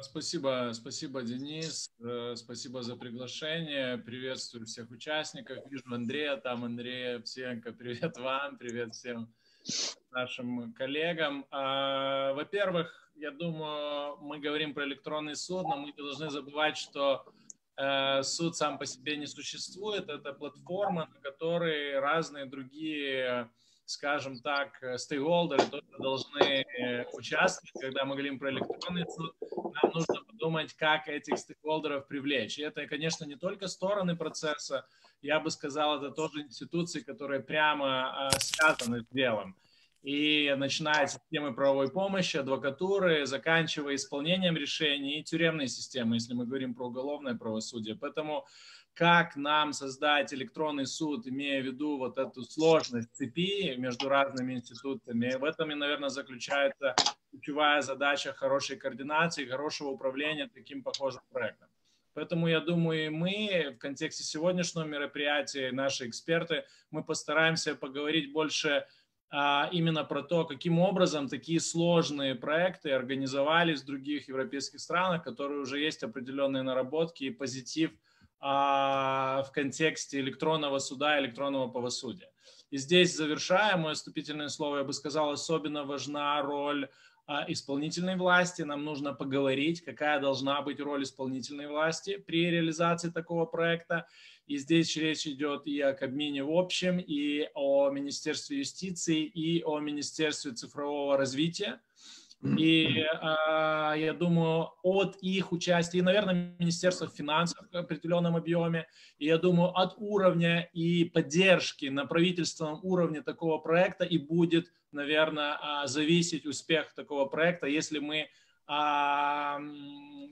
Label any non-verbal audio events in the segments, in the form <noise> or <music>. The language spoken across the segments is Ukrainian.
Спасибо, спасибо, Денис. Спасибо за приглашение. Приветствую всех участников. Вижу Андрея, там Андрей Овсенко. <laughs> Привет вам, привет всем нашим коллегам. Во-первых, я думаю, мы говорим про электронный суд, но мы не должны забывать, что суд сам по себе не существует. Это платформа, на которой разные другие скажем так, стейкхолдеры тоже должны участвовать. Когда мы говорим про электронный суд, нам нужно подумать, как этих стейкхолдеров привлечь. И это, конечно, не только стороны процесса, я бы сказал, это тоже институции, которые прямо связаны с делом. И начиная с системы правовой помощи, адвокатуры, заканчивая исполнением решений и тюремной системы, если мы говорим про уголовное правосудие. Поэтому как нам создать электронный суд, имея в виду вот эту сложность цепи между разными институтами. В этом и, наверное, заключается ключевая задача хорошей координации, хорошего управления таким похожим проектом. Поэтому я думаю, мы в контексте сегодняшнего мероприятия, наши эксперты, мы постараемся поговорить больше а, именно про то, каким образом такие сложные проекты организовались в других европейских странах, которые уже есть определенные наработки и позитив – в контексте электронного суда, электронного правосудия. И здесь, завершая мое вступительное слово, я бы сказал, особенно важна роль а, исполнительной власти. Нам нужно поговорить, какая должна быть роль исполнительной власти при реализации такого проекта. И здесь речь идет и о Кабмине в общем, и о Министерстве юстиции, и о Министерстве цифрового развития. И э, я думаю, от их участия, и, наверное, Министерство финансов в определенном объеме, и я думаю, от уровня и поддержки на правительственном уровне такого проекта и будет, наверное, зависеть успех такого проекта, если мы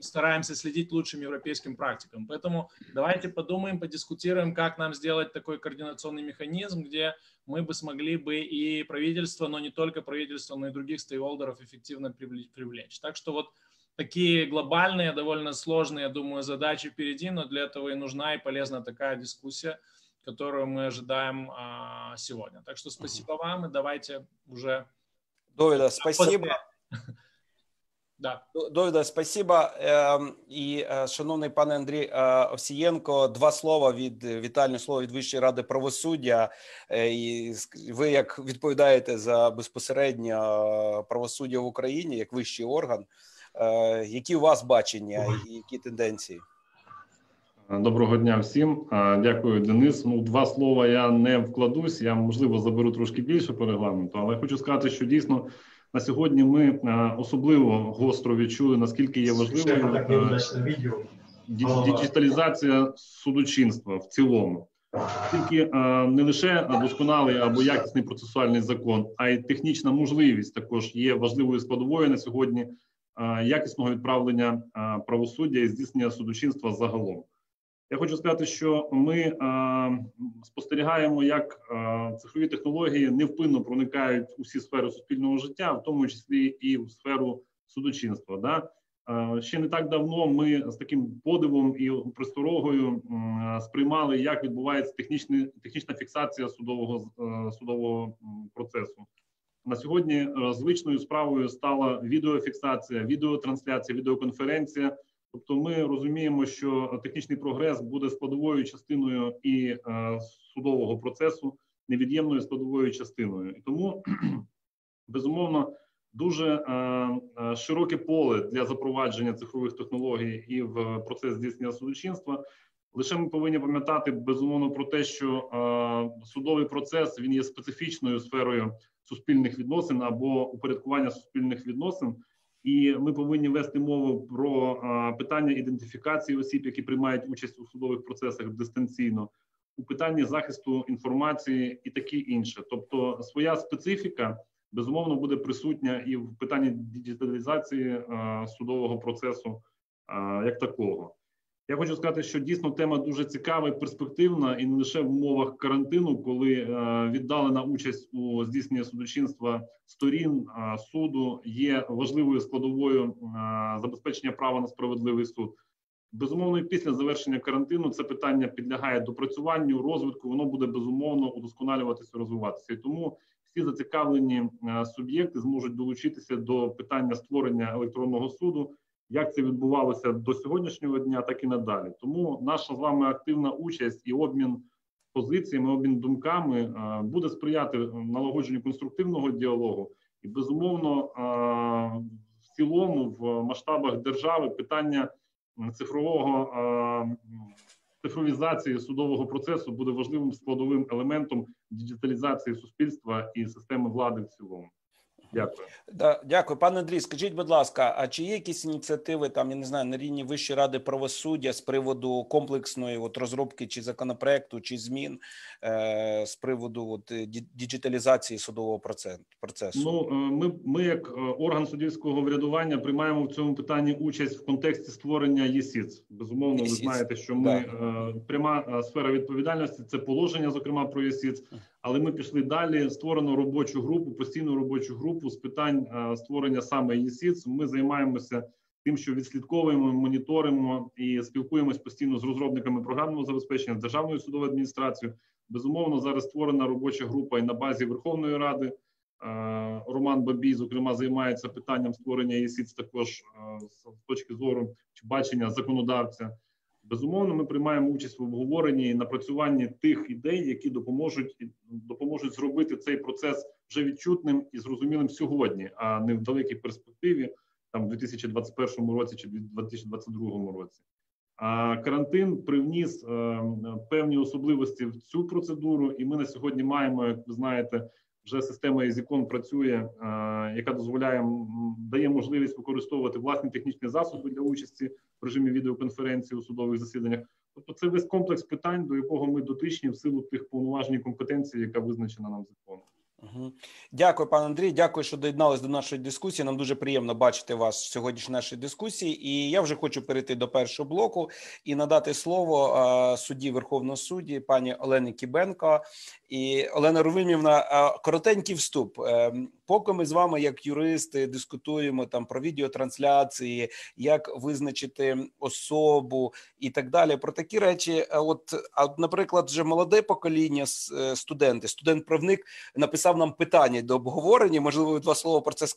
стараемся следить лучшим европейским практикам. Поэтому давайте подумаем, подискутируем, как нам сделать такой координационный механизм, где мы бы смогли бы и правительство, но не только правительство, но и других стейкхолдеров эффективно привлечь. Так что вот такие глобальные, довольно сложные, я думаю, задачи впереди, но для этого и нужна и полезна такая дискуссия, которую мы ожидаем а, сегодня. Так что спасибо вам и давайте уже... Довида, спасибо. Да. Довіда, спасіба. І, шановний пане Андрій Овсієнко, два слова від вітальне слово від Вищої ради правосуддя. І ви як відповідаєте за безпосередньо правосуддя в Україні як вищий орган. Які у вас бачення і які тенденції? Доброго дня всім. Дякую, Денис. Ну, два слова я не вкладусь. Я можливо заберу трошки більше по регламенту, але хочу сказати, що дійсно. На сьогодні ми е, особливо гостро відчули наскільки є важливою е, діджиталізація судочинства в цілому, тільки е, не лише досконалий або якісний процесуальний закон, а й технічна можливість також є важливою складовою на сьогодні якісного відправлення правосуддя і здійснення судочинства загалом. Я хочу сказати, що ми е, спостерігаємо, як е, цифрові технології невпинно проникають у всі сфери суспільного життя, в тому числі і в сферу судочинства. Да? Е, ще не так давно ми з таким подивом і присторогою сприймали, як відбувається технічна фіксація судового судового процесу. На сьогодні звичною справою стала відеофіксація, відеотрансляція, відеоконференція. Тобто, ми розуміємо, що технічний прогрес буде складовою частиною і е, судового процесу, невід'ємною складовою частиною, і тому <clears throat> безумовно дуже е, е, широке поле для запровадження цифрових технологій і в процес здійснення судочинства. Лише ми повинні пам'ятати безумовно про те, що судовий процес він є специфічною сферою суспільних відносин або упорядкування суспільних відносин і ми повинні вести мову про питання ідентифікації осіб, які приймають участь у судових процесах дистанційно, у питанні захисту інформації і таке інше. Тобто, своя специфіка безумовно буде присутня і в питанні діджиталізації судового процесу як такого. Я хочу сказати, що дійсно тема дуже цікава і перспективна, і не лише в умовах карантину, коли е, віддалена участь у здійсненні судочинства сторін е, суду є важливою складовою е, забезпечення права на справедливий суд. Безумовно, і після завершення карантину це питання підлягає допрацюванню, розвитку. Воно буде безумовно удосконалюватися, розвиватися. І тому всі зацікавлені суб'єкти зможуть долучитися до питання створення електронного суду як це відбувалося до сьогоднішнього дня, так і надалі. Тому наша з вами активна участь і обмін позиціями, обмін думками буде сприяти налагодженню конструктивного діалогу, і безумовно в цілому в масштабах держави питання цифрового цифровізації судового процесу буде важливим складовим елементом діджиталізації суспільства і системи влади в цілому. Дякую. Да, дякую, пане Андрій. Скажіть, будь ласка, а чи є якісь ініціативи там я не знаю на рівні Вищої ради правосуддя з приводу комплексної от розробки чи законопроекту, чи змін е, з приводу от діджиталізації судового процесу? Ну е, ми, ми, як е, орган суддівського врядування, приймаємо в цьому питанні участь в контексті створення ЄСІЦ. Безумовно, ЄСІЦ. ви знаєте, що ми да. Е, пряма сфера відповідальності це положення, зокрема про ЄСІЦ. Але ми пішли далі. Створено робочу групу, постійну робочу групу з питань е, створення саме ЄСІЦ. Ми займаємося тим, що відслідковуємо, моніторимо і спілкуємось постійно з розробниками програмного забезпечення з державною судовою адміністрацією. Безумовно, зараз створена робоча група і на базі Верховної Ради. Е, Роман Бабій, зокрема, займається питанням створення ЄСІЦ також е, з точки зору бачення законодавця. Безумовно, ми приймаємо участь в обговоренні і напрацюванні тих ідей, які допоможуть допоможуть зробити цей процес вже відчутним і зрозумілим сьогодні, а не в далекій перспективі, там в 2021 році чи 2022 році. А карантин привніс е, певні особливості в цю процедуру, і ми на сьогодні маємо, як ви знаєте, вже система EasyCon працює, е, яка дозволяє дає можливість використовувати власні технічні засоби для участі в режимі відеоконференції у судових засіданнях. Тобто, це весь комплекс питань, до якого ми дотичні в силу тих повноважень і компетенцій, яка визначена нам законом. Дякую, пане Андрій. Дякую, що доєднались до нашої дискусії. Нам дуже приємно бачити вас в сьогоднішній нашій дискусії. І я вже хочу перейти до першого блоку і надати слово а, судді Верховного судді пані Олені Кібенко і Олена Рувимівна. Коротенький вступ. Ем, поки ми з вами, як юристи, дискутуємо там про відеотрансляції, як визначити особу і так далі. Про такі речі, от, от наприклад, вже молоде покоління е, студенти, студент-правник написав нам питання до обговорення. Можливо, ви два слова про це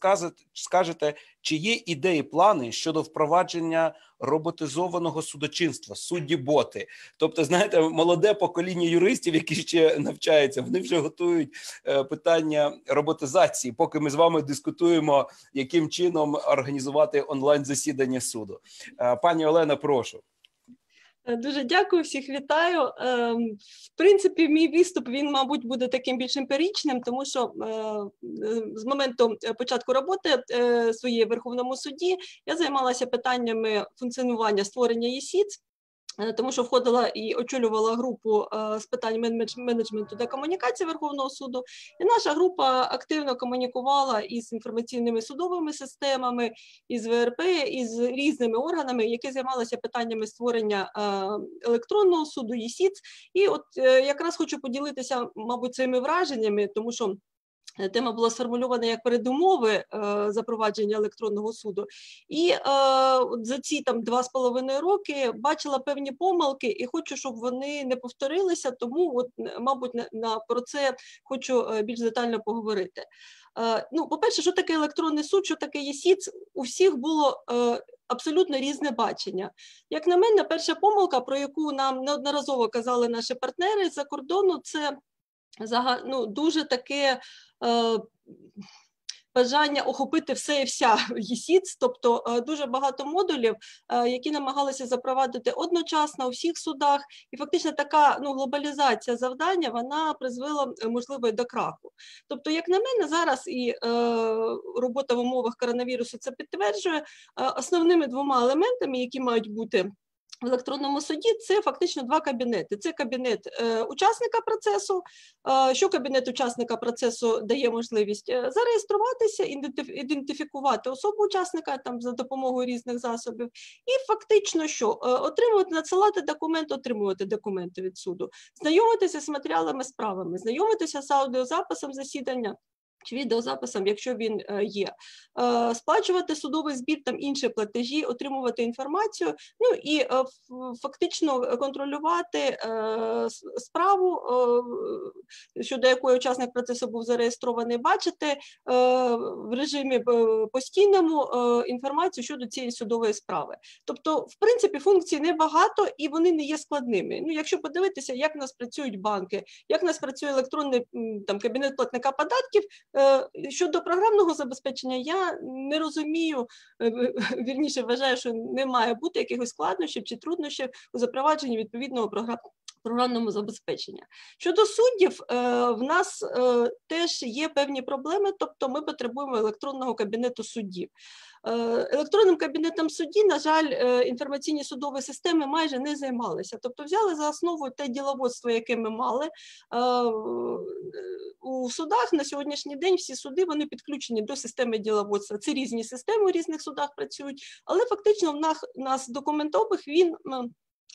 скажете. Чи є ідеї, плани щодо впровадження роботизованого судочинства, судді боти? Тобто, знаєте, молоде покоління юристів, які ще навчаються, вони вже готують е, питання роботизації, поки ми з вами дискутуємо, яким чином організувати онлайн засідання суду. Е, пані Олена, прошу. Е, дуже дякую, всіх вітаю. Ем, в принципі, мій виступ він, мабуть, буде таким більш емпіричним, тому що е, з моменту початку роботи е, своєї в Верховному суді я займалася питаннями функціонування створення ЄСІЦ. Е, тому що входила і очолювала групу е, з питань менеджменту та комунікації Верховного суду, і наша група активно комунікувала із інформаційними судовими системами, із ВРП, із різними органами, які займалися питаннями створення е, електронного суду, ЄСІЦ. І от якраз хочу поділитися, мабуть, цими враженнями, тому що. Е, тема була сформульована як передумови е, запровадження електронного суду, і е, за ці там два з половиною роки бачила певні помилки, і хочу, щоб вони не повторилися. Тому, от, мабуть, на, на про це хочу е, більш детально поговорити. Е, ну, по-перше, що таке електронний суд, що таке ЄСІЦ, у всіх було е, абсолютно різне бачення. Як на мене, перша помилка, про яку нам неодноразово казали наші партнери з-за кордону, це ну, дуже таке е, бажання охопити все і вся ЄСІЦ, тобто е, дуже багато модулів, е, які намагалися запровадити одночасно у всіх судах, і фактично така ну, глобалізація завдання вона призвела е, можливо до краху. Тобто, як на мене, зараз і е, робота в умовах коронавірусу це підтверджує. Е, основними двома елементами, які мають бути в електронному суді це фактично два кабінети. Це кабінет е, учасника процесу, е, що кабінет учасника процесу дає можливість е, зареєструватися, ідентифікувати особу учасника там за допомогою різних засобів, і фактично, що отримувати, надсилати документи, отримувати документи від суду, знайомитися з матеріалами справами, знайомитися з аудіозаписом засідання. Чи відеозаписом, якщо він е, є, е, сплачувати судовий збір, там інші платежі, отримувати інформацію, ну і е, фактично контролювати справу, щодо якої учасник процесу був зареєстрований, бачити в режимі постійному інформацію щодо цієї судової справи. Тобто, в принципі, функцій небагато і вони не є складними. Ну, Якщо подивитися, як в нас працюють банки, як в нас працює електронний там кабінет платника податків. Е, щодо програмного забезпечення, я не розумію, е, <laughs> вірніше вважаю, що не має бути якихось складнощів чи труднощів у запровадженні відповідного програмного програмному забезпечення. Щодо суддів, е, в нас теж є певні проблеми, тобто ми потребуємо електронного кабінету суддів. Е, електронним кабінетом судді, на жаль, е, інформаційні судові системи майже не займалися. Тобто, взяли за основу те діловодство, яке ми мали. Е, у судах на сьогоднішній день всі суди вони підключені до системи діловодства. Це різні системи у різних судах працюють, але фактично в нас, документообіг він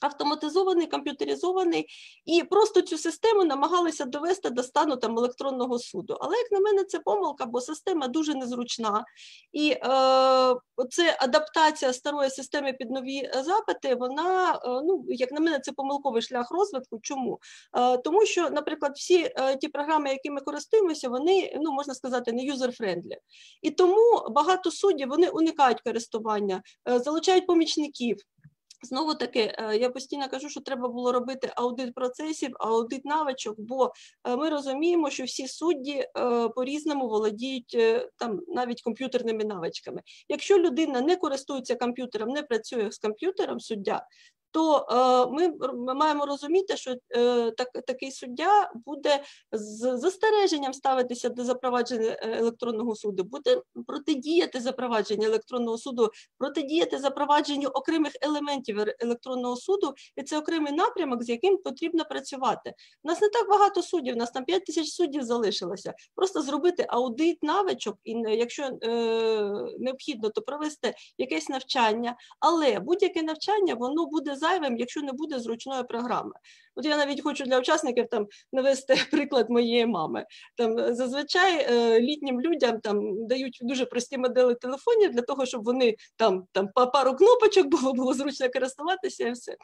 автоматизований, комп'ютеризований, і просто цю систему намагалися довести до стану там електронного суду. Але, як на мене, це помилка, бо система дуже незручна. І е, це адаптація старої системи під нові запити, вона, е, ну, як на мене, це помилковий шлях розвитку. Чому? Е, тому що, наприклад, всі е, ті програми, якими користуємося, вони, ну, можна сказати, не user-friendly. І тому багато суддів вони уникають користування, е, залучають помічників. Знову таки, е, я постійно кажу, що треба було робити аудит процесів, аудит навичок, бо е, ми розуміємо, що всі судді е, по-різному володіють там навіть комп'ютерними навичками. Якщо людина не користується комп'ютером, не працює з комп'ютером, суддя, то е, ми, маємо розуміти, що е, так, такий суддя буде з застереженням ставитися до запровадження електронного суду, буде протидіяти запровадженню електронного суду, протидіяти запровадженню окремих елементів електронного суду, і це окремий напрямок, з яким потрібно працювати. У нас не так багато суддів, у нас там 5 тисяч суддів залишилося. Просто зробити аудит навичок, і якщо е, необхідно, то провести якесь навчання, але будь-яке навчання воно буде зайвим, якщо не буде зручної програми. От я навіть хочу для учасників там навести <laughs> приклад моєї мами. Там зазвичай е, літнім людям там дають дуже прості модели телефонів для того, щоб вони там там пару кнопочок було, було зручно користуватися і все.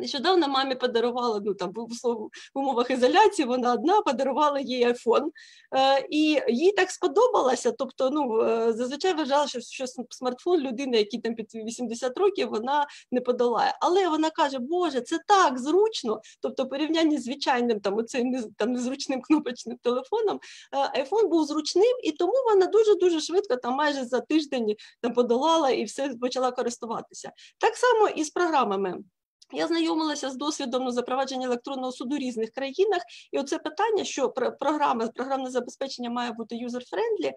Нещодавно мамі подарувала ну там в умовах ізоляції. Вона одна подарувала їй айфон, е, і їй так сподобалося. Тобто, ну е, зазвичай вважала, що що смартфон людини, який там під 80 років, вона не подолає. Але вона каже: Боже, це так зручно. Тобто, порівнянні з звичайним там оцим там незручним кнопочним телефоном, айфон був зручним, і тому вона дуже дуже швидко, там майже за тиждень там подолала і все почала користуватися. Так само і з програмами. Я знайомилася з досвідом запровадження електронного суду в різних країнах, і оце питання, що програма програмне забезпечення має бути user-friendly,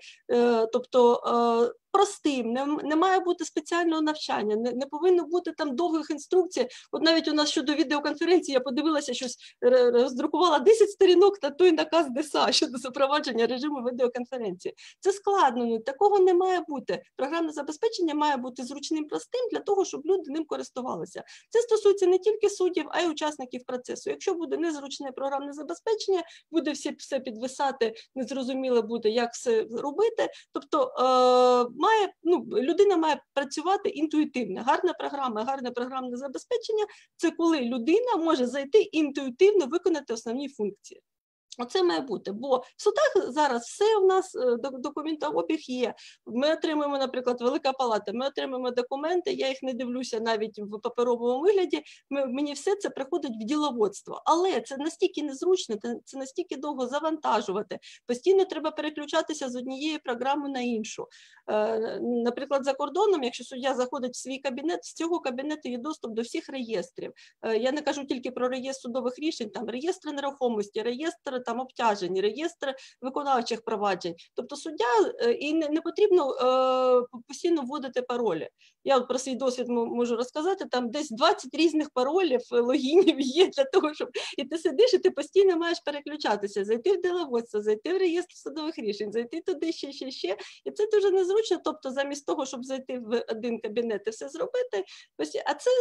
тобто е, простим, не, не має бути спеціального навчання, не не повинно бути там довгих інструкцій. От навіть у нас щодо відеоконференції я подивилася, щось роздрукувала 10 сторінок та той наказ ДСА <laughs> щодо запровадження режиму відеоконференції. Це складно, ну, такого не має бути. Програмне забезпечення має бути зручним, простим для того, щоб люди ним користувалися. Це стосується не тільки суддів, а й учасників процесу. Якщо буде незручне програмне забезпечення, буде все, все підвисати, незрозуміло буде, як все робити. Тобто е, має ну людина має працювати інтуїтивно. Гарна програма, гарне програмне забезпечення це коли людина може зайти інтуїтивно виконати основні функції. Оце має бути, бо в судах зараз все у нас е, документообіг є. Ми отримуємо, наприклад, велика палата. Ми отримуємо документи. Я їх не дивлюся навіть в паперовому вигляді. Ми, мені все це приходить в діловодство, але це настільки незручно, це настільки довго завантажувати. Постійно треба переключатися з однієї програми на іншу. Е, наприклад, за кордоном, якщо суддя заходить в свій кабінет, з цього кабінету є доступ до всіх реєстрів. Е, я не кажу тільки про реєстр судових рішень, там реєстри нерухомості, реєстр там обтяжень, реєстр виконавчих проваджень. Тобто суддя е, і не, потрібно е, постійно вводити паролі. Я про свій досвід можу розказати. Там десь 20 різних паролів, е, логінів <laughs> є для того, щоб і ти сидиш, і ти постійно маєш переключатися, зайти в деловодство, зайти в реєстр судових рішень, зайти туди ще, ще, ще. І це дуже незручно. Тобто, замість того, щоб зайти в один кабінет і все зробити, а це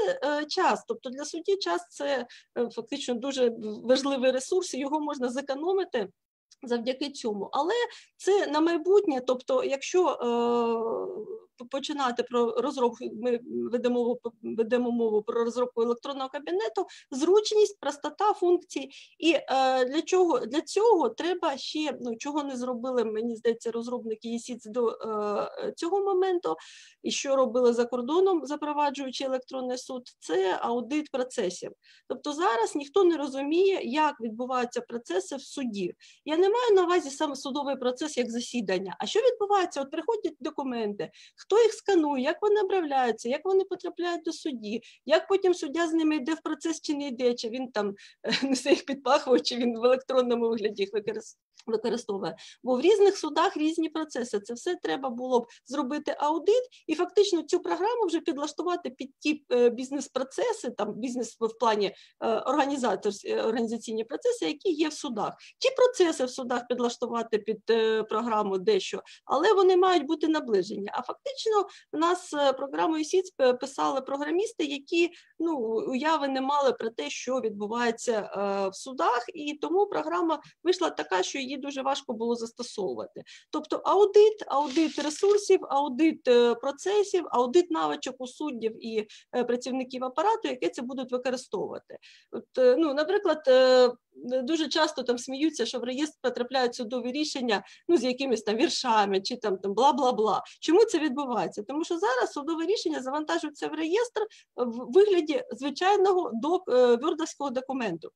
час. Тобто для судді час це фактично дуже важливий ресурс, його можна зекономити економити. завдяки цьому. Але це на майбутнє. Тобто, якщо е, починати про розробку, ми ведемо ведемо мову про розробку електронного кабінету, зручність, простота функцій. І е, для чого для цього треба ще ну чого не зробили, мені здається, розробники ЄСІЦ до е, цього моменту, і що робили за кордоном, запроваджуючи електронний суд, це аудит процесів. Тобто зараз ніхто не розуміє, як відбуваються процеси в суді. Я не маю на увазі саме судовий процес як засідання. А що відбувається? От приходять документи, хто їх сканує, як вони обравляються, як вони потрапляють до судді, як потім суддя з ними йде в процес чи не йде, чи він там <laughs> несе їх під пахву, чи він в електронному вигляді їх використовує. Бо в різних судах різні процеси. Це все треба було б зробити аудит і фактично цю програму вже підлаштувати під ті е, бізнес-процеси, там бізнес в плані е, організаційні процеси, які є в судах. Ті процеси в судах підлаштувати під е, програму дещо, але вони мають бути наближені. А фактично в нас програмою СІЦ писали програмісти, які ну уяви не мали про те, що відбувається в судах, і тому програма вийшла така, що її дуже важко було застосовувати. Тобто аудит, аудит ресурсів, аудит е, процесів, аудит навичок у суддів і е, працівників апарату, які це будуть використовувати. От, е, ну, Наприклад, дуже часто там сміються, що в реєстр потрапляють судові рішення ну, з якимись там віршами чи там там бла-бла-бла. Чому це відбувається? Тому що зараз судове рішення завантажується в реєстр в вигляді звичайного док, вьордовського документу.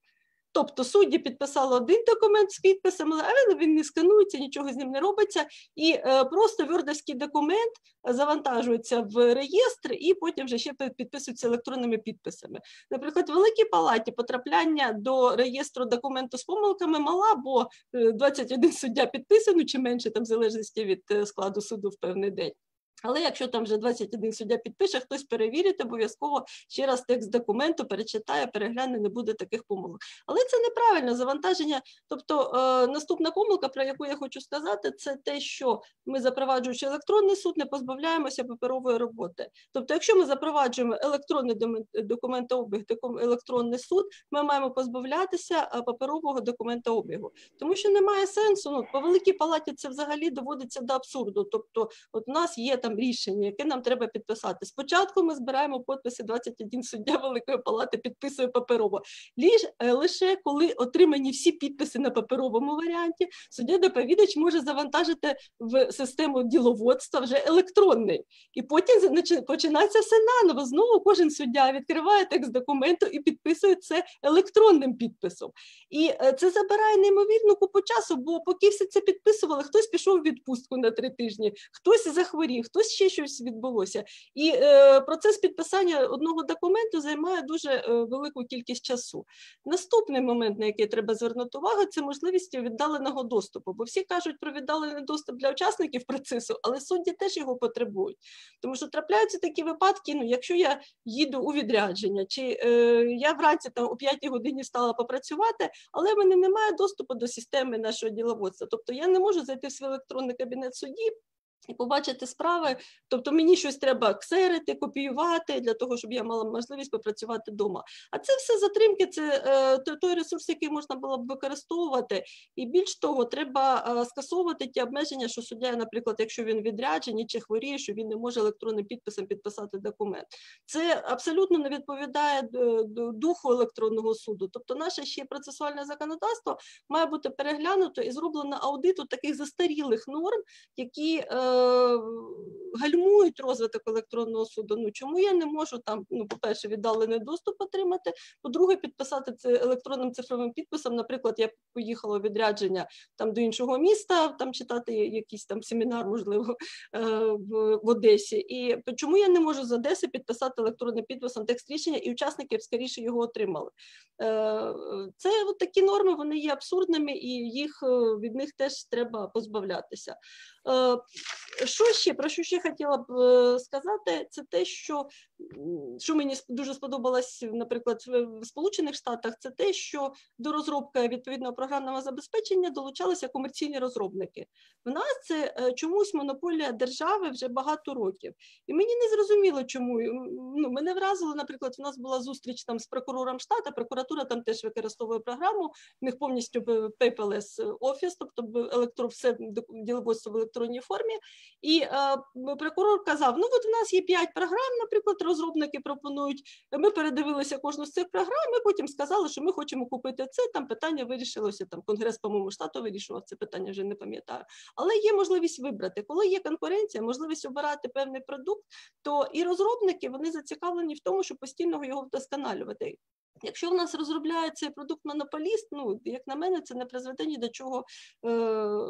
Тобто судді підписали один документ з підписами, але він не сканується, нічого з ним не робиться, і е, просто вьордовський документ завантажується в реєстр і потім вже ще підписується електронними підписами. Наприклад, в Великій Палаті потрапляння до реєстру документу з помилками мала, бо 21 е, суддя підписано чи менше там в залежності від е, складу суду в певний день. Але якщо там вже 21 суддя підпише, хтось перевірить, обов'язково ще раз текст документу перечитає, перегляне, не буде таких помилок. Але це неправильне завантаження. Тобто е, наступна помилка, про яку я хочу сказати, це те, що ми, запроваджуючи електронний суд, не позбавляємося паперової роботи. Тобто, якщо ми запроваджуємо електронний документообіг, електронний суд, ми маємо позбавлятися е, паперового документообігу. Тому що немає сенсу. Ну, По великій палаті це взагалі доводиться до абсурду. Тобто, от у нас є там рішення, яке нам треба підписати. Спочатку ми збираємо підписи 21 суддя Великої Палати, підписує паперово. Е, лише коли отримані всі підписи на паперовому варіанті, суддя доповідач може завантажити в систему діловодства вже електронний. І потім починається все наново. Знову кожен суддя відкриває текст документу і підписує це електронним підписом. І е, це забирає неймовірну купу часу, бо поки все це підписували, хтось пішов в відпустку на три тижні, хтось захворів, хтось ще щось відбулося. І е, процес підписання одного документу займає дуже е, велику кількість часу. Наступний момент, на який треба звернути увагу, це можливість віддаленого доступу. Бо всі кажуть про віддалений доступ для учасників процесу, але судді теж його потребують. Тому що трапляються такі випадки, ну якщо я їду у відрядження, чи е, я вранці там о 5 годині стала попрацювати, але в мене немає доступу до системи нашого діловодства. Тобто я не можу зайти в свій електронний кабінет судді. І побачити справи, тобто мені щось треба ксерити, копіювати для того, щоб я мала можливість попрацювати вдома. А це все затримки, це е, той ресурс, який можна було б використовувати. І більш того, треба е, скасовувати ті обмеження, що суддя, наприклад, якщо він відряджений чи хворіє, що він не може електронним підписом підписати документ. Це абсолютно не відповідає е, духу електронного суду. Тобто, наше ще процесуальне законодавство має бути переглянуто і зроблено аудиту таких застарілих норм, які. Е, гальмують розвиток електронного суду. Ну чому я не можу там, ну, по-перше, віддалений доступ отримати, по-друге, підписати це електронним цифровим підписом. Наприклад, я поїхала у відрядження там до іншого міста, там читати якийсь там семінар, можливо, е, в, в Одесі. І чому я не можу з Одеси підписати електронним підписом текст рішення, і учасники скоріше його отримали? Е, це от такі норми, вони є абсурдними, і їх е, від них теж треба позбавлятися. Що ще про що ще хотіла б е, сказати, це те, що що мені дуже сподобалось, наприклад, в Сполучених Штатах, це те, що до розробки відповідного програмного забезпечення долучалися комерційні розробники. В нас це е, чомусь монополія держави вже багато років, і мені не зрозуміло, чому ну мене вразило. Наприклад, у нас була зустріч там з прокурором штата. Прокуратура там теж використовує програму. В них повністю paperless офіс, тобто електро все діловодство в електронній формі. І е, прокурор казав: ну от у нас є п'ять програм, наприклад, розробники пропонують. Ми передивилися кожну з цих програм. і Потім сказали, що ми хочемо купити це. Там питання вирішилося. Там конгрес, по-моєму, штату вирішував це питання, вже не пам'ятаю. Але є можливість вибрати. Коли є конкуренція, можливість обирати певний продукт, то і розробники вони зацікавлені в тому, щоб постійно його вдосконалювати. Якщо в нас розробляється продукт монополіст, ну як на мене, це не призведе ні до чого е,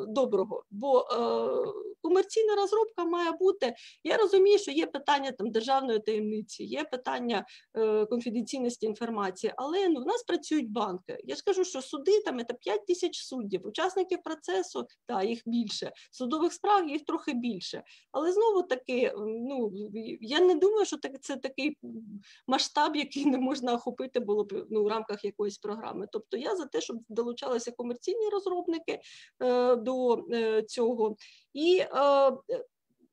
доброго. Бо е, комерційна розробка має бути. Я розумію, що є питання там державної таємниці, є питання е, конфіденційності інформації, але ну в нас працюють банки. Я ж кажу, що суди там це 5 тисяч суддів, учасників процесу, та їх більше, судових справ їх трохи більше. Але знову таки, ну я не думаю, що це такий масштаб, який не можна охопити. бо було б ну, в рамках якоїсь програми. Тобто я за те, щоб долучалися комерційні розробники е, до е, цього. І е,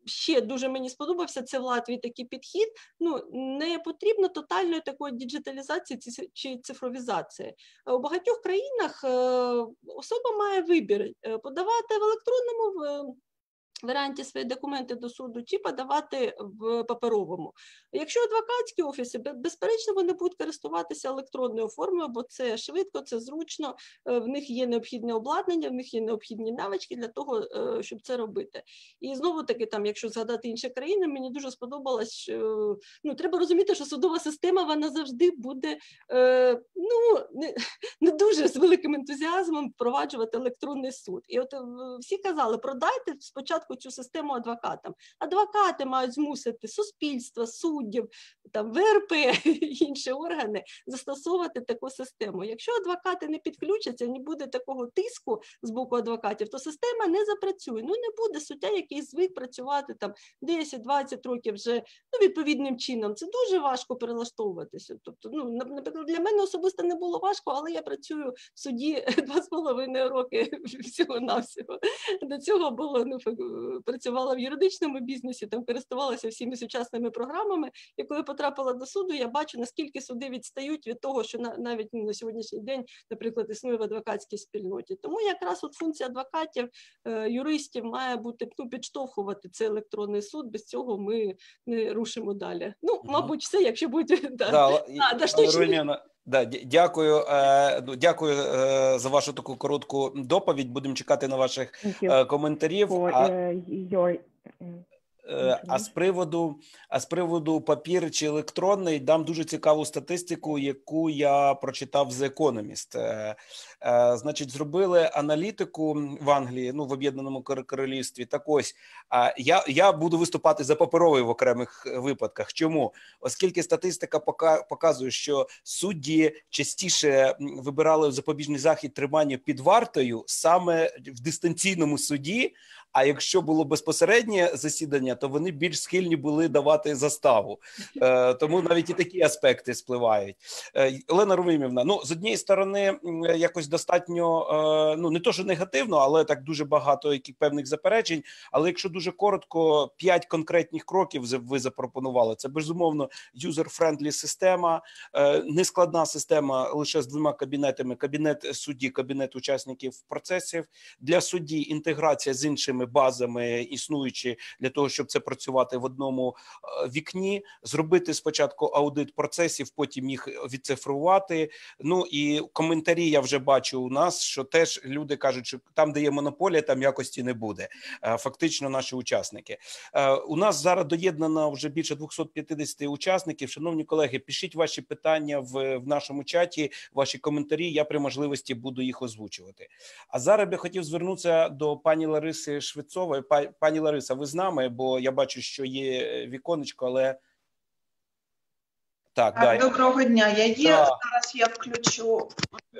Ще дуже мені сподобався це в Латвії такий підхід. Ну не потрібно тотальної такої діджиталізації чи цифровізації. У багатьох країнах особа має вибір подавати в електронному варіанті свої документи до суду чи подавати в паперовому. Якщо адвокатські офіси, безперечно, вони будуть користуватися електронною формою, бо це швидко, це зручно, е, в них є необхідне обладнання, в них є необхідні навички для того, е, щоб це робити. І знову таки, там, якщо згадати інші країни, мені дуже сподобалось, що ну, треба розуміти, що судова система вона завжди буде е, ну, не, не дуже з великим ентузіазмом впроваджувати електронний суд. І от всі казали, продайте спочатку цю систему адвокатам. Адвокати мають змусити суспільство, суддів, там ВРП <laughs> інші органи застосовувати таку систему. Якщо адвокати не підключаться, не буде такого тиску з боку адвокатів, то система не запрацює. Ну не буде суддя, який звик працювати там 10-20 років вже ну, відповідним чином. Це дуже важко перелаштовуватися. Тобто, ну наприклад, для мене особисто не було важко, але я працюю в суді <laughs> два з половиною роки <laughs> всього навсього До цього було ну працювала в юридичному бізнесі, там користувалася всіми сучасними програмами. І коли потрапила до суду, я бачу, наскільки суди відстають від того, що навіть ну, на сьогоднішній день, наприклад, існує в адвокатській спільноті. Тому якраз от функція адвокатів, е, юристів має бути ну, підштовхувати цей електронний суд. Без цього ми не рушимо далі. Ну, мабуть, все, якщо буде <laughs> да, да, да, штучні... Да, дякую, е, ну, дякую е, за вашу таку коротку доповідь. Будемо чекати на ваших е, коментарів. А... Е, з приводу а з приводу папір чи електронний дам дуже цікаву статистику, яку я прочитав з Economist. Е, е, значить, зробили аналітику в Англії, ну в об'єднаному королівстві. Так ось я я буду виступати за паперовий в окремих випадках. Чому? Оскільки статистика показує, що судді частіше вибирали запобіжний захід тримання під вартою саме в дистанційному суді. А якщо було безпосереднє засідання, то вони більш схильні були давати заставу. Е, Тому навіть і такі аспекти спливають. Е, Олена Румімівна, ну з однієї сторони, якось достатньо е, ну не то, що негативно, але так дуже багато яких певних заперечень. Але якщо дуже коротко, п'ять конкретних кроків ви запропонували. Це безумовно user-friendly система, е, нескладна система лише з двома кабінетами: кабінет судді, кабінет учасників процесів для судді, інтеграція з іншими іншими базами, існуючи для того, щоб це працювати в одному е, вікні, зробити спочатку аудит процесів, потім їх відцифрувати. Ну і коментарі я вже бачу у нас, що теж люди кажуть, що там, де є монополія, там якості не буде. Е, фактично, наші учасники е, у нас зараз доєднано вже більше 250 учасників. Шановні колеги, пишіть ваші питання в, в нашому чаті, ваші коментарі. Я при можливості буду їх озвучувати. А зараз би хотів звернутися до пані Лариси Швецової. Пані Лариса, ви з нами? Бо я бачу, що є е, віконечко, але так, так доброго дня. Я є так. зараз. Я включу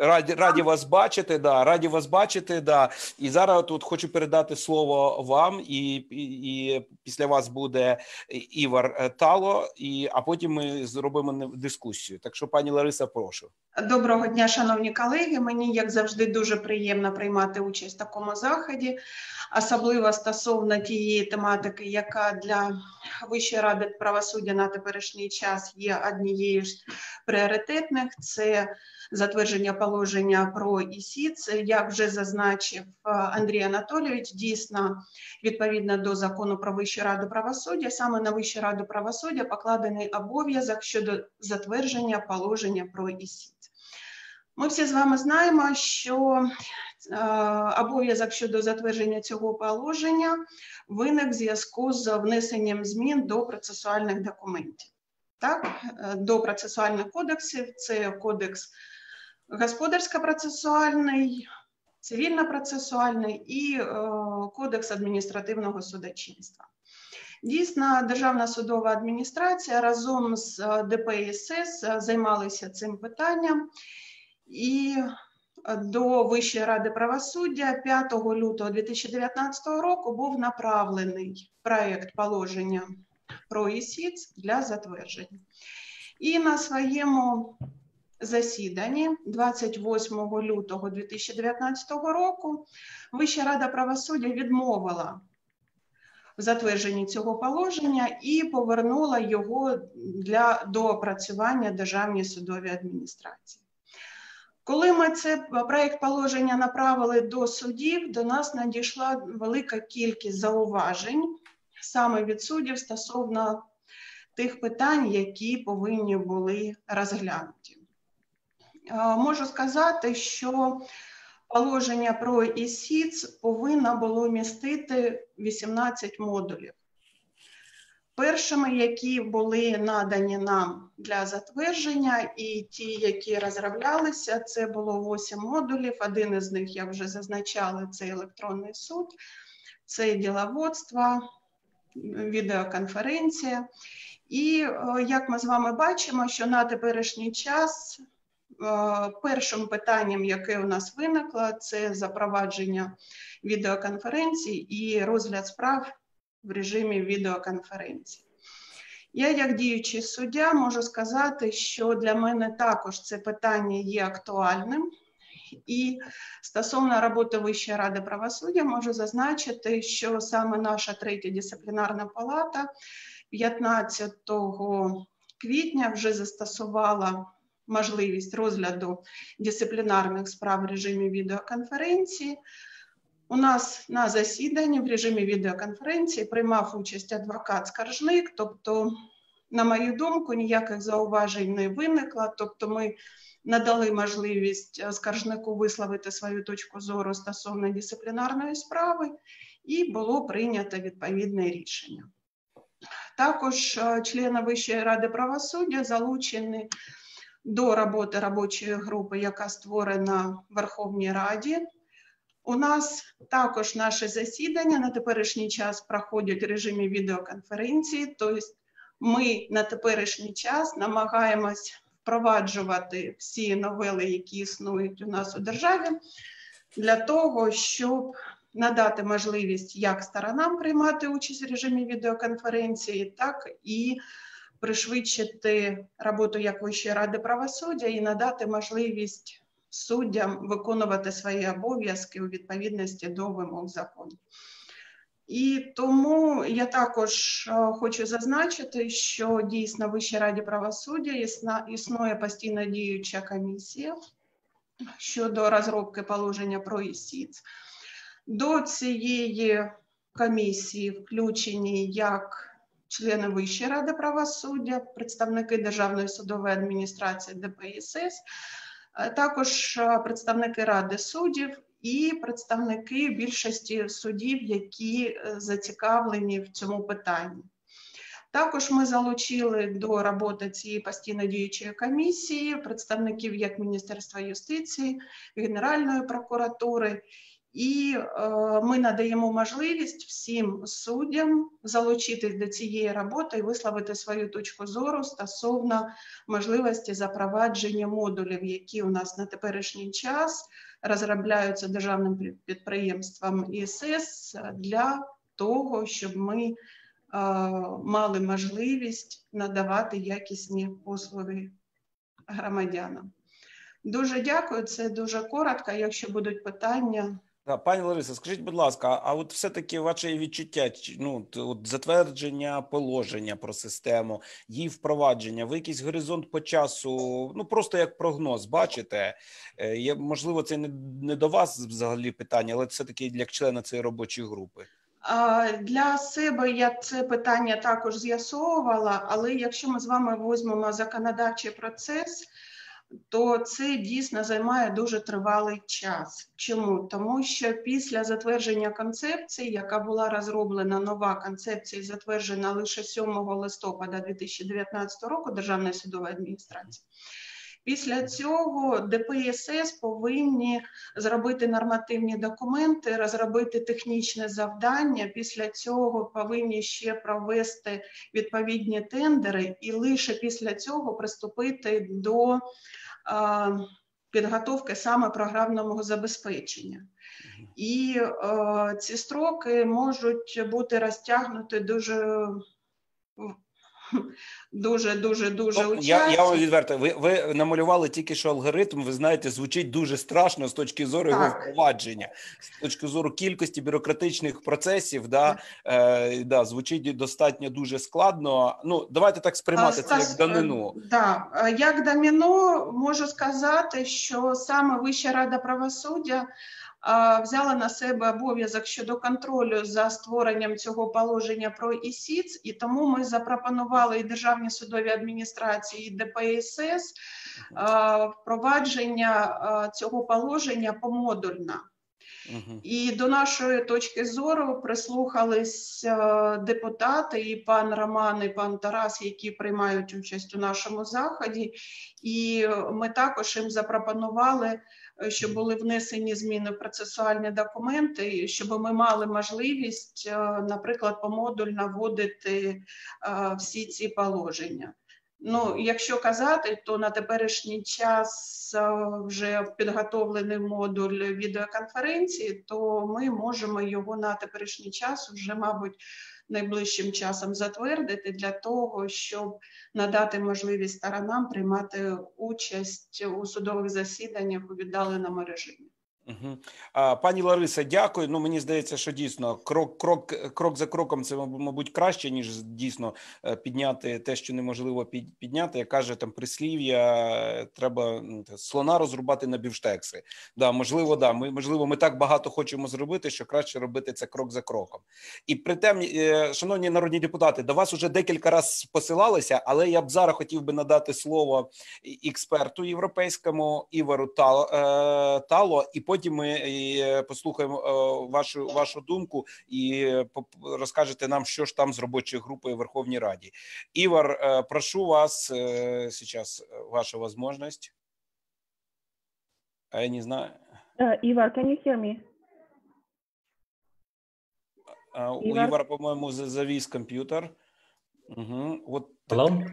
Раді раді вас бачити. Да, раді вас бачити. Да. І зараз тут хочу передати слово вам, і і, і після вас буде Івар Тало, і а потім ми зробимо дискусію. Так що, пані Лариса, прошу. Доброго дня, шановні колеги. Мені як завжди дуже приємно приймати участь в такому заході, особливо стосовно тієї тематики, яка для Вищої ради правосуддя на теперішній час є однією з пріоритетних. Це затвердження положення про ІСІЦ, як вже зазначив е, Андрій Анатолійович, дійсно відповідно до закону про Вищу раду правосуддя, саме на Вищу раду правосуддя покладений обов'язок щодо затвердження положення про ІСІЦ. Ми всі з вами знаємо, що обов'язок щодо затвердження цього положення виник в зв'язку з внесенням змін до процесуальних документів. Так, е, до процесуальних кодексів це кодекс господарсько-процесуальний, цивільно-процесуальний і е, кодекс адміністративного судочинства. Дійсно, Державна судова адміністрація разом з ДПСС займалися цим питанням і до Вищої ради правосуддя 5 лютого 2019 року був направлений проєкт положення про ІСІЦ для затвердження. І на своєму засіданні 28 лютого 2019 року Вища рада правосуддя відмовила в затвердженні цього положення і повернула його для доопрацювання Державній судовій адміністрації. Коли ми цей проєкт положення направили до судів, до нас надійшла велика кількість зауважень саме від суддів стосовно тих питань, які повинні були розглянуті. Можу сказати, що положення про ІСІЦ повинно було містити 18 модулів. Першими, які були надані нам для затвердження, і ті, які розроблялися, це було 8 модулів. Один із них я вже зазначала: це електронний суд, це діловодство, відеоконференція. І як ми з вами бачимо, що на теперішній час першим питанням, яке у нас виникло, це запровадження відеоконференцій і розгляд справ в режимі відеоконференції. Я, як діючий суддя, можу сказати, що для мене також це питання є актуальним. І стосовно роботи Вищої ради правосуддя, можу зазначити, що саме наша третя дисциплінарна палата 15 квітня вже застосувала можливість розгляду дисциплінарних справ в режимі відеоконференції. У нас на засіданні в режимі відеоконференції приймав участь адвокат-скаржник, тобто, на мою думку, ніяких зауважень не виникло. Тобто, ми надали можливість скаржнику висловити свою точку зору стосовно дисциплінарної справи, і було прийнято відповідне рішення. Також е, члени Вищої ради правосуддя залучені до роботи робочої групи, яка створена в Верховній Раді. У нас також наше засідання. На теперішній час проходять в режимі відеоконференції, тобто ми на теперішній час намагаємось впроваджувати всі новели, які існують у нас у державі, для того, щоб надати можливість як сторонам приймати участь в режимі відеоконференції, так і пришвидшити роботу як Вищої ради правосуддя і надати можливість суддям виконувати свої обов'язки у відповідності до вимог закону. І тому я також е, хочу зазначити, що дійсно в Вищій раді правосуддя існує постійно діюча комісія щодо розробки положення про ІСІЦ. До цієї комісії включені як члени Вищої ради правосуддя, представники Державної судової адміністрації ДПСС, також е, представники Ради суддів і представники більшості судів, які е, зацікавлені в цьому питанні. Також ми залучили до роботи цієї постійно діючої комісії представників як Міністерства юстиції, Генеральної прокуратури І е, ми надаємо можливість всім суддям залучитись до цієї роботи і висловити свою точку зору стосовно можливості запровадження модулів, які у нас на теперішній час розробляються державним підприємством ІСС для того, щоб ми е, мали можливість надавати якісні послуги громадянам. Дуже дякую, це дуже коротко. Якщо будуть питання. Пані Лариса, скажіть, будь ласка, а от все-таки ваше відчуття, ну от затвердження положення про систему, її впровадження, ви якийсь горизонт по часу, ну просто як прогноз, бачите? Е, Можливо, це не, не до вас взагалі питання, але все-таки для члена цієї робочої групи. Для себе я це питання також з'ясовувала, але якщо ми з вами візьмемо законодавчий процес, то це дійсно займає дуже тривалий час. Чому? Тому що після затвердження концепції, яка була розроблена, нова концепція, затверджена лише 7 листопада 2019 року Державної судової адміністрації. Після цього ДПСС повинні зробити нормативні документи, розробити технічне завдання. Після цього повинні ще провести відповідні тендери, і лише після цього приступити до підготовки саме програмного забезпечення. І е, ці строки можуть бути розтягнуті дуже дуже дуже дуже ну, я я вам відверто. Ви ви намалювали тільки що алгоритм. Ви знаєте, звучить дуже страшно з точки зору так. його впровадження, з точки зору кількості бюрократичних процесів. Да, е, да, звучить достатньо дуже складно. Ну давайте так сприймати а, це як данину. Да, як доміно можу сказати, що саме Вища рада правосуддя взяла на себе обов'язок щодо контролю за створенням цього положення про ІСІЦ, і тому ми запропонували і державні судові адміністрації, і ДПСС впровадження цього положення помодульно. І до нашої точки зору прислухались депутати, і пан Роман, і пан Тарас, які приймають участь у нашому заході, і ми також їм запропонували Е, щоб були внесені зміни в процесуальні документи, щоб ми мали можливість, е, наприклад, помодульно вводити е, всі ці положення. Ну, якщо казати, то на теперішній час вже підготовлений модуль відеоконференції, то ми можемо його на теперішній час вже, мабуть, найближчим часом затвердити для того, щоб надати можливість сторонам приймати участь у судових засіданнях у віддаленому режимі. Угу. А, Пані Лариса, дякую. Ну мені здається, що дійсно крок, крок, крок за кроком це мабуть краще ніж дійсно е, підняти те, що неможливо підняти. Як каже там прислів'я, треба слона розрубати на бівштекси. Да, можливо, да. Ми можливо, ми так багато хочемо зробити, що краще робити це крок за кроком. І при тем, е, шановні народні депутати, до вас уже декілька разів посилалися, але я б зараз хотів би надати слово експерту європейському Івару е, Тало і потім ми е, послухаємо е, вашу вашу думку і е, розкажете нам, що ж там з робочою групою в Верховній Раді. Івар, прошу вас сейчас ваша возможность. А я не знаю. Ивар, can you hear me? У Ивара, по-моему, завис компьютер. Угу. Вот. Hello?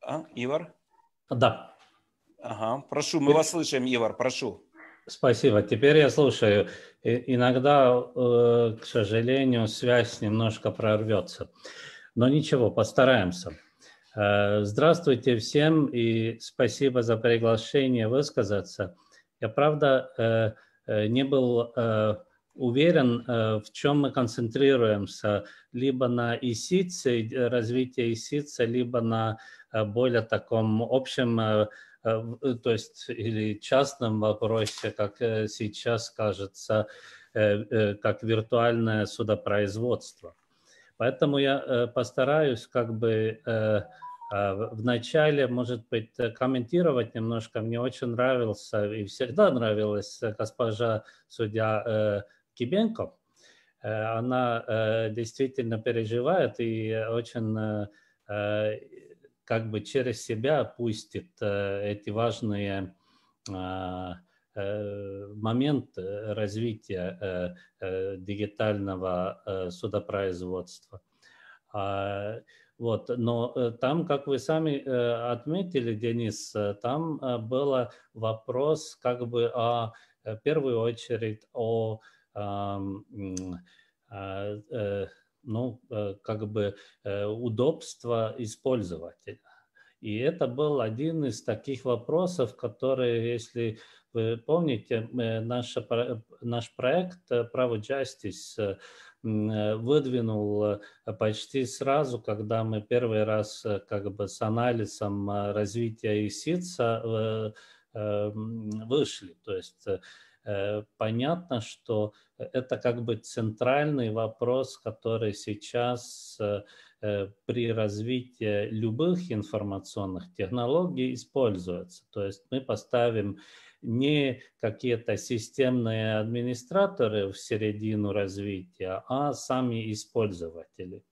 А, Ивар? Да. Ага, прошу, мы вас слышим, Ивар, прошу. Спасибо. Теперь я слушаю. иногда, э, к сожалению, связь немножко прорвется. Но ничего, постараемся. Э, здравствуйте всем и спасибо за приглашение высказаться. Я, правда, э, не был уверен, в чем мы концентрируемся, либо на ИСИЦе, развитие ИСИЦа, либо на более таком общем то есть или частном вопросе, как э, сейчас кажется, как виртуальное судопроизводство. Поэтому я постараюсь как бы вначале, может быть, комментировать немножко. Мне очень нравился и всегда нравилась госпожа судья Кибенко. Она действительно переживает и очень как бы через себя пустит э, эти важные а, момент развития дигитального судопроизводства. А, вот, но там, как вы сами отметили, Денис, там был вопрос как бы о, в первую очередь о ну, как бы удобства использователя. И это был один из таких вопросов, которые, если вы помните, наш, наш проект «Право Justice» выдвинул почти сразу, когда мы первый раз как бы с анализом развития ИСИЦа вышли. То есть понятно, что это как бы центральный вопрос, который сейчас Э, при развитии любых информационных технологий используется. То есть мы поставим не какие-то системные администраторы в середину развития, а сами использователи.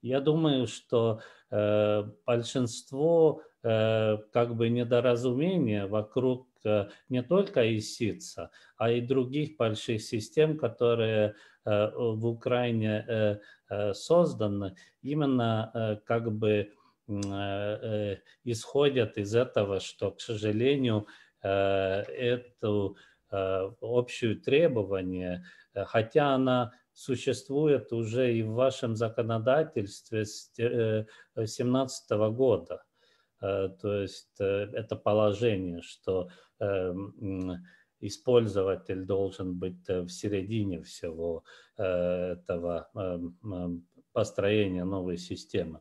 Я думаю, что э, большинство э, как бы недоразумения вокруг э, не только ИСИЦа, а и других больших систем, которые э, в Украине э, Э, созданы, именно э, как бы э, исходят из этого, что, к сожалению, эту общую требование, хотя она существует уже и в вашем законодательстве с 2017 года. То есть это положение, что использователь должен быть в середине всего Э, этого эм, построения новой системы.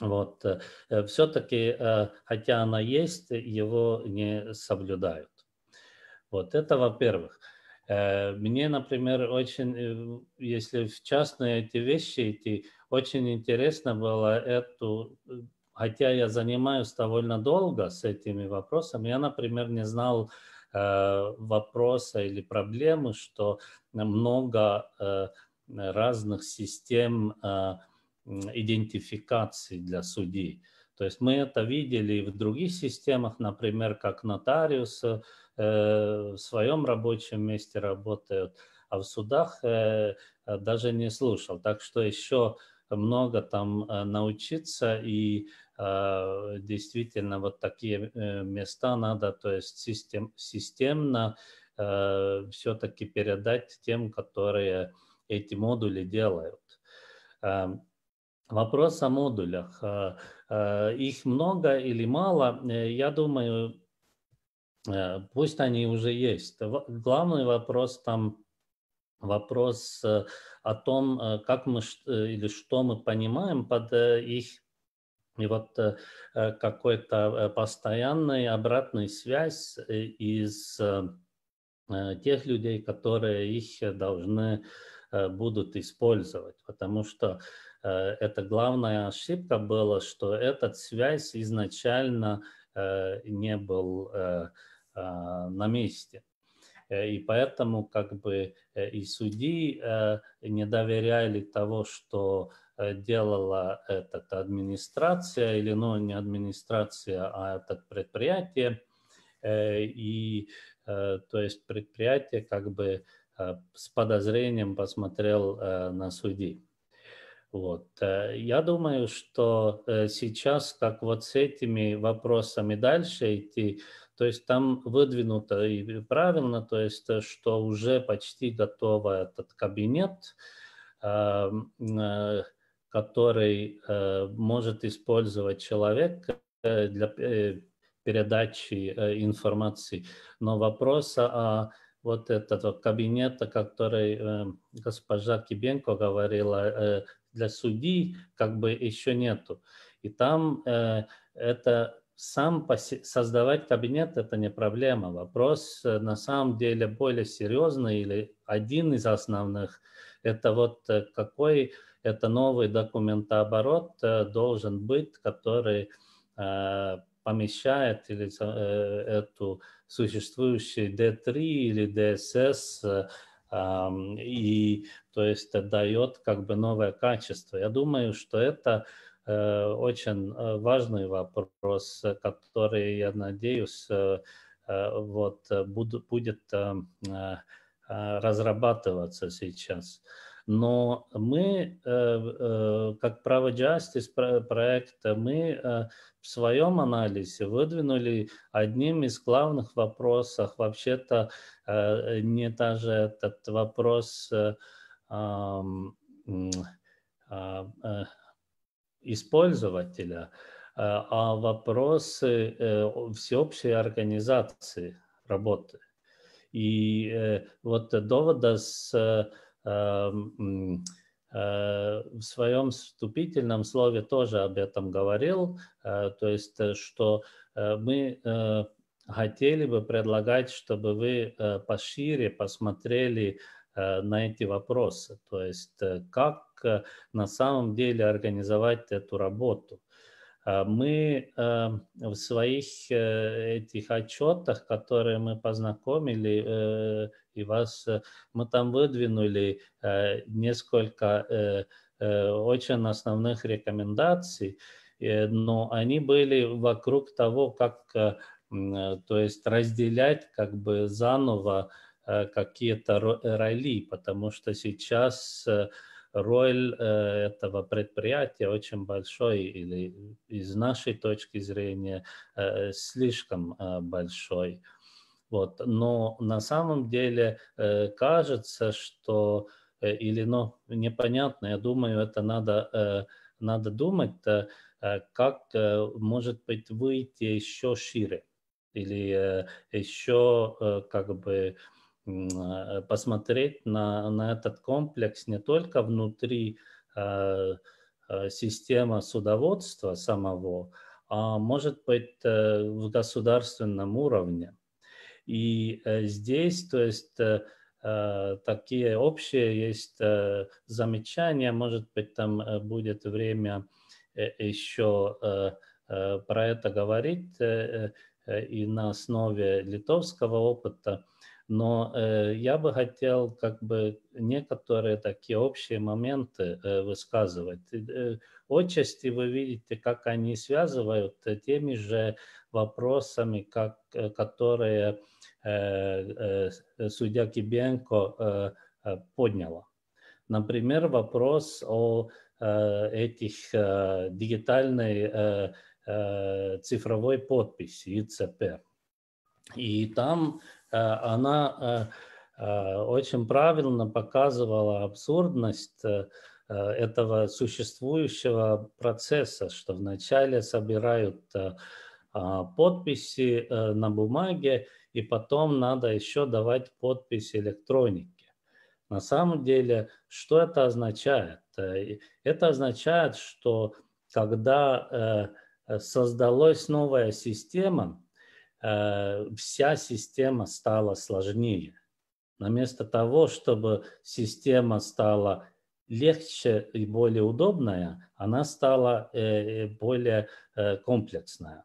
Вот. Э, Все-таки, э, хотя она есть, его не соблюдают. Вот это во-первых. Мне, например, очень, если в частные эти вещи идти, очень интересно было эту, хотя я занимаюсь довольно долго с этими вопросами, я, например, не знал Э, вопроса или проблемы, что много э, разных систем э, идентификации для судей. То есть мы это видели и в других системах, например, как нотариус в своем рабочем месте работают, а в судах даже не слушал. Так что еще много там научиться и а, действительно вот такие э, места надо, то есть систем, системно э, все-таки передать тем, которые эти модули делают. А, вопрос о модулях. Их много или мало, э, я думаю, пусть они уже есть. Главный вопрос там вопрос о том, как мы или что мы понимаем под их и вот э, э, какой-то э, постоянной обратной связь из тех людей, которые их должны будут использовать, потому что это главная ошибка была, что эта связь изначально не был на месте. И поэтому как бы и судьи не доверяли того, что Э, делала эта администрация, или ну не администрация, а это предприятие. Э, и э, то есть предприятие как бы с подозрением посмотрел на судей. Вот. Я думаю, что сейчас, как вот с этими вопросами дальше идти, то есть там выдвинуто и правильно, то есть что уже почти готово этот кабинет, который э, может использовать человек э, для э, передачи информации. Но вопрос о вот этого кабинета, который госпожа Кибенко говорила, для судей как бы еще нету. И там это сам создавать кабинет это не проблема. Вопрос на самом деле более серьезный или один из основных это вот какой это новый документооборот э, должен быть, который э, помещает или э, эту существующий D3 или DSS и то есть дает как бы новое качество. Я думаю, что это очень важный вопрос, который, я надеюсь, вот, будет разрабатываться сейчас. Но мы, как право Justice проекта, мы в своем анализе выдвинули одним из главных вопросов, вообще-то не даже этот вопрос использователя, а вопросы всеобщей организации работы. И вот довода с в своем вступительном слове тоже об этом говорил, то есть что мы хотели бы предлагать, чтобы вы пошире посмотрели на эти вопросы, то есть как на самом деле организовать эту работу. Мы в своих этих отчетах, которые мы познакомили и вас, мы там выдвинули несколько очень основных рекомендаций, но они были вокруг того, как то есть разделять как бы заново какие-то роли, потому что сейчас роль этого предприятия очень большой или из нашей точки зрения слишком большой. Вот. Но на самом деле кажется, что или ну, непонятно, я думаю, это надо, надо думать, как может быть выйти еще шире или еще как бы посмотреть на, на этот комплекс не только внутри системы судоводства самого, а может быть в государственном уровне. И здесь, то есть, такие общие есть замечания, может быть, там будет время еще про это говорить и на основе литовского опыта. Но э, я бы хотел как бы некоторые такие общие моменты э, высказывать. Э, отчасти вы видите, как они связывают теми же вопросами, как, которые э, э, судья Кибенко э, э, подняла. Например, вопрос о э, этих э, дигитальной э, э, цифровой подписи ИЦП. И там Э, она э, э, очень правильно показывала абсурдность этого существующего процесса, что вначале собирают подписи на бумаге, и потом надо еще давать подпись электронике. На самом деле, что это означает? Это означает, что когда создалась новая система, Э, вся система стала сложнее. Вместо того, чтобы система стала легче и более удобная, она стала э, более э, комплексная.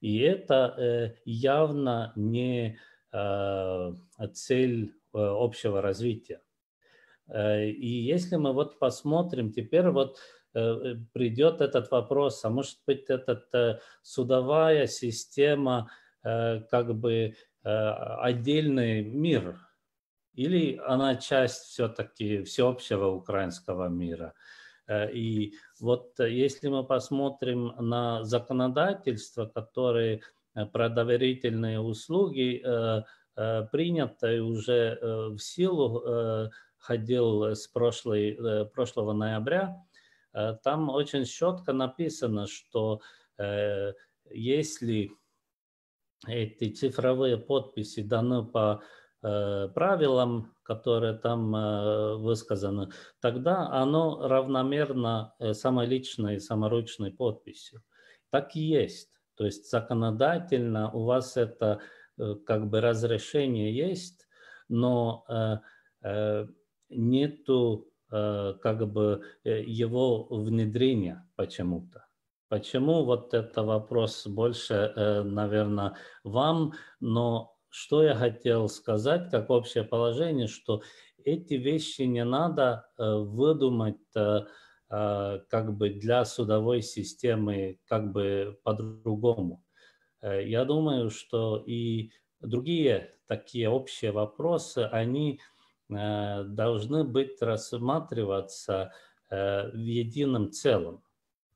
И это явно не цель общего развития. И если мы вот посмотрим, теперь вот придет этот вопрос, а может быть, эта судовая система – Э, как бы э, отдельный мир, или она часть все-таки всеобщего украинского мира. Э, и вот если мы посмотрим на законодательство, которое про доверительные услуги принято уже в силу, ходил с прошлой, прошлого ноября, там очень четко написано, что если эти цифровые подписи даны по э, правилам, которые там э, высказаны, тогда оно равномерно э, самоличной, саморучной подписью. Так и есть. То есть законодательно у вас это э, как бы разрешение есть, но э, э, нету э, как бы э, его внедрения почему-то. Почему вот это вопрос больше, э, наверное, вам, но что я хотел сказать как общее положение, что эти вещи не надо э, выдумать э, как бы для судовой системы как бы по-другому. я думаю, что и другие такие общие вопросы, они должны быть рассматриваться в едином целом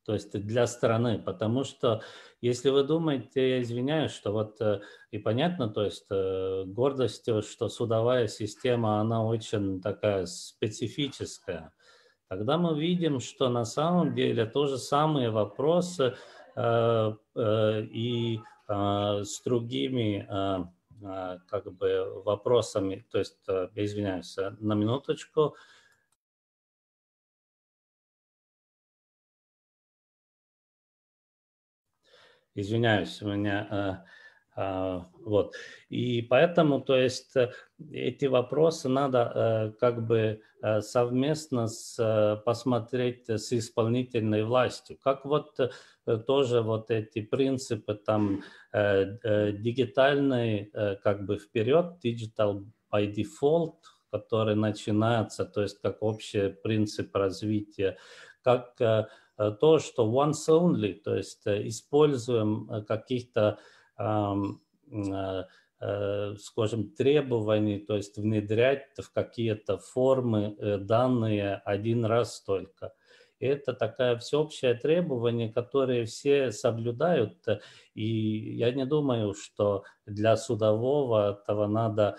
то есть для страны, потому что если вы думаете, я извиняюсь, что вот э, и понятно, то есть э, гордостью, что судовая система, она очень такая специфическая, тогда мы видим, что на самом деле то же самые вопросы э, и с другими как бы вопросами, то есть, извиняюсь, на минуточку, Извиняюсь, у меня э, э, вот. И поэтому, то есть, э, эти вопросы надо как бы совместно с, посмотреть с исполнительной властью. Как вот тоже вот эти принципы там дигитальный как бы вперед, digital by default, который начинается, то есть как общий принцип развития, как Э, то, что once only, то есть э, используем э, каких-то, скажем, требований, то есть внедрять в какие-то формы данные один раз только. Это такое всеобщее требование, которое все соблюдают. И я не думаю, что для судового этого надо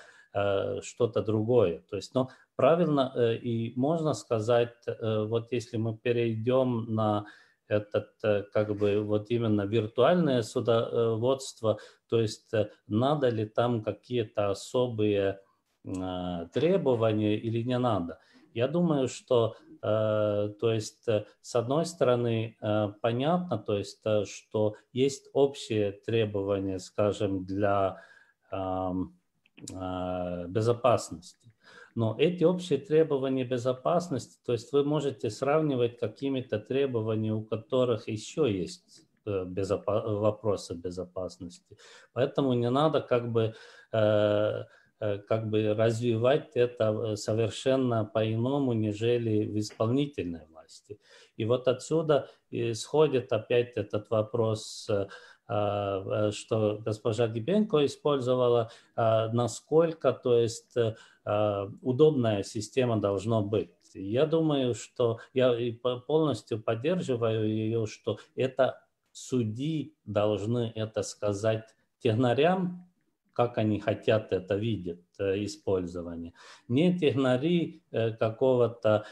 что-то другое. То есть, но правильно э, и можно сказать, э, вот если мы перейдем на этот э, как бы вот именно виртуальное судоводство, то есть надо ли там какие-то особые требования или не надо. Я думаю, что то есть с одной стороны понятно, то есть что есть общие требования, скажем, для безопасности. Но эти общие требования безопасности, то есть вы можете сравнивать какими-то требованиями, у которых еще есть э, безопа- вопросы безопасности. Поэтому не надо как бы э, э, как бы развивать это совершенно по-иному, нежели в исполнительной власти. И вот отсюда исходит опять этот вопрос что госпожа Гибенко использовала, насколько, то есть Э, удобная система должна быть. Я думаю, что я полностью поддерживаю ее, что это судьи должны это сказать технарям, как они хотят это видеть, э, использование. Не технари э, какого-то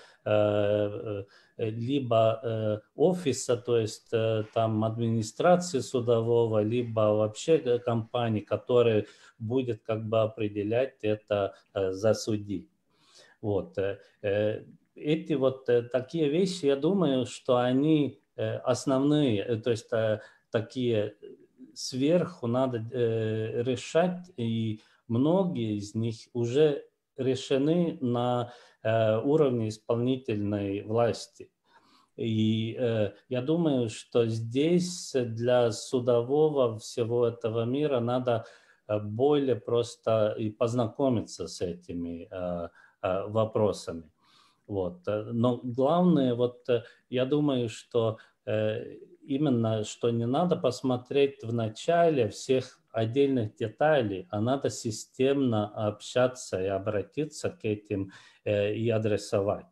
либо офиса, то есть там администрации судового, либо вообще компании, которые будет как бы определять это э, за судьи. Вот. Э, э, эти вот такие вещи, я думаю, что они основные, то есть такие сверху надо решать, и многие из них уже решены на уровне исполнительной власти. И э, я думаю, что здесь для судового всего этого мира надо Э, более просто и познакомиться с этими э, э, вопросами. Вот. Но главное, вот я думаю, что именно, что не надо посмотреть в начале всех отдельных деталей, а надо системно общаться и обратиться к этим и адресовать.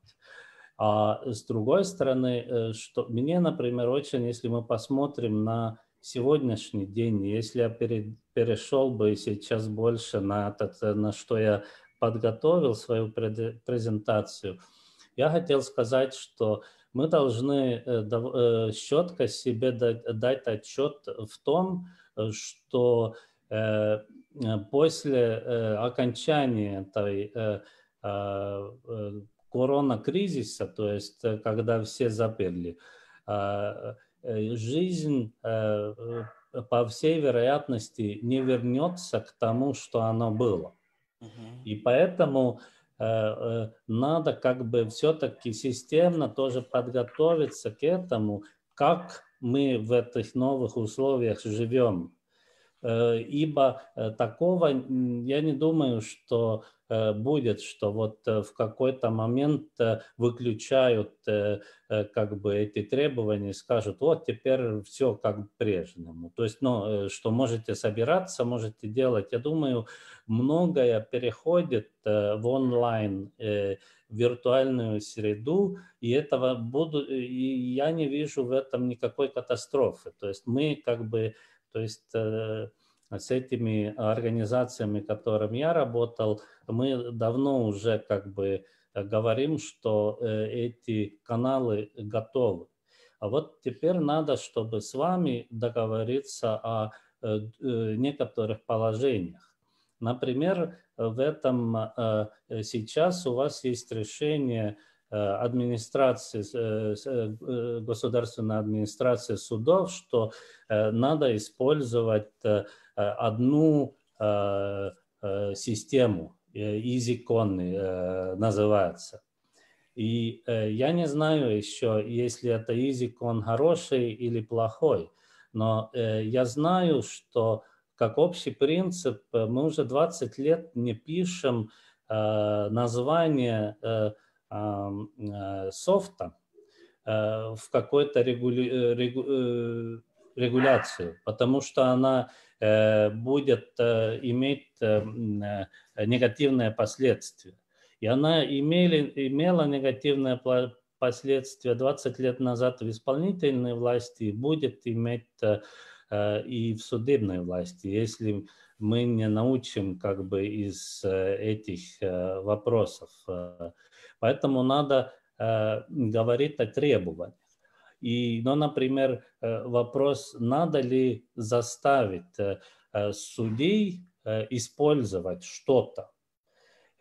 А с другой стороны, что мне, например, очень, если мы посмотрим на сегодняшний день, если я перешел бы сейчас больше на, этот, на что я подготовил свою презентацию, я хотел сказать, что мы должны э, э, четко себе дать, дать отчет в том, что э, после окончания этой коронакризиса, то есть когда все заперли, Э, жизнь э, э, по всей вероятности не вернется к тому, что оно было. И поэтому надо как бы все-таки системно тоже подготовиться к этому, как мы в этих новых условиях живем. ибо такого я не думаю, что будет, что вот в какой-то момент выключают как бы эти требования и скажут, вот теперь все как прежнему. То есть, ну, что можете собираться, можете делать. Я думаю, многое переходит в онлайн виртуальную среду, и этого буду, и я не вижу в этом никакой катастрофы. То есть мы как бы, то есть э, с этими организациями, которыми я работал, мы давно уже как бы говорим, что э, эти каналы готовы. А вот теперь надо, чтобы с вами договориться о э, некоторых положениях. Например, в этом э, сейчас у вас есть решение э, администрации, э, государственной администрации судов, что надо использовать одну систему, EasyCon называется. И я не знаю еще, если это EasyCon хороший или плохой, но я знаю, что как общий принцип, э, мы уже 20 лет не пишем э, название э, э, софта э, в какой-то регули, э, регу, регуляцию, потому что она будет иметь негативные последствия. И она имели, имела негативные последствия 20 лет назад в исполнительной власти и будет иметь Э, и в судебной власти, если мы не научим как бы из э, этих э, вопросов. Поэтому надо говорить о требованиях. И, ну, например, вопрос, надо ли заставить судей использовать что-то.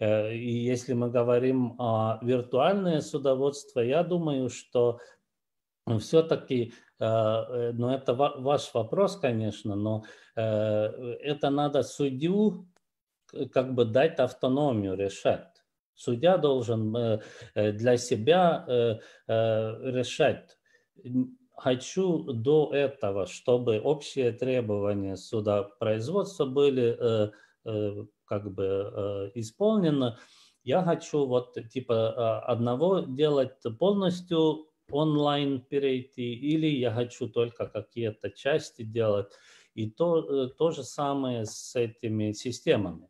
И если мы говорим о виртуальное судоводство, я думаю, что все-таки Э, э, но это ваш вопрос, конечно, но э, это надо судью как бы дать автономию решать. Судья должен для себя решать. Хочу до этого, чтобы общие требования судопроизводства были как бы исполнены. Я хочу вот типа одного делать полностью онлайн перейти, или я хочу только какие-то части делать. И то, э, то же самое с этими системами.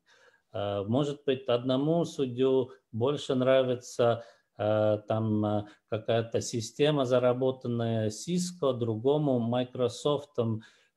Э, может быть, одному судью больше нравится э, там какая-то система, заработанная Cisco, другому Microsoft,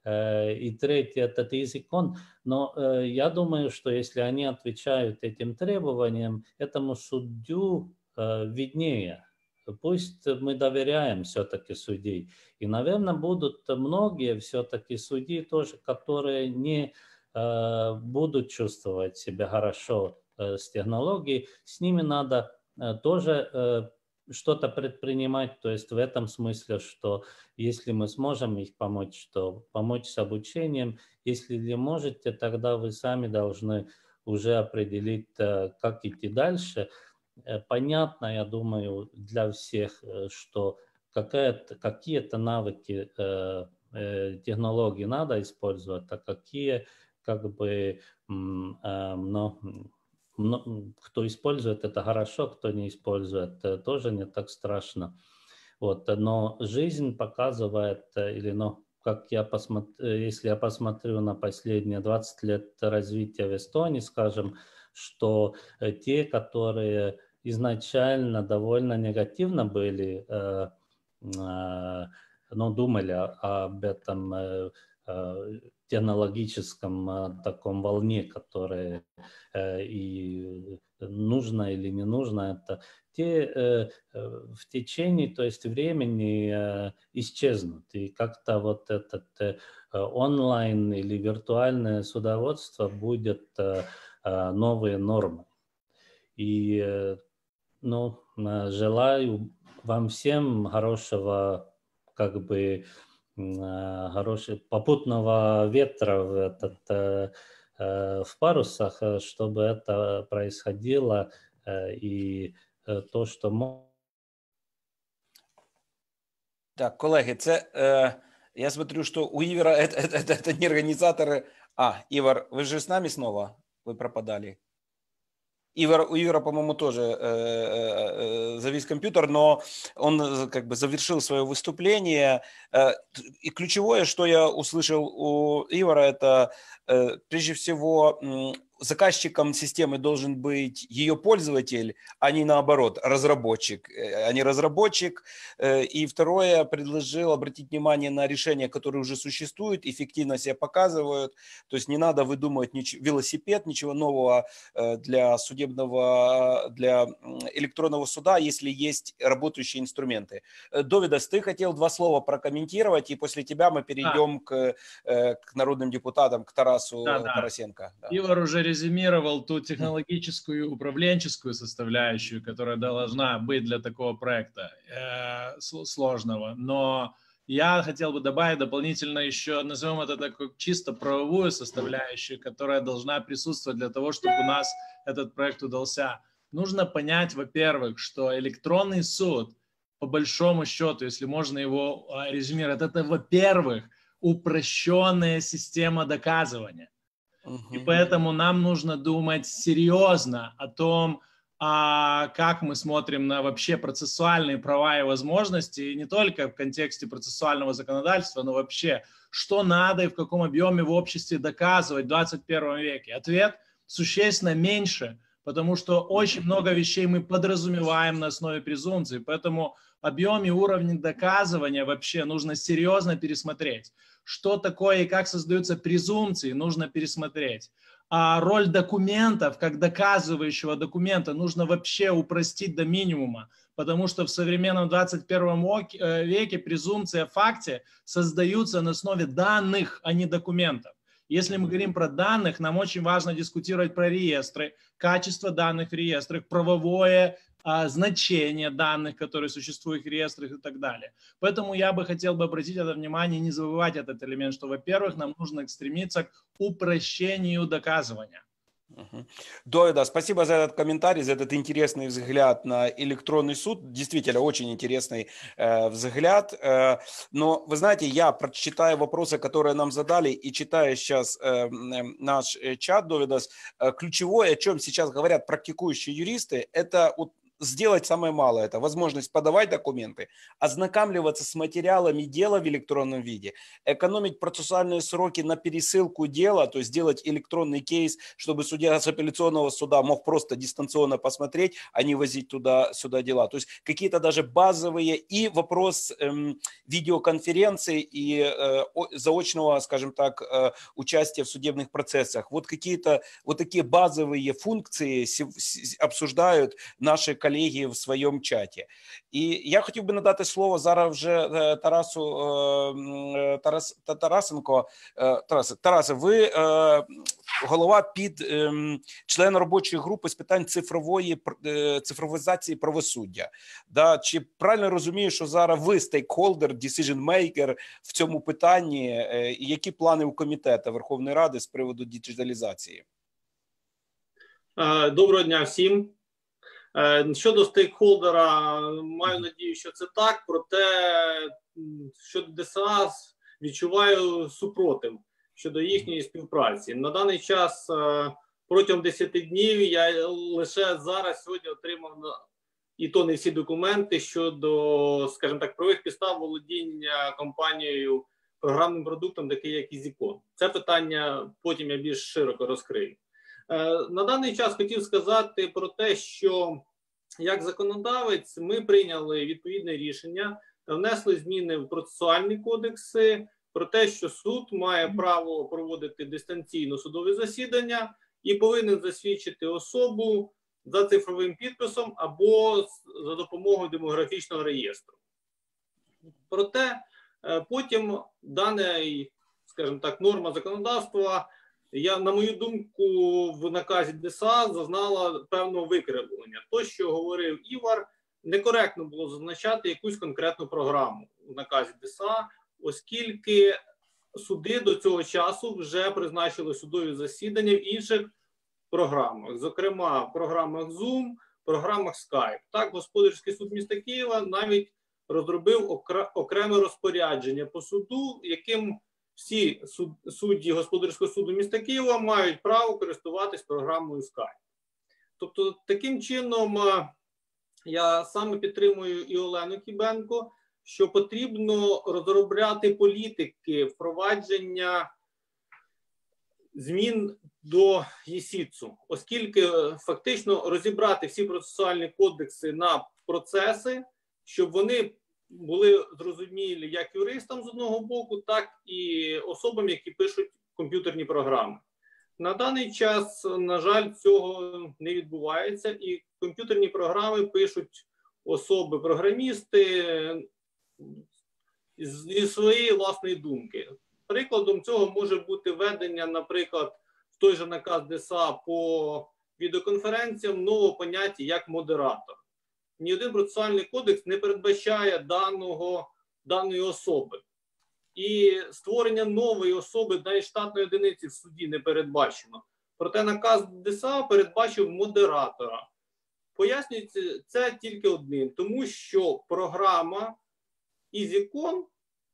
и третий этот языкон. Но я думаю, что если они отвечают этим требованиям, этому судью виднее, пусть мы доверяем все-таки судей. И, наверное, будут многие все-таки судьи тоже, которые не э, будут чувствовать себя хорошо э, с технологией. С ними надо э, тоже э, что-то предпринимать, то есть в этом смысле, что если мы сможем их помочь, то помочь с обучением. Если не можете, тогда вы сами должны уже определить, э, как идти дальше – понятно, я думаю, для всех, э, что какие-то навыки э, технологии надо использовать, а какие как бы, но, но, кто использует это хорошо, кто не использует, тоже не так страшно. Вот, но жизнь показывает, или, ну, как я посмотрю, если я посмотрю на последние 20 лет развития в Эстонии, скажем, что те, которые изначально довольно негативно были, э, э, но думали об этом э, технологическом таком волне, которое и нужно или не нужно, это те в течение, то есть времени исчезнут. И как-то вот этот онлайн или виртуальное судоводство будет новые нормы. И ну, желаю вам всем хорошего, как бы, хорошего попутного ветра в этот э, э, в парусах, э, чтобы это происходило и то, что Так, колеги, це я смотрю, що у Івера это, это, это не організатори А, Ивар, вы же с нами снова? Вы пропадали. Ивар, у Ивара, по-моему, тоже э, э, завис компьютер, но он э, как бы завершил свое выступление. Э, и ключевое, что я услышал у Ивара, это э, прежде всего заказчиком системы должен быть ее пользователь, а не наоборот, разработчик, э, а не разработчик. Э, и второе, предложил обратить внимание на решения, которые уже существуют, эффективно себя показывают. То есть не надо выдумывать нич- велосипед, ничего нового э, для судебного, для электронного суда, если есть работающие инструменты. Довидас, ты хотел два слова прокомментировать, и после тебя мы перейдем а. к, к народным депутатам, к Тарасу да, Тарасенко. Да. Ивар уже резюмировал ту технологическую управленческую составляющую, которая должна быть для такого проекта э, сложного. Но я хотел бы добавить дополнительно еще, назовем это такой чисто правовую составляющую, которая должна присутствовать для того, чтобы у нас этот проект удался. Нужно понять, во-первых, что электронный суд, по большому счету, если можно его а, резюмировать, это, во-первых, упрощенная система доказывания. И поэтому нам нужно думать серьезно о том, а как мы смотрим на вообще процессуальные права и возможности, и не только в контексте процессуального законодательства, но вообще, что надо и в каком объеме в обществе доказывать в 21 веке. Ответ существенно меньше, потому что очень много вещей мы подразумеваем на основе презумпции, поэтому объем и уровень доказывания вообще нужно серьезно пересмотреть что такое и как создаются презумпции, нужно пересмотреть. А роль документов, как доказывающего документа, нужно вообще упростить до минимума, потому что в современном 21 э, веке презумпции о факте создаются на основе данных, а не документов. Если мы говорим про данных, нам очень важно дискутировать про реестры, качество данных в реестрах, правовое а, значение данных, которые существуют в реестрах и так далее. Поэтому я бы хотел бы обратить это внимание, не забывать этот элемент, что, во-первых, нам нужно стремиться к упрощению доказывания. Довида, спасибо за этот комментарий, за этот интересный взгляд на электронный суд. Действительно, очень интересный э, взгляд. Э, но, вы знаете, я прочитаю вопросы, которые нам задали, и читаю сейчас э, наш э, чат, Довидас, э, ключевое, о чем сейчас говорят практикующие юристы, это вот сделать самое малое, это возможность подавать документы, ознакомливаться с материалами дела в электронном виде, экономить процессуальные сроки на пересылку дела, то есть сделать электронный кейс, чтобы судья с апелляционного суда мог просто дистанционно посмотреть, а не возить туда-сюда дела. То есть какие-то даже базовые и вопрос эм, видеоконференции и э, заочного, скажем так, э, участия в судебных процессах. Вот какие-то вот такие базовые функции обсуждают наши коллеги колеги в своєму чаті. І я хотів би надати слово зараз вже Тарасу Тарас, Тарасенко. Тарасе, Тарасе, ви голова під член робочої групи з питань цифрової цифровізації правосуддя. Да? Чи правильно розумію, що зараз ви стейкхолдер, decision maker в цьому питанні? І які плани у комітету Верховної Ради з приводу діджиталізації? Доброго дня всім. Е, щодо стейкхолдера, маю надію, що це так. Проте щодо ДСА відчуваю супротив щодо їхньої співпраці. На даний час е, протягом 10 днів я лише зараз сьогодні отримав і то не всі документи щодо, скажімо так, правих підстав володіння компанією програмним продуктом, такий як EasyCon. Це питання потім я більш широко розкрию. Е, на даний час хотів сказати про те, що як законодавець ми прийняли відповідне рішення, внесли зміни в процесуальні кодекси про те, що суд має право проводити дистанційно судові засідання і повинен засвідчити особу за цифровим підписом або за допомогою демографічного реєстру. Проте е, потім дана, скажімо так, норма законодавства я, на мою думку, в наказі ДСА зазнала певного викривлення. То, що говорив Івар, некоректно було зазначати якусь конкретну програму в наказі ДСА, оскільки суди до цього часу вже призначили судові засідання в інших програмах, зокрема в програмах Zoom, програмах Skype. Так, господарський суд міста Києва навіть розробив окреме розпорядження по суду, яким всі суд, судді господарського суду міста Києва мають право користуватись програмою Skype. Тобто, таким чином я саме підтримую і Олену Кібенко, що потрібно розробляти політики впровадження змін до ЄСІЦу, оскільки е, фактично розібрати всі процесуальні кодекси на процеси, щоб вони були зрозумілі як юристам з одного боку, так і особам, які пишуть комп'ютерні програми. На даний час, на жаль, цього не відбувається, і комп'ютерні програми пишуть особи-програмісти зі своєї власної думки. Прикладом цього може бути введення, наприклад, в той же наказ ДСА по відеоконференціям нового поняття як модератор. Ні один процесуальний кодекс не передбачає даного, даної особи. І створення нової особи навіть штатної одиниці в суді не передбачено. Проте наказ ДСА передбачив модератора. Пояснюється це тільки одним, тому що програма EasyCon,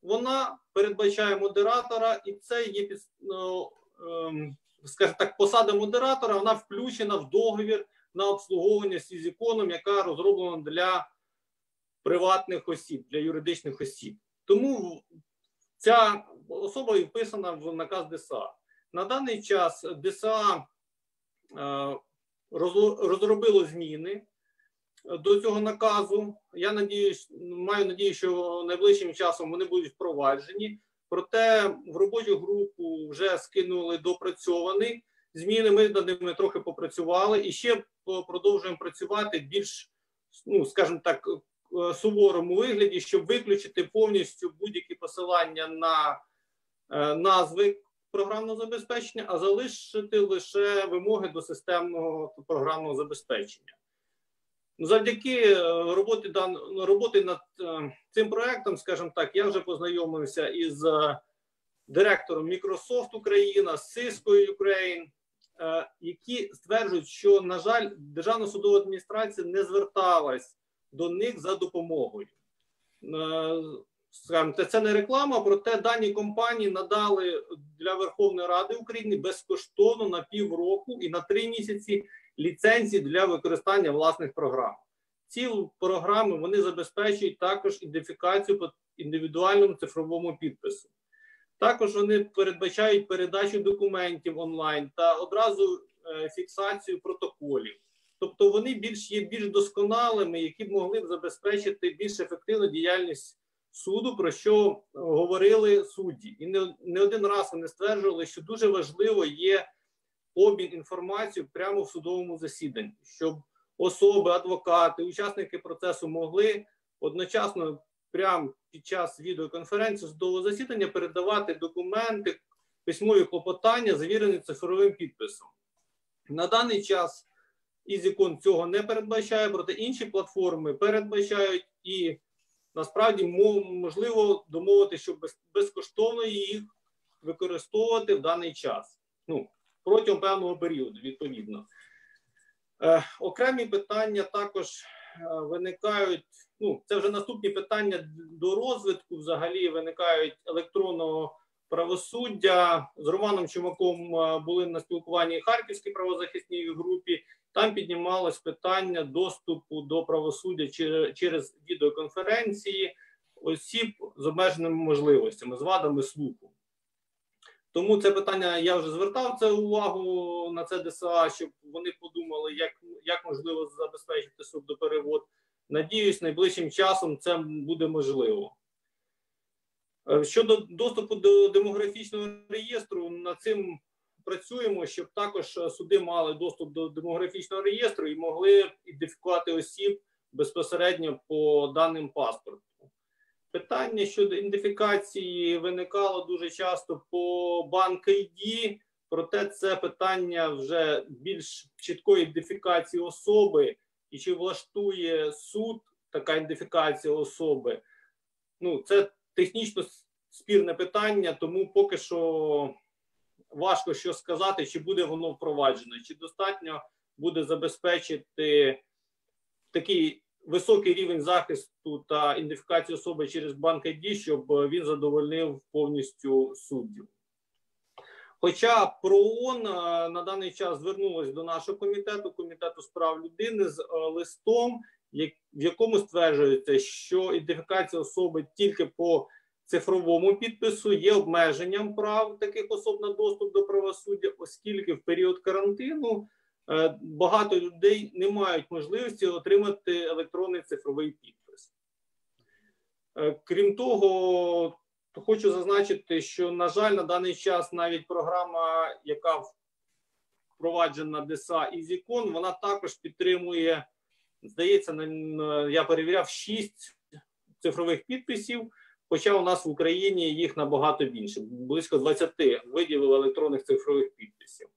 вона передбачає модератора, і це є ну, ем, скажімо так, посада модератора, вона включена в договір на обслуговування EasyCon, яка розроблена для приватних осіб, для юридичних осіб. Тому ця особа і вписана в наказ ДСА. На даний час ДСА е, розробило зміни до цього наказу. Я надіюсь, маю надію, що найближчим часом вони будуть впроваджені. Проте в робочу групу вже скинули допрацьовані зміни. Ми над ними трохи попрацювали і ще продовжуємо працювати більш, ну скажімо так, е, суворому вигляді, щоб виключити повністю будь-які посилання на е, назви програмного забезпечення, а залишити лише вимоги до системного програмного забезпечення. Завдяки е, роботи дан роботи над цим проектом, скажімо так, я вже познайомився із директором Microsoft Україна, з Cisco Ukraine, які стверджують, що, на жаль, Державна судова адміністрація не зверталась до них за допомогою. Скажімо, це не реклама, проте дані компанії надали для Верховної Ради України безкоштовно на півроку і на три місяці ліцензії для використання власних програм. Ці програми вони забезпечують також ідентифікацію по індивідуальному цифровому підпису. Також вони передбачають передачу документів онлайн та одразу е, фіксацію протоколів. Тобто вони більш є більш досконалими, які б могли б забезпечити більш ефективну діяльність суду, про що говорили судді. І не, не один раз вони стверджували, що дуже важливо є обмін інформацією прямо в судовому засіданні, щоб особи, адвокати, учасники процесу могли одночасно прямо під час відеоконференції судового засідання передавати документи, письмові клопотання, завірені цифровим підписом. На даний час EasyCon цього не передбачає, проте інші платформи передбачають і насправді можливо домовити, щоб безкоштовно їх використовувати в даний час. Ну, протягом певного періоду, відповідно. Е, окремі питання також виникають. Ну, це вже наступні питання до розвитку. Взагалі виникають електронного правосуддя. З Романом Чумаком е, були на спілкуванні Харківській правозахисній групі. Там піднімалось питання доступу до правосуддя через відеоконференції осіб з обмеженими можливостями, з вадами слуху. Тому це питання я вже звертав це увагу на це ДСА, щоб вони подумали, як як можливо забезпечити судоперевод. Надіюсь, найближчим часом це буде можливо. Е, щодо доступу до демографічного реєстру, над цим працюємо, щоб також суди мали доступ до демографічного реєстру і могли ідентифікувати осіб безпосередньо по даним паспорту. Питання щодо ідентифікації виникало дуже часто по банк ID, проте це питання вже більш чіткої ідентифікації особи, і чи влаштує суд така ідентифікація особи. Ну, це технічно спірне питання, тому поки що важко що сказати, чи буде воно впроваджено, чи достатньо буде забезпечити такий високий рівень захисту та ідентифікації особи через банк ID, щоб він задовольнив повністю суддів. Хоча ПРООН е, на даний час звернулась до нашого комітету, комітету справ людини з е, листом, в якому стверджується, що ідентифікація особи тільки по цифровому підпису є обмеженням прав таких особ на доступ до правосуддя, оскільки в період карантину е, багато людей не мають можливості отримати електронний цифровий підпис. Е, Крім того, хочу зазначити, що, на жаль, на даний час навіть програма, яка впроваджена ДСА EasyCon, вона також підтримує, здається, я перевіряв 6 цифрових підписів, хоча у нас в Україні їх набагато більше, близько 20 видів електронних цифрових підписів.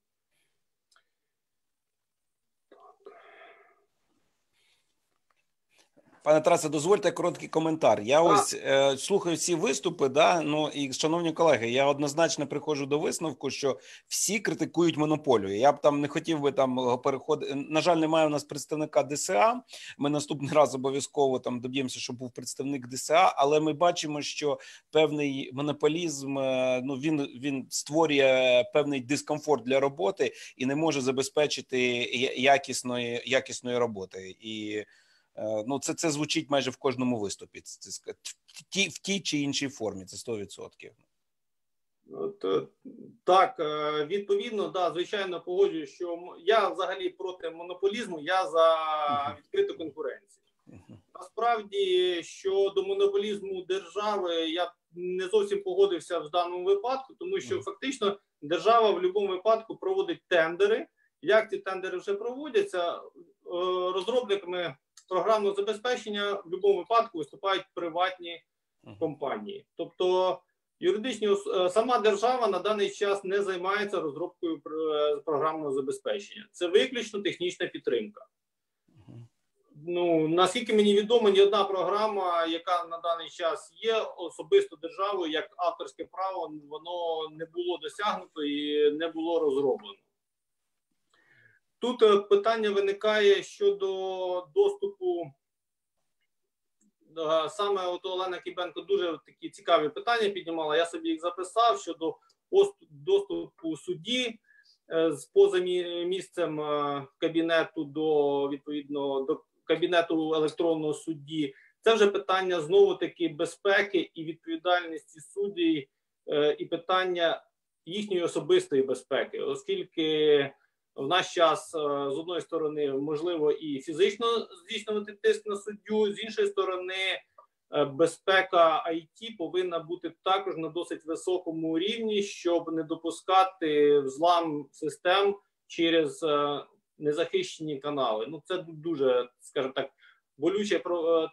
Пане Тарасе, дозвольте короткий коментар. Я Так. ось е, слухаю всі виступи. Да? Ну і шановні колеги, я однозначно приходжу до висновку, що всі критикують монополію. Я б там не хотів би там переходити. На жаль, немає у нас представника ДСА. Ми наступний раз обов'язково там доб'ємося, щоб був представник ДСА, але ми бачимо, що певний монополізм е, ну він він створює певний дискомфорт для роботи і не може забезпечити якісної якісної роботи і. Е, Ну, це це звучить майже в кожному виступі. Це, це в тій, в тій чи іншій формі. Це 100%. От, е, так, е, відповідно, да, звичайно, погоджуюсь, що я взагалі проти монополізму, я за відкриту конкуренцію. Насправді щодо монополізму держави, я не зовсім погодився в даному випадку, тому що фактично держава в будь-якому випадку проводить тендери. Як ці тендери вже проводяться, розробниками програмного забезпечення в будь-якому випадку виступають приватні компанії. Тобто юридичні е, сама держава на даний час не займається розробкою е, програмного забезпечення. Це виключно технічна підтримка. Ну наскільки мені відомо, ні одна програма, яка на даний час є особисто державою, як авторське право, воно не було досягнуто і не було розроблено. Тут е, питання виникає щодо доступу. Е, Саме от Олена Кібенко дуже такі цікаві питання піднімала. Я собі їх записав щодо доступу судді е, з поза місцем кабінету до відповідно до кабінету електронного судді. Це вже питання знову таки безпеки і відповідальності судді, і питання їхньої особистої безпеки, оскільки в наш час е, з одної сторони можливо і фізично здійснювати тиск на суддю, з іншої сторони. е, Безпека IT повинна бути також на досить високому рівні, щоб не допускати взлам систем через е, незахищені канали. Ну це дуже, скажімо так, болюча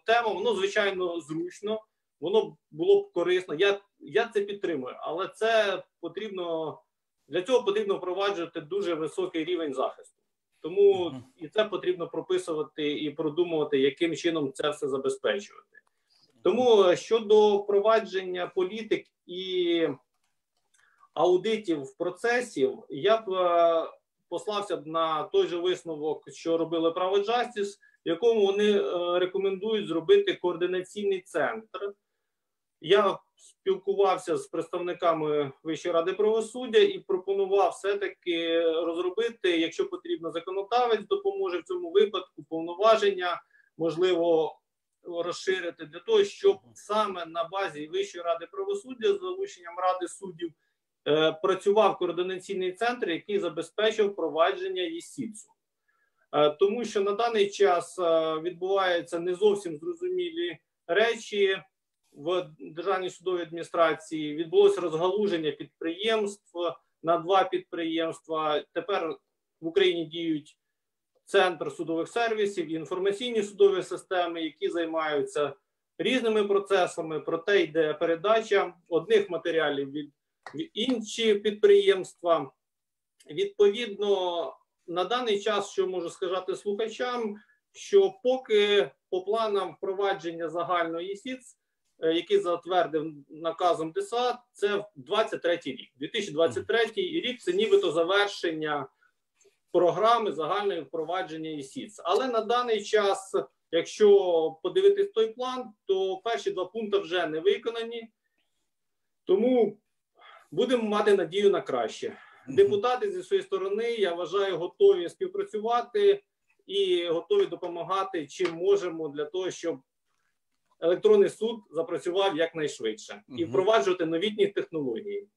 тема. Воно звичайно зручно, воно було б корисно. Я, я це підтримую, але це потрібно для цього потрібно впроваджувати дуже високий рівень захисту. Тому і це потрібно прописувати і продумувати, яким чином це все забезпечувати. Тому е, щодо впровадження політик і аудитів процесів, я б е, послався б на той же висновок, що робили право Justice, в якому вони е, рекомендують зробити координаційний центр. Я спілкувався з представниками Вищої ради правосуддя і пропонував все-таки розробити, якщо потрібно, законодавець допоможе в цьому випадку повноваження, можливо, розширити для того, щоб саме на базі Вищої ради правосуддя з залученням ради суддів е, працював координаційний центр, який забезпечив впровадження ЄСІЦу. Е, тому що на даний час е, відбуваються не зовсім зрозумілі речі в державній судовій адміністрації. Відбулося розгалуження підприємств на два підприємства. Тепер в Україні діють центр судових сервісів і інформаційні судові системи, які займаються різними процесами. Проте йде передача одних матеріалів від, інші підприємства. Відповідно, на даний час, що можу сказати слухачам, що поки по планам впровадження загальної ЄСІЦ, е, який затвердив наказом ДСА, це 23 рік. 2023 рік це нібито завершення програми загальної впровадження ЄСІЦ. Але на даний час Якщо подивитись той план, то перші два пункти вже не виконані, тому будемо мати надію на краще. Депутати зі своєї сторони, я вважаю, готові співпрацювати і готові допомагати чим можемо для того, щоб електронний суд запрацював якнайшвидше і впроваджувати новітні технології.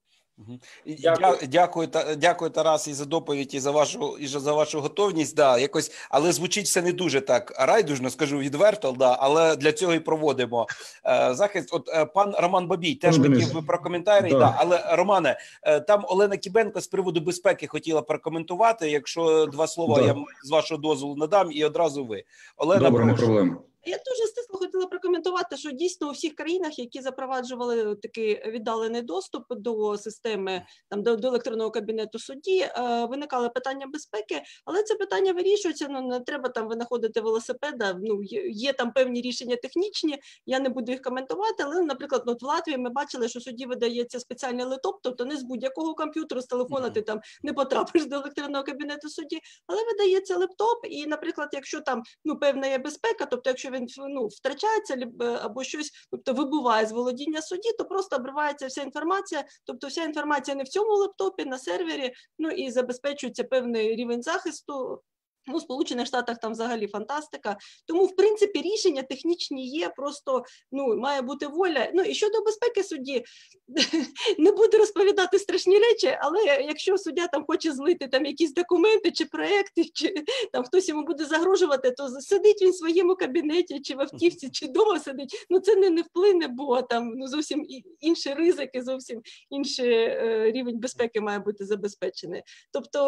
Дякую. Дякую, та- дякую, Тарас, і за доповідь, і за вашу і за вашу готовність. Да, якось, але звучить все не дуже так райдужно, скажу відверто. Да, але для цього і проводимо е, захист. От е, пан Роман Бабій теж Денис, хотів би прокоментарі. да. Да. але Романе, е, там Олена Кібенко з приводу безпеки хотіла прокоментувати. Якщо два слова Да. я з вашого дозволу надам, і одразу ви Олена. Добре, не проблема. Я дуже стисло хотіла прокоментувати, що дійсно у всіх країнах, які запроваджували такий віддалений доступ до системи там до, до електронного кабінету судді, е, виникали питання безпеки, але це питання вирішується. Ну не треба там винаходити велосипеда. Ну є, є там певні рішення технічні. Я не буду їх коментувати. Але, наприклад, ну, от в Латвії ми бачили, що судді видається спеціальний летоп, тобто не з будь-якого комп'ютеру, з телефона Мгм. ти там не потрапиш до електронного кабінету судді, але видається лептоп, і, наприклад, якщо там ну певна є безпека, тобто, якщо він ну втрачається е, або щось, тобто вибуває з володіння судді, то просто обривається вся інформація. Тобто, вся інформація не в цьому лаптопі, на сервері, ну і забезпечується певний рівень захисту. Ну, Сполучених Штатах там взагалі фантастика. Тому, в принципі, рішення технічні є, просто ну має бути воля. Ну і щодо безпеки судді, <laughs> не буду розповідати страшні речі, але якщо суддя там хоче злити там якісь документи чи проекти, чи там хтось йому буде загрожувати, то сидить він в своєму кабінеті, чи в автівці, чи вдома сидить. Ну це не, не вплине, бо там ну зовсім інші ризики, зовсім інший е, рівень безпеки має бути забезпечений. Тобто,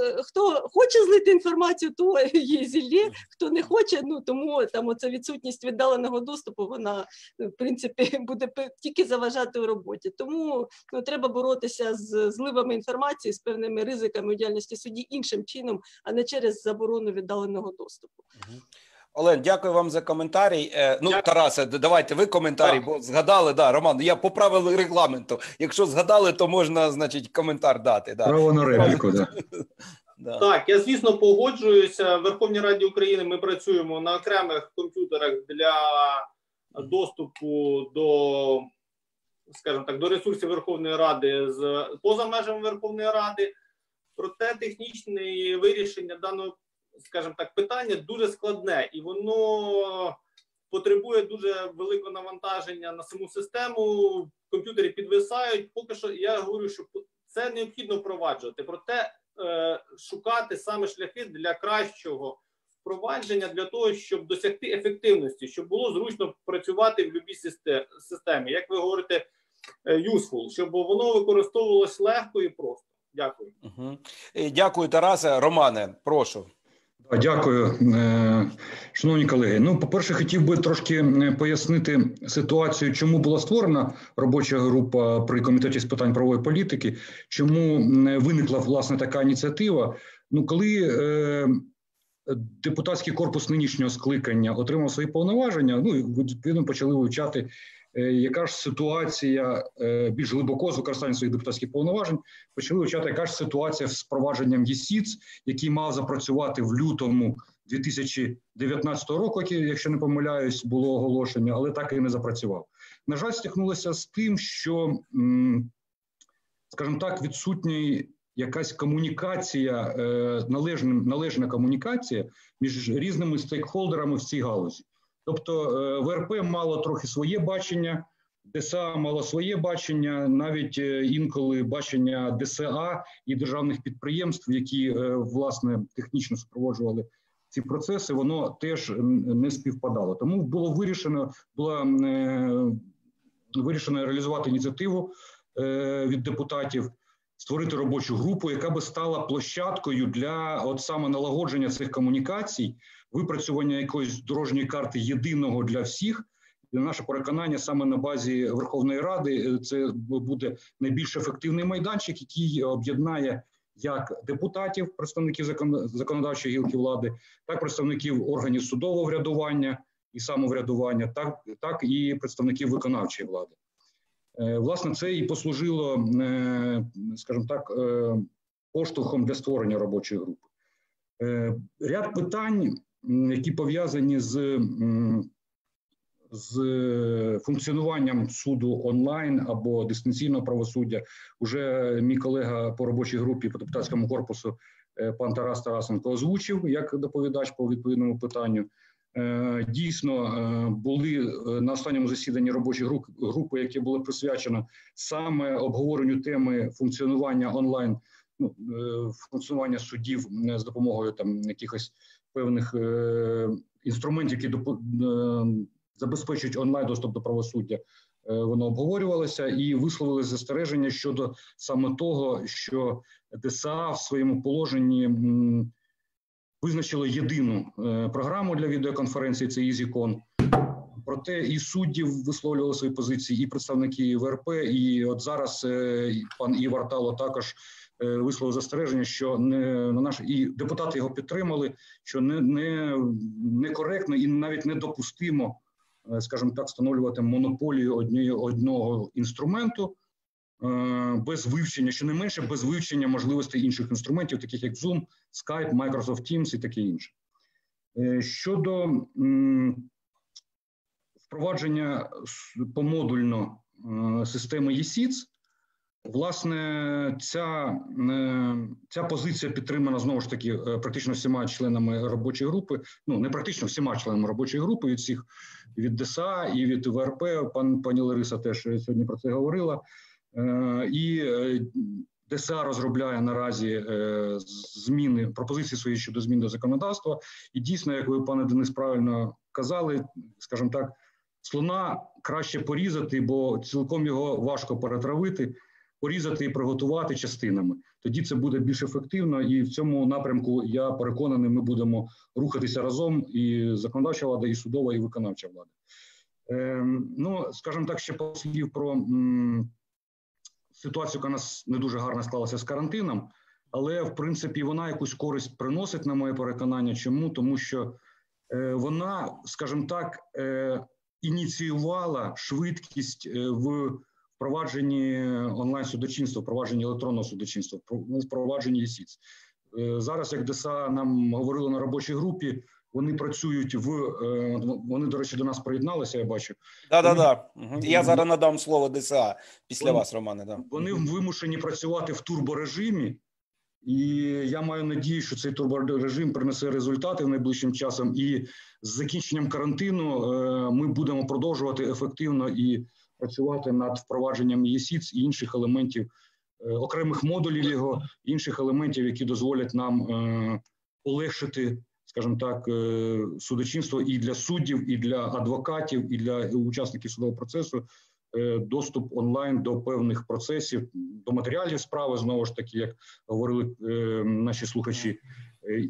е, хто хоче злити інформацію, то її зілє, хто не хоче, ну тому там оця відсутність віддаленого доступу, вона в принципі <laughs> буде тільки заважати у роботі. Тому ну, треба боротися з зливами інформації, з певними ризиками у діяльності судді іншим чином, а не через заборону віддаленого доступу. Олен, дякую вам за коментарі. Е, Ну, Дякую. Тарасе, давайте ви коментарі, Так. бо згадали, да, Роман, я по правилу регламенту. Якщо згадали, то можна, значить, коментар дати. Да. Право на репліку, <laughs> да. Да. Так, я звісно погоджуюся. В Верховній Раді України ми працюємо на окремих комп'ютерах для доступу до, скажімо так, до ресурсів Верховної Ради з поза межами Верховної Ради. Проте технічне вирішення даного, скажімо так, питання дуже складне і воно потребує дуже великого навантаження на саму систему. Комп'ютери підвисають. Поки що я говорю, що це необхідно впроваджувати. Проте шукати саме шляхи для кращого впровадження для того, щоб досягти ефективності, щоб було зручно працювати в будь-якій системі. Як ви говорите, е, useful, щоб воно використовувалось легко і просто. Дякую. Угу. Дякую, Тарасе. Романе, прошу. Дякую, Е, шановні колеги. Ну, по-перше, хотів би трошки е, пояснити ситуацію, чому була створена робоча група при комітеті з питань правової політики, чому виникла власне така ініціатива. Ну, коли е, депутатський корпус нинішнього скликання отримав свої повноваження, ну і відповідно почали вивчати, яка ж ситуація е, більш глибоко з використанням своїх депутатських повноважень, почали вивчати, яка ж ситуація з впровадженням ЄСІЦ, який мав запрацювати в лютому 2019 року, якщо не помиляюсь, було оголошення, але так і не запрацював. На жаль, стикнулося з тим, що, скажімо так, відсутній якась комунікація, е, належна, належна комунікація між різними стейкхолдерами в цій галузі. Тобто е, ВРП мало трохи своє бачення, ДСА мало своє бачення, навіть е, інколи бачення ДСА і державних підприємств, які е, власне технічно супроводжували ці процеси, воно теж не співпадало. Тому було вирішено, була вирішено реалізувати ініціативу від депутатів. Створити робочу групу, яка би стала площадкою для от саме налагодження цих комунікацій, випрацювання якоїсь дорожньої карти єдиного для всіх. І наше переконання саме на базі Верховної Ради е, це буде найбільш ефективний майданчик, який об'єднає як депутатів, представників закон- законодавчої гілки влади, так представників органів судового врядування і самоврядування, так, так і представників виконавчої влади. Е, Власне, це і послужило, е, скажімо так, е, поштовхом для створення робочої групи. Ряд питань які пов'язані з з функціонуванням суду онлайн або дистанційного правосуддя. Уже мій колега по робочій групі по депутатському корпусу пан Тарас Тарасенко озвучив як доповідач по відповідному питанню. Дійсно були на останньому засіданні робочої групи, яке було присвячено саме обговоренню теми функціонування онлайн ну, функціонування судів з допомогою там якихось певних е, інструментів, які е, забезпечують онлайн доступ до правосуддя. Е, воно обговорювалося і висловили застереження щодо саме того, що ДСА в своєму положенні м, визначило єдину е, програму для відеоконференції. Це EasyCon. Проте і суддів висловлювали свої позиції, і представники ВРП. І от зараз е, пан Івар Тало також Е, висловив застереження, що не на наш і депутати його підтримали, що не не некоректно і навіть недопустимо, скажімо так, встановлювати монополію однієї одного інструменту без вивчення, що не менше без вивчення можливостей інших інструментів, таких як Zoom, Skype, Microsoft Teams і таке інше. Щодо впровадження помодульно системи ЄСІЦ, Власне, ця е, ця позиція підтримана знову ж таки е, практично всіма членами робочої групи. Ну не практично всіма членами робочої групи від всіх від ДСА і від ВРП. Пан пані Лариса теж сьогодні про це говорила. Е, і ДСА розробляє наразі зміни пропозиції свої щодо змін до законодавства. І дійсно, як ви пане Денис правильно казали, скажімо так, слона краще порізати, бо цілком його важко перетравити порізати і приготувати частинами. Тоді це буде більш ефективно, і в цьому напрямку я переконаний, ми будемо рухатися разом. І законодавча влада, і судова, і виконавча влада. Е, ну, скажімо так, ще по слів про м, ситуацію, яка нас не дуже гарно склалася з карантином, але в принципі вона якусь користь приносить на моє переконання. Чому тому, що е, вона, скажімо так, е, ініціювала швидкість е, в впровадженні онлайн судочинства, впровадженні електронного судочинства, впровадженні ЄСІЦ. Зараз, як ДСА нам говорили на робочій групі, вони працюють в е, вони, до речі, до нас приєдналися. Я бачу. Да, да, да. Я зараз надам слово ДСА після вони, вас, Романе. Да. Вони вимушені працювати в турборежимі, і я маю надію, що цей турборежим принесе результати в найближчим часом. І з закінченням карантину е, ми будемо продовжувати ефективно і працювати над впровадженням ЄСІЦ і інших елементів, е, окремих модулів його, інших елементів, які дозволять нам полегшити, скажімо так, е, судочинство і для суддів, і для адвокатів, і для учасників судового процесу. Доступ онлайн до певних процесів, до матеріалів справи знову ж таки, як говорили наші слухачі,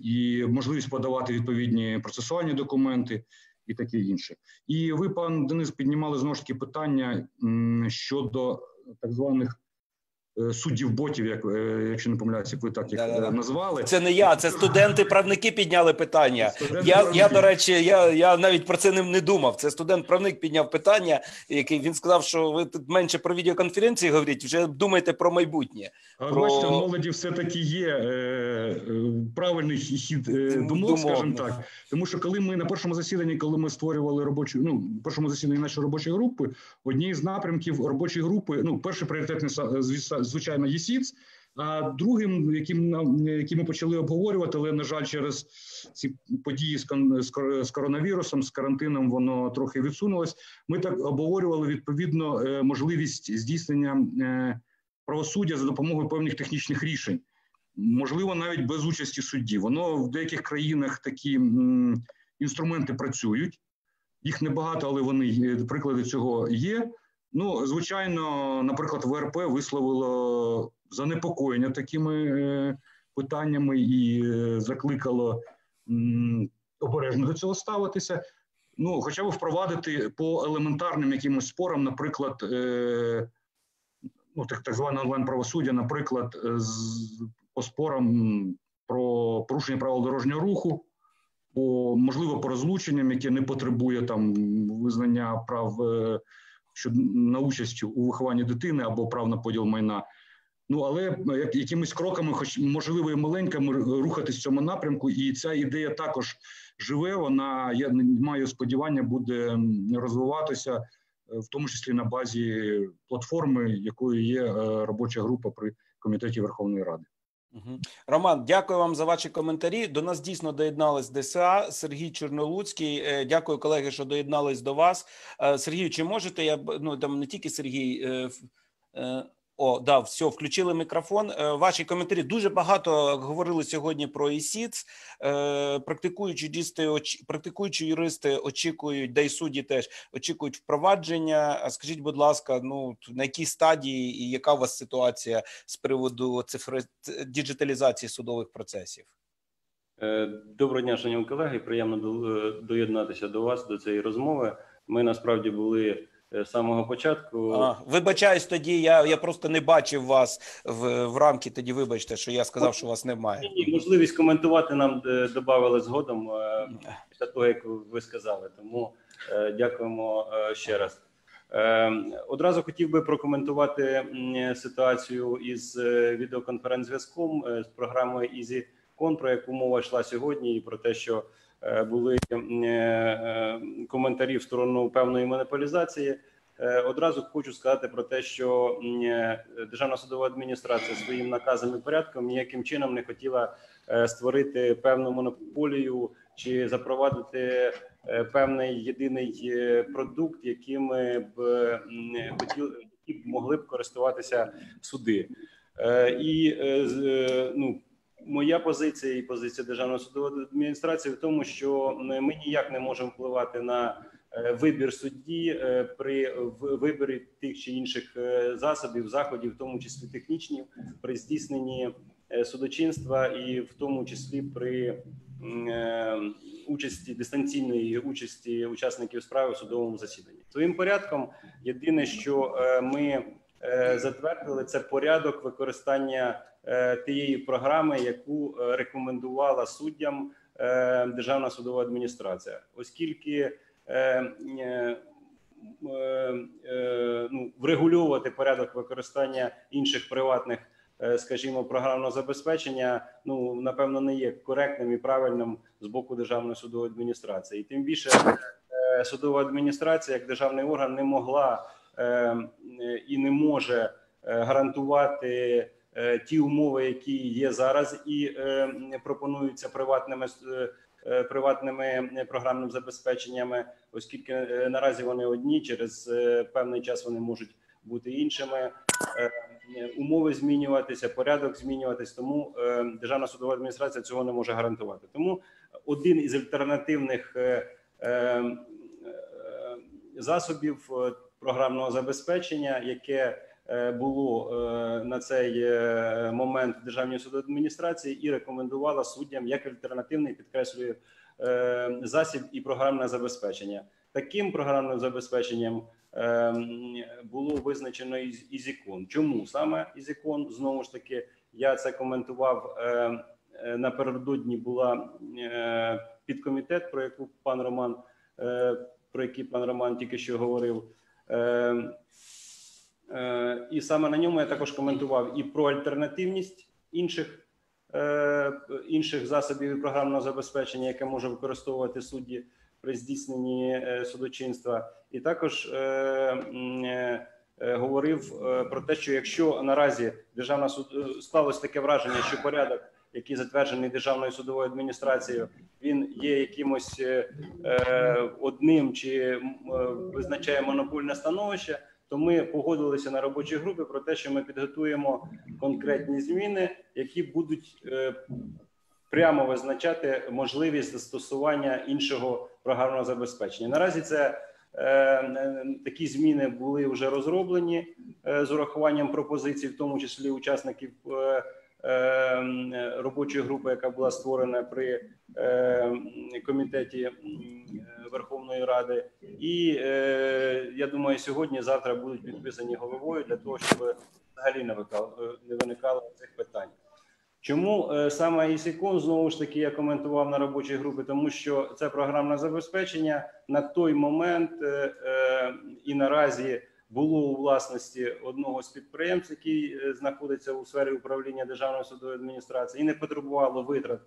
і можливість подавати відповідні процесуальні документи, і таке інше. І ви, пан Денис, піднімали знову ж таки питання щодо так званих Е, суддів ботів, як е, якщо не помиляюся, як ви так їх да, да, назвали. Це не я, це студенти-правники підняли питання. Студенти я я до речі, я я навіть про це не, не думав. Це студент-правник підняв питання, який він сказав, що ви тут менше про відеоконференції говорите, вже думаєте про майбутнє. А про... бачите, молоді все таки є е, е, правильний хід е, думок, скажімо так. Тому що коли ми на першому засіданні, коли ми створювали робочу, ну першому засіданні нашої робочої групи, однією з напрямків робочої групи, ну перший пріоритетний звісно, звичайно, ЄСІЦ. А другим, яким яким ми почали обговорювати, але на жаль, через ці події з коронавірусом, з карантином, воно трохи відсунулось. Ми так обговорювали відповідно е, можливість здійснення е, правосуддя за допомогою певних технічних рішень, можливо, навіть без участі судді. Воно в деяких країнах такі інструменти працюють. Їх небагато, але вони приклади цього є. Ну, звичайно, наприклад, ВРП висловило занепокоєння такими е, питаннями і е, закликало обережно до цього ставитися. Ну, хоча б впровадити по елементарним якимось спорам, наприклад, е, ну, так так зване онлайн правосуддя, наприклад, з по спорам про порушення правил дорожнього руху, по можливо по розлученням, яке не потребує там визнання прав що на участь у вихованні дитини або прав на поділ майна. Ну але як якимись кроками, хоч можливо, і маленькими, рухатись в цьому напрямку, і ця ідея також живе. Вона я маю сподівання, буде розвиватися, в тому числі на базі платформи, якою є робоча група при комітеті Верховної Ради. Роман, дякую вам за ваші коментарі. До нас дійсно доєднались ДСА Сергій Чорнолуцький. Дякую, колеги, що доєднались до вас. Сергію, чи можете я ну там не тільки Сергій. О, да, все, включили мікрофон. Ваші коментарі дуже багато говорили сьогодні про ІСІЦ. Практикуючі дісти, практикуючі юристи очікують, да й судді теж очікують впровадження. Скажіть, будь ласка, ну на якій стадії і яка у вас ситуація з приводу цифри діджиталізації судових процесів? Доброго дня, шановні колеги. Приємно доєднатися до вас до цієї розмови. Ми насправді були самого початку. А, Вибачаюсь, тоді я я просто не бачив вас в в рамки. Тоді вибачте, що я сказав, що вас немає. Ні, можливість коментувати нам додали згодом після того, як ви сказали. Тому дякуємо ще раз. Одразу хотів би прокоментувати ситуацію із відеоконференц-зв'язком з програмою EasyCon, про яку мова йшла сьогодні, і про те, що були коментарі в сторону певної монополізації. Одразу хочу сказати про те, що Державна судова адміністрація своїм наказом і порядком ніяким чином не хотіла створити певну монополію чи запровадити певний єдиний продукт, яким б хотіли які б могли б користуватися суди. І ну моя позиція і позиція Державної судової адміністрації в тому, що ми ніяк не можемо впливати на вибір судді при виборі тих чи інших засобів, заходів, в тому числі технічні, при здійсненні судочинства, і в тому числі при участі дистанційної участі учасників справи в судовому засіданні. Своїм порядком єдине, що ми затвердили, це порядок використання тієї програми, яку рекомендувала суддям Державна судова адміністрація, оскільки ну, врегульовувати порядок використання інших приватних, скажімо, програмного забезпечення, ну напевно, не є коректним і правильним з боку державної судової адміністрації, і тим більше судова адміністрація, як державний орган, не могла і не може гарантувати ті умови, які є зараз, і пропонуються приватними приватними програмними забезпеченнями, оскільки наразі вони одні, через певний час вони можуть бути іншими. Умови змінюватися, порядок змінюватись, тому державна судова адміністрація цього не може гарантувати. Тому один із альтернативних засобів програмного забезпечення, яке було на цей момент в державній судовій адміністрації, і рекомендувала суддям як альтернативний підкреслюю засіб і програмне забезпечення. Таким програмним забезпеченням було визначено EasyCon. Чому саме EasyCon? Знову ж таки, я це коментував напередодні. Була підкомітет, про яку пан Роман про який пан Роман тільки що говорив. І саме на ньому я також коментував і про альтернативність інших інших засобів і програмного забезпечення, яке може використовувати судді при здійсненні судочинства, і також говорив про те, що якщо наразі державна суд склалось таке враження, що порядок, який затверджений державною судовою адміністрацією, він є якимось одним чи визначає монопольне становище то ми погодилися на робочій групі про те, що ми підготуємо конкретні зміни, які будуть прямо визначати можливість застосування іншого програмного забезпечення. Наразі це такі зміни були вже розроблені з урахуванням пропозицій, в тому числі учасників робочої групи, яка була створена при комітеті Верховної Ради, і я думаю, сьогодні завтра будуть підписані головою для того, щоб взагалі не не виникало цих питань. Чому саме ІСІКОН, знову ж таки я коментував на робочій групі, тому що це програмне забезпечення на той момент і наразі було у власності одного з підприємств, який е, знаходиться у сфері управління Державної судової адміністрації, і не потребувало витрат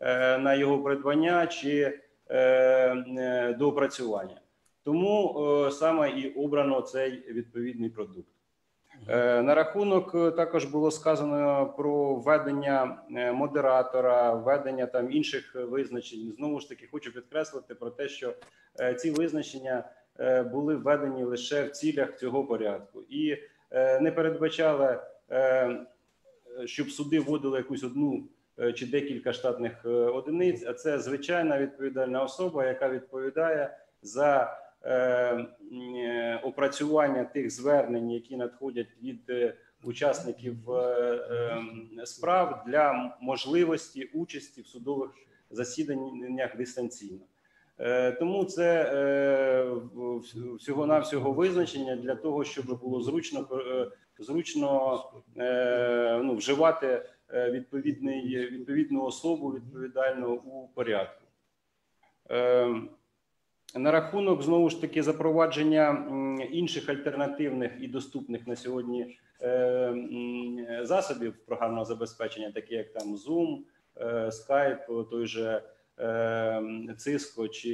е, на його придбання чи е, доопрацювання. Тому саме і обрано цей відповідний продукт. На рахунок також було сказано про введення модератора, введення там інших визначень. Знову ж таки, хочу підкреслити про те, що ці визначення були введені лише в цілях цього порядку, і е, не передбачали, е, щоб суди вводили якусь одну е, чи декілька штатних е, одиниць. А це звичайна відповідальна особа, яка відповідає за е, е, опрацювання тих звернень, які надходять від е, учасників е, е, справ для можливості участі в судових засіданнях дистанційно. Е, Тому це всього навсього визначення для того, щоб було зручно е, зручно е, ну, вживати е, відповідний відповідну особу відповідальну у порядку. Е, На рахунок знову ж таки запровадження інших альтернативних і доступних на сьогодні е, засобів програмного забезпечення, такі як там Zoom, е, Skype, той же е, Cisco чи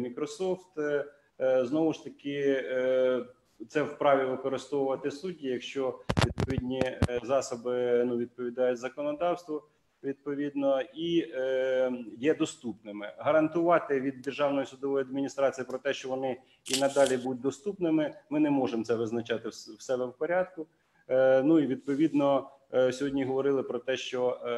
Microsoft, е, е, знову ж таки, е, це вправі використовувати судді, якщо відповідні засоби ну, відповідають законодавству. Відповідно і е, є доступними. Гарантувати від державної судової адміністрації про те, що вони і надалі будуть доступними. Ми не можемо це визначати в себе в порядку. Е, ну і відповідно сьогодні говорили про те, що е,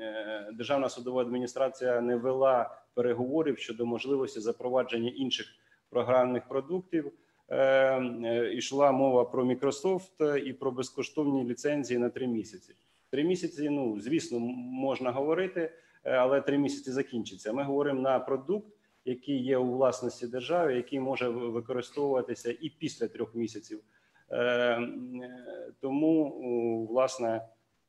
е, державна судова адміністрація не вела переговорів щодо можливості запровадження інших програмних продуктів. Е, е, Ішла мова про Microsoft і про безкоштовні ліцензії на три місяці. Три місяці, ну звісно, можна говорити, е, але три місяці закінчиться. Ми говоримо на продукт, який є у власності держави, який може використовуватися і після трьох місяців. Е, е, Тому, власне,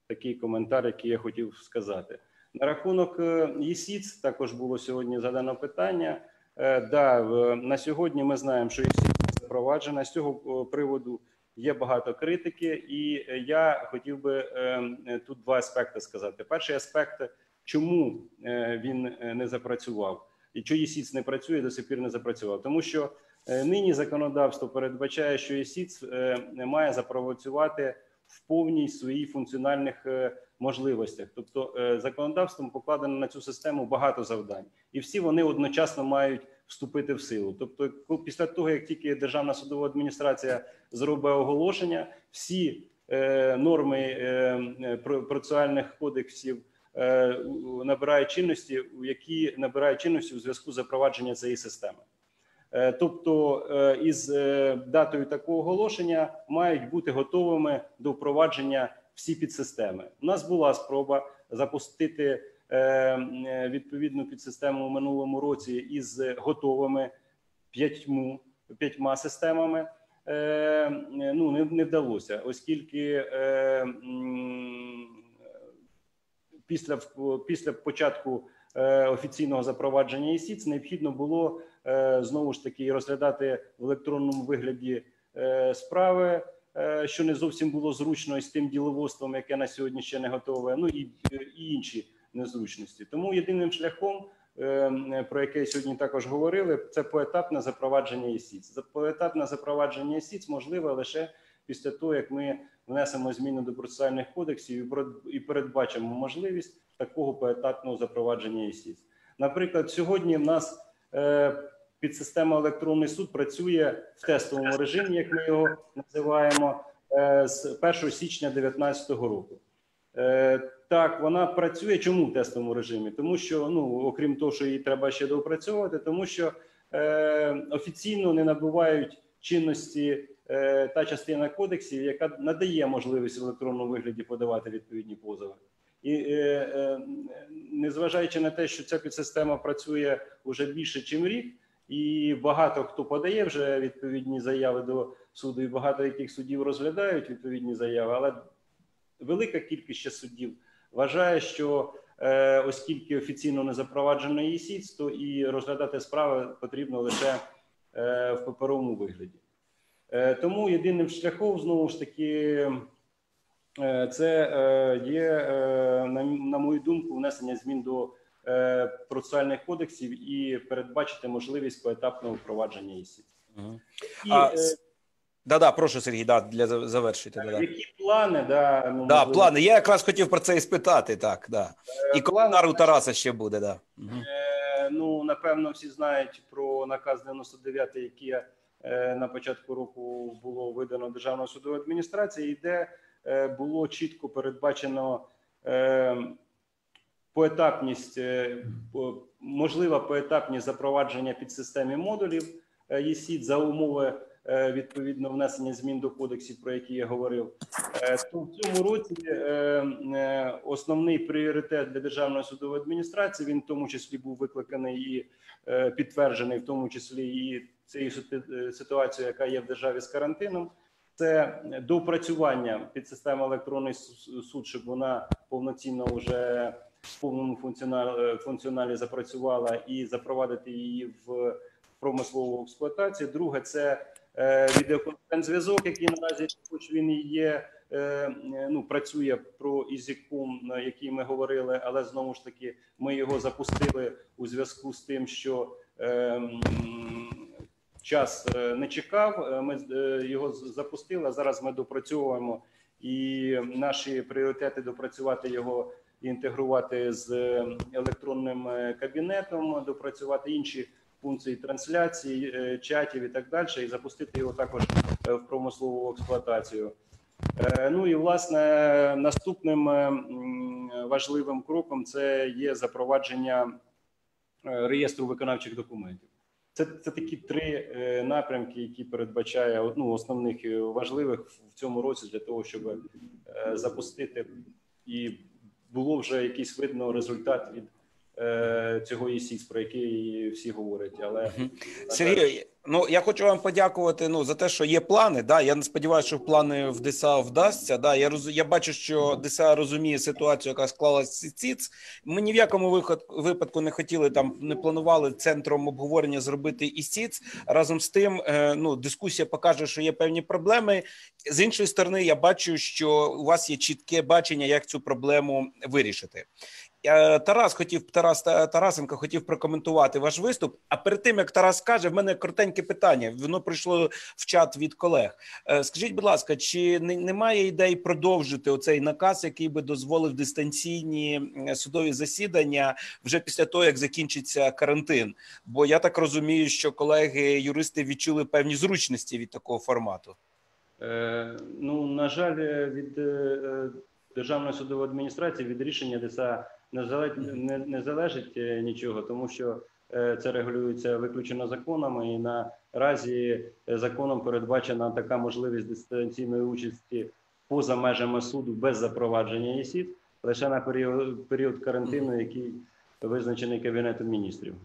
такий коментар, який я хотів сказати. На рахунок е, ЄСІЦ також було сьогодні задано питання. Е, Да, на сьогодні ми знаємо, що ЄСІЦ запроваджена. З цього приводу є багато критики, і е, я хотів би е, е, тут два аспекти сказати. Перший аспект, чому е, він е, не запрацював, і чому ЄСІЦ не працює, до сих пір не запрацював, тому що е, нині законодавство передбачає, що ЄСІЦ е, має запрацювати в повній своїй функціональних е, можливостях. Тобто е, законодавством покладено на цю систему багато завдань, і всі вони одночасно мають вступити в силу. Тобто, після того як тільки Державна судова адміністрація зробить оголошення, всі е, норми процесуальних кодексів набирають чинності, які набирають чинності у зв'язку з запровадженням цієї системи. Е, Тобто, е, із е, датою такого оголошення мають бути готовими до впровадження всі підсистеми. У нас була спроба запустити відповідну підсистему у минулому році із готовими п'ятьму п'ятьма системами. Ну не, не вдалося, оскільки після після початку офіційного запровадження ЄСІЦ необхідно було знову ж таки розглядати в електронному вигляді е, справи, е, що не зовсім було зручно із тим діловодством, яке на сьогодні ще не готове. Ну і, і інші незручності. Тому єдиним шляхом, е, про яке сьогодні також говорили, це поетапне запровадження ЄСІЦ. Поетапне запровадження ЄСІЦ можливе лише після того, як ми внесемо зміни до процесуальних кодексів і і передбачимо можливість такого поетапного запровадження ЄСІЦ. Наприклад, сьогодні в нас е, підсистема електронний суд працює в тестовому режимі, як ми його називаємо, е, з 1 січня 2019 року. Е, Так, вона працює. Чому в тестовому режимі? Тому що, ну окрім того, що її треба ще доопрацьовувати, тому що е, офіційно не набувають чинності е, та частина кодексів, яка надає можливість в електронному вигляді подавати відповідні позови. І е, е, незважаючи на те, що ця підсистема працює вже більше, ніж рік, і багато хто подає вже відповідні заяви до суду, і багато яких судів розглядають відповідні заяви, але велика кількість ще суддів вважає, що е, оскільки офіційно не запроваджено ЄСІЦ, то і розглядати справи потрібно лише е, в паперовому вигляді. Е, Тому єдиним шляхом знову ж таки е, це е, є, е, на, мою думку, внесення змін до процесуальних кодексів і передбачити можливість поетапного впровадження ІСІ. Мгм. І, А, е, Да-да, прошу, Сергій, да, для за- завершити. Да, да. які плани, да, ну, Да, можливо, плани. Я якраз хотів про це і спитати. Так, да. І коментар у Тараса ще буде, да. Е, Ну, напевно, всі знають про наказ 99, який е, на початку року було видано Державною судовою адміністрацією, де е, було чітко передбачено е, поетапність, е, можлива поетапність запровадження підсистемі модулів е, ЄСІД за умови е, відповідно внесення змін до кодексів, про які я говорив. То в цьому році основний пріоритет для державної судової адміністрації він в тому числі був викликаний і підтверджений, в тому числі і цією ситу- ситуацією, яка є в державі з карантином. Це доопрацювання під систему електронний суд, щоб вона повноцінно вже в повному функціоналі, функціоналі запрацювала і запровадити її в промислову експлуатацію. Друге, це е, відеоконференц-зв'язок, який наразі, хоч він і є, е, е, ну працює про EasyCon, на який ми говорили, але знову ж таки ми його запустили у зв'язку з тим, що е, час е, не чекав. Е, Ми е, його запустили. а Зараз ми допрацьовуємо і наші пріоритети допрацювати його інтегрувати з е, електронним е, кабінетом, допрацювати інші функції трансляції, е, чатів і так далі, і запустити його також в промислову експлуатацію. Ну і власне наступним важливим кроком це є запровадження реєстру виконавчих документів. Це, це такі три напрямки, які передбачає одну основних важливих в цьому році для того, щоб запустити і було вже якийсь видно результат від цього ЄСІС, про який всі говорять. Але. Сергій, ну я хочу вам подякувати ну, за те, що є плани. Да? Я не сподіваюся, що плани в ДСА вдасться. Да? Я, роз... я бачу, що ДСА розуміє ситуацію, яка склалася ЦІЦ. Ми ні в якому виход... випадку не хотіли там, не планували центром обговорення зробити і СІЦ. Разом з тим, е, ну, дискусія покаже, що є певні проблеми. З іншої сторони, я бачу, що у вас є чітке бачення, як цю проблему вирішити. Е, Тарас хотів Тарас Та- Тарасенко хотів прокоментувати ваш виступ. А перед тим як Тарас скаже, в мене коротеньке питання. Воно прийшло в чат від колег. Е, Скажіть, будь ласка, чи немає ідей продовжити оцей наказ, який би дозволив дистанційні судові засідання вже після того, як закінчиться карантин? Бо я так розумію, що колеги юристи відчули певні зручності від такого формату. Е, Ну, на жаль, від е, е, Державної судової адміністрації від рішення ДСА не залежить, не, не залежить е, нічого, тому що е, це регулюється виключено законами, і наразі е, законом передбачена така можливість дистанційної участі поза межами суду без запровадження ЄСІД лише на період, період карантину, який визначений Кабінетом міністрів.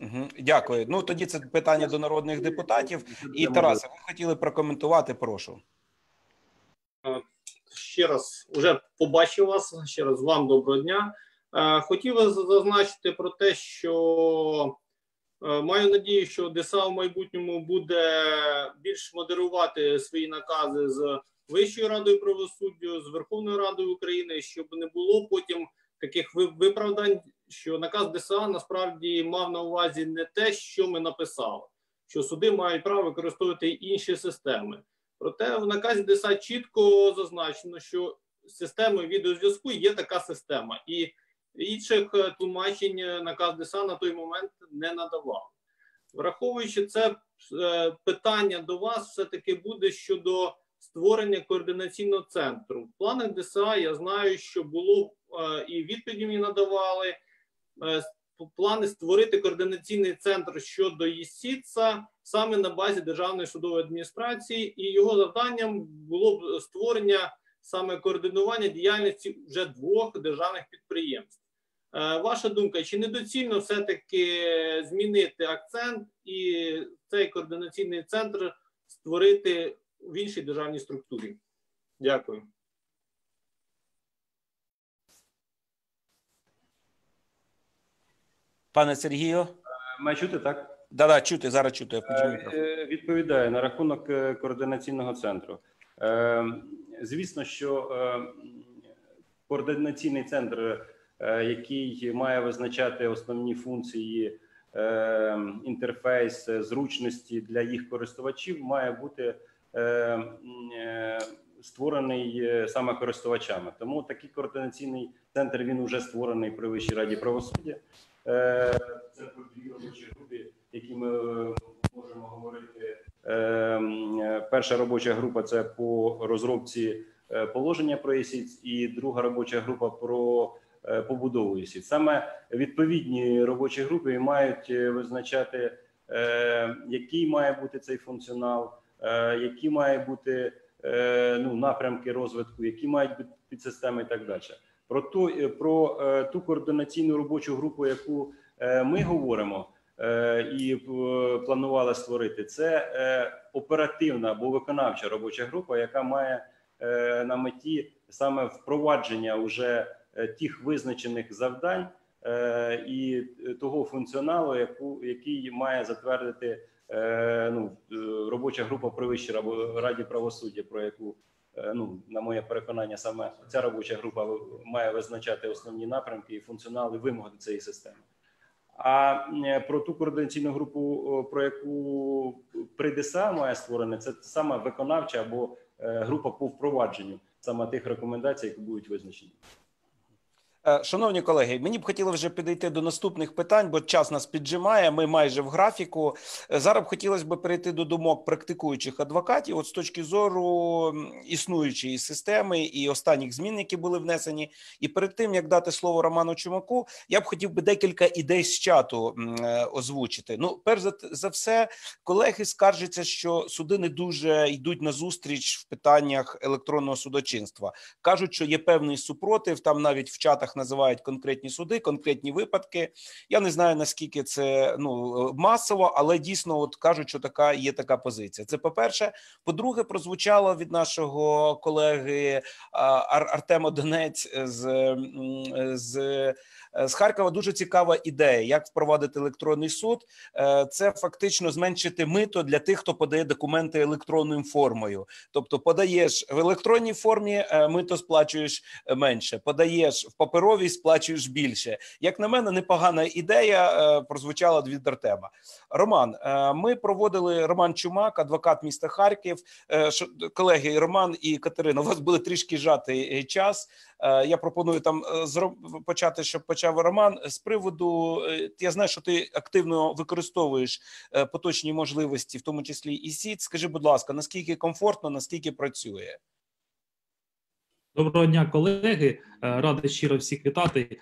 Угу. Дякую. Ну тоді це питання до народних депутатів. І Тарасе, ви хотіли прокоментувати? Прошу. ще раз уже побачив вас. Ще раз вам доброго дня. Е, Хотів зазначити про те, що е, маю надію, що ДСА в майбутньому буде більш модерувати свої накази з Вищою радою правосуддя, з Верховною Радою України, щоб не було потім таких виправдань, що наказ ДСА насправді мав на увазі не те, що ми написали, що суди мають право використовувати інші системи. Проте в наказі ДСА чітко зазначено, що системою відеозв'язку є така система, і інших е, тлумачень е, наказ ДСА на той момент не надавав. Враховуючи це е, питання до вас, все таки буде щодо створення координаційного центру. В планах ДСА я знаю, що було і відповіді мені надавали. Плани створити координаційний центр щодо ЄСІЦа саме на базі Державної судової адміністрації, і його завданням було б створення саме координування діяльності вже двох державних підприємств. Е, Ваша думка, чи недоцільно все-таки змінити акцент і цей координаційний центр створити в іншій державній структурі? Дякую. Пане Сергію, Має чути так? Да-да, чути, зараз чути. Е, Відповідаю на рахунок е, координаційного центру. Е, Звісно, що е, координаційний центр, е, який має визначати основні функції, е, інтерфейс, е, зручності для їх користувачів, має бути е, е, створений е, саме користувачами. Тому такий координаційний центр він вже створений при Вищій раді правосуддя. Е, Це по дві робочі групи, які ми е, можемо говорити. Е, е, Перша робоча група це по розробці е, положення про ЄСІЦ, і друга робоча група про е, побудову Саме відповідні робочі групи мають е, визначати, е, який має бути цей функціонал, які має бути ну, напрямки розвитку, які мають бути підсистеми і так далі. Про ту про ту координаційну робочу групу, яку ми говоримо і планували створити, це оперативна або виконавча робоча група, яка має на меті саме впровадження уже тих визначених завдань е, і того функціоналу, яку який має затвердити е, ну, е, робоча група при Вищій раді правосуддя, про яку е, ну на моє переконання, саме ця робоча група має визначати основні напрямки і функціонали вимоги до цієї системи. А е, про ту координаційну групу, про яку при ДСА має створене, це саме виконавча або е, група по впровадженню саме тих рекомендацій, які будуть визначені. Е, Шановні колеги, мені б хотілося вже підійти до наступних питань, бо час нас піджимає. Ми майже в графіку. Е, Зараз б хотілося б перейти до думок практикуючих адвокатів. От з точки зору існуючої системи і останніх змін, які були внесені. І перед тим як дати слово Роману Чумаку, я б хотів би декілька ідей з чату е, озвучити. Ну, перш за все, колеги скаржаться, що суди не дуже йдуть на зустріч в питаннях електронного судочинства. кажуть, що є певний супротив. Там навіть в чатах називають конкретні суди, конкретні випадки. Я не знаю наскільки це ну е, масово, але дійсно, от кажуть, що така є така позиція. Це по перше. По-друге, прозвучало від нашого колеги Ар- Артема Донець з, з, з Харкова. Дуже цікава ідея, як впровадити електронний суд. Е, Це фактично зменшити мито для тих, хто подає документи електронною формою. Тобто, подаєш в електронній формі, е, мито сплачуєш е, менше, подаєш в паперовій, сплачуєш більше. Як на мене, непогана ідея е, прозвучала від Артема. Роман, е, ми проводили Роман Чумак, адвокат міста Харків. Е, Колеги, Роман і Катерина, у вас буде трішки жатий е, час. Е, Я пропоную там е, почати, щоб почав Роман. З приводу е, я знаю, що ти активно використовуєш поточні можливості, в тому числі і СІД. Скажи, будь ласка, наскільки комфортно, наскільки працює? Доброго дня, колеги. Радий щиро всіх вітати.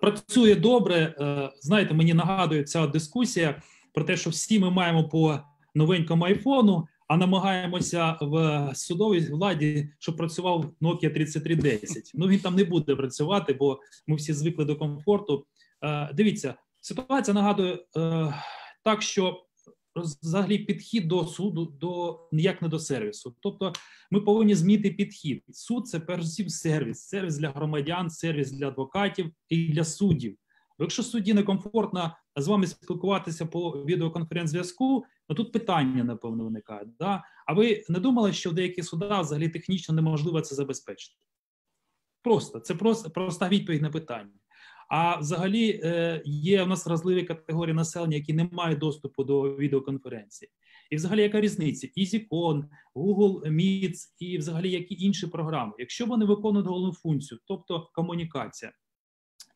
Працює добре. Знаєте, мені нагадує ця дискусія про те, що всі ми маємо по новенькому айфону, а намагаємося в судовій владі, щоб працював Nokia 3310. Ну він там не буде працювати, бо ми всі звикли до комфорту. Е, Дивіться, ситуація нагадує е, так, що взагалі підхід до суду до ніяк не до сервісу. Тобто ми повинні змінити підхід. Суд це перш все сервіс, сервіс для громадян, сервіс для адвокатів і для суддів. Якщо судді некомфортно з вами спілкуватися по відеоконференц-зв'язку, ну тут питання напевно виникає. Да? А ви не думали, що в деяких судах взагалі технічно неможливо це забезпечити? Просто це просто проста відповідь на питання. А взагалі е, є в нас вразливі категорії населення, які не мають доступу до відеоконференції. І взагалі яка різниця? EasyCon, Google Meets і взагалі які інші програми. Якщо вони виконують головну функцію, тобто комунікація,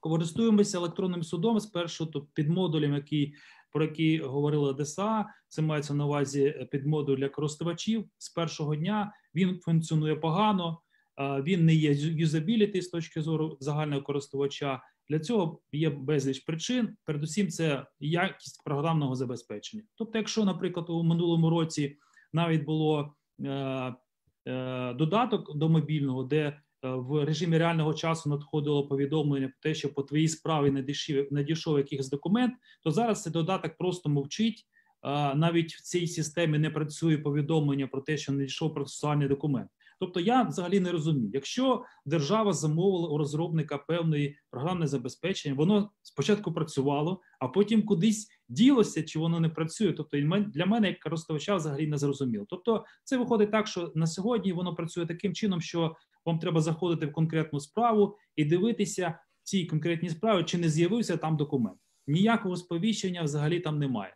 користуємося електронним судом спершу то під модулем, який про який говорила ДСА, це мається на увазі підмодуль для користувачів. З першого дня він функціонує погано, він не є юзабіліті з точки зору загального користувача. Для цього є безліч причин. Передусім, це якість програмного забезпечення. Тобто, якщо, наприклад, у минулому році навіть було е, е, додаток до мобільного, де е, в режимі реального часу надходило повідомлення про те, що по твоїй справі надійшов, надійшов якийсь документ, то зараз цей додаток просто мовчить. Навіть в цій системі не працює повідомлення про те, що надійшов процесуальний документ. Тобто я взагалі не розумію, якщо держава замовила у розробника певної програмне забезпечення, воно спочатку працювало, а потім кудись ділося, чи воно не працює. Тобто для мене, як користувача, взагалі не зрозуміло. Тобто, це виходить так, що на сьогодні воно працює таким чином, що вам треба заходити в конкретну справу і дивитися в цій конкретній справі, чи не з'явився там документ. Ніякого сповіщення взагалі там немає.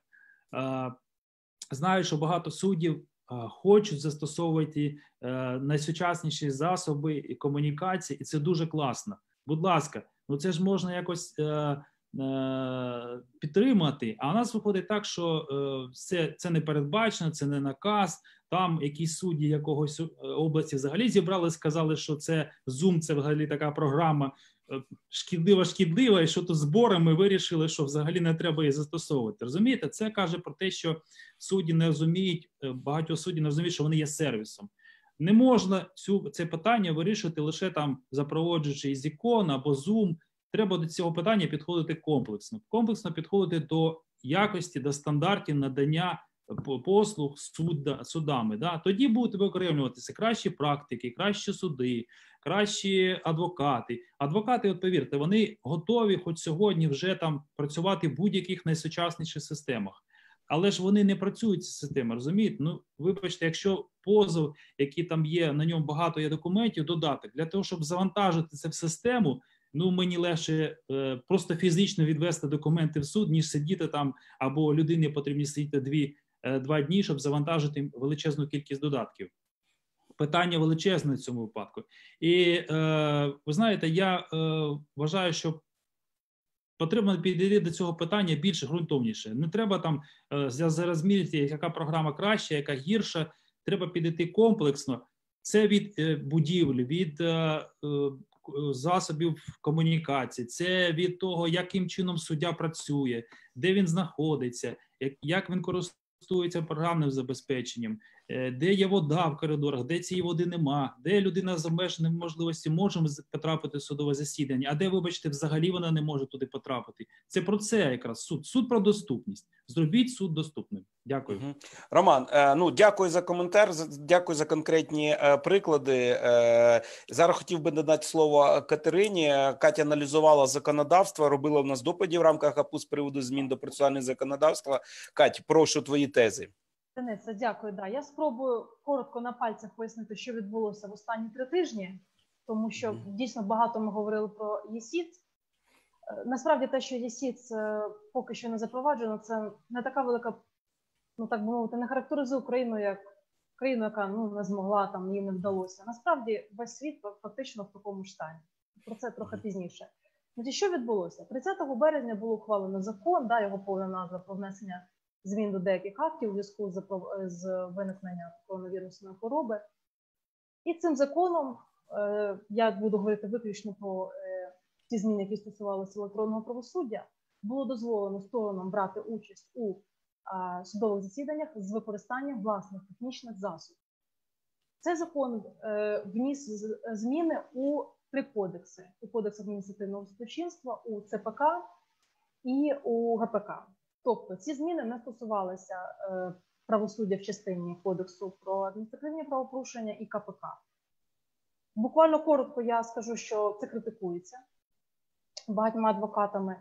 Знаю, що багато суддів хочуть застосовувати е, найсучасніші засоби і комунікації, і це дуже класно. Будь ласка, ну це ж можна якось е, е, підтримати. А у нас виходить так, що це, це не передбачено, це не наказ. Там якісь судді якогось області взагалі зібрали, сказали, що це Zoom, це взагалі така програма, шкідлива, шкідлива, і що то зборами вирішили, що взагалі не треба її застосовувати. Розумієте, це каже про те, що судді не розуміють, е, багато судді не розуміють, що вони є сервісом. Не можна цю це питання вирішити лише там запроводжуючи із ікон або Zoom. Треба до цього питання підходити комплексно. Комплексно підходити до якості, до стандартів надання послуг суда, судами. Да? Тоді будуть використовуватися кращі практики, кращі суди, кращі адвокати. Адвокати, от повірте, вони готові, хоч сьогодні, вже там працювати в будь-яких найсучасніших системах. Але ж вони не працюють ці системи, розумієте? Ну, вибачте, якщо позов, який там є, на ньому багато є документів, додаток для того, щоб завантажити це в систему. Ну, мені легше е, просто фізично відвести документи в суд, ніж сидіти там, або людині потрібні сидіти дві, е, два дні, щоб завантажити величезну кількість додатків питання величезне в цьому випадку. І е, ви знаєте, я е, вважаю, що потрібно підійти до цього питання більш ґрунтовніше. Не треба там е, зараз міряти, яка програма краща, яка гірша. Треба підійти комплексно. Це від е, будівлі, від засобів комунікації, це від того, яким чином суддя працює, де він знаходиться, як, він користується програмним забезпеченням, де є вода в коридорах, де цієї води нема, де людина з обмеженими можливості може потрапити в судове засідання, а де, вибачте, взагалі вона не може туди потрапити. Це про це якраз суд. Суд про доступність. Зробіть суд доступним. Дякую. Роман. Е, ну дякую за коментар. Дякую за конкретні е, приклади. Зараз хотів би надати слово Катерині. Катя аналізувала законодавство, робила в нас доповіді в рамках АПУ з приводу змін до процесуального законодавства. Кать, прошу твої тези. Дениса, дякую. Да. Я спробую коротко на пальцях пояснити, що відбулося в останні три тижні, тому що дійсно багато ми говорили про ЄСІД. Е, насправді, те, що ЄСІД поки що не запроваджено, це не така велика, ну так би мовити, не характеризує Україну як країну, яка ну не змогла там їй не вдалося. Насправді весь світ фактично в такому ж стані. Про це трохи пізніше. Значить, що відбулося? 30 березня було ухвалено закон, да, його повна назва про внесення змін до деяких актів у зв'язку з, з виникненням коронавірусної хвороби. І цим законом е, я буду говорити виключно про е, ті зміни, які стосувалися електронного правосуддя, було дозволено сторонам брати участь у судових засіданнях з використанням власних технічних засобів. Цей закон е, вніс зміни у три кодекси: у Кодекс адміністративного судочинства, у ЦПК і у ГПК. Тобто ці зміни не стосувалися е, правосуддя в частині кодексу про адміністративні правопорушення і КПК. Буквально коротко я скажу, що це критикується багатьма адвокатами.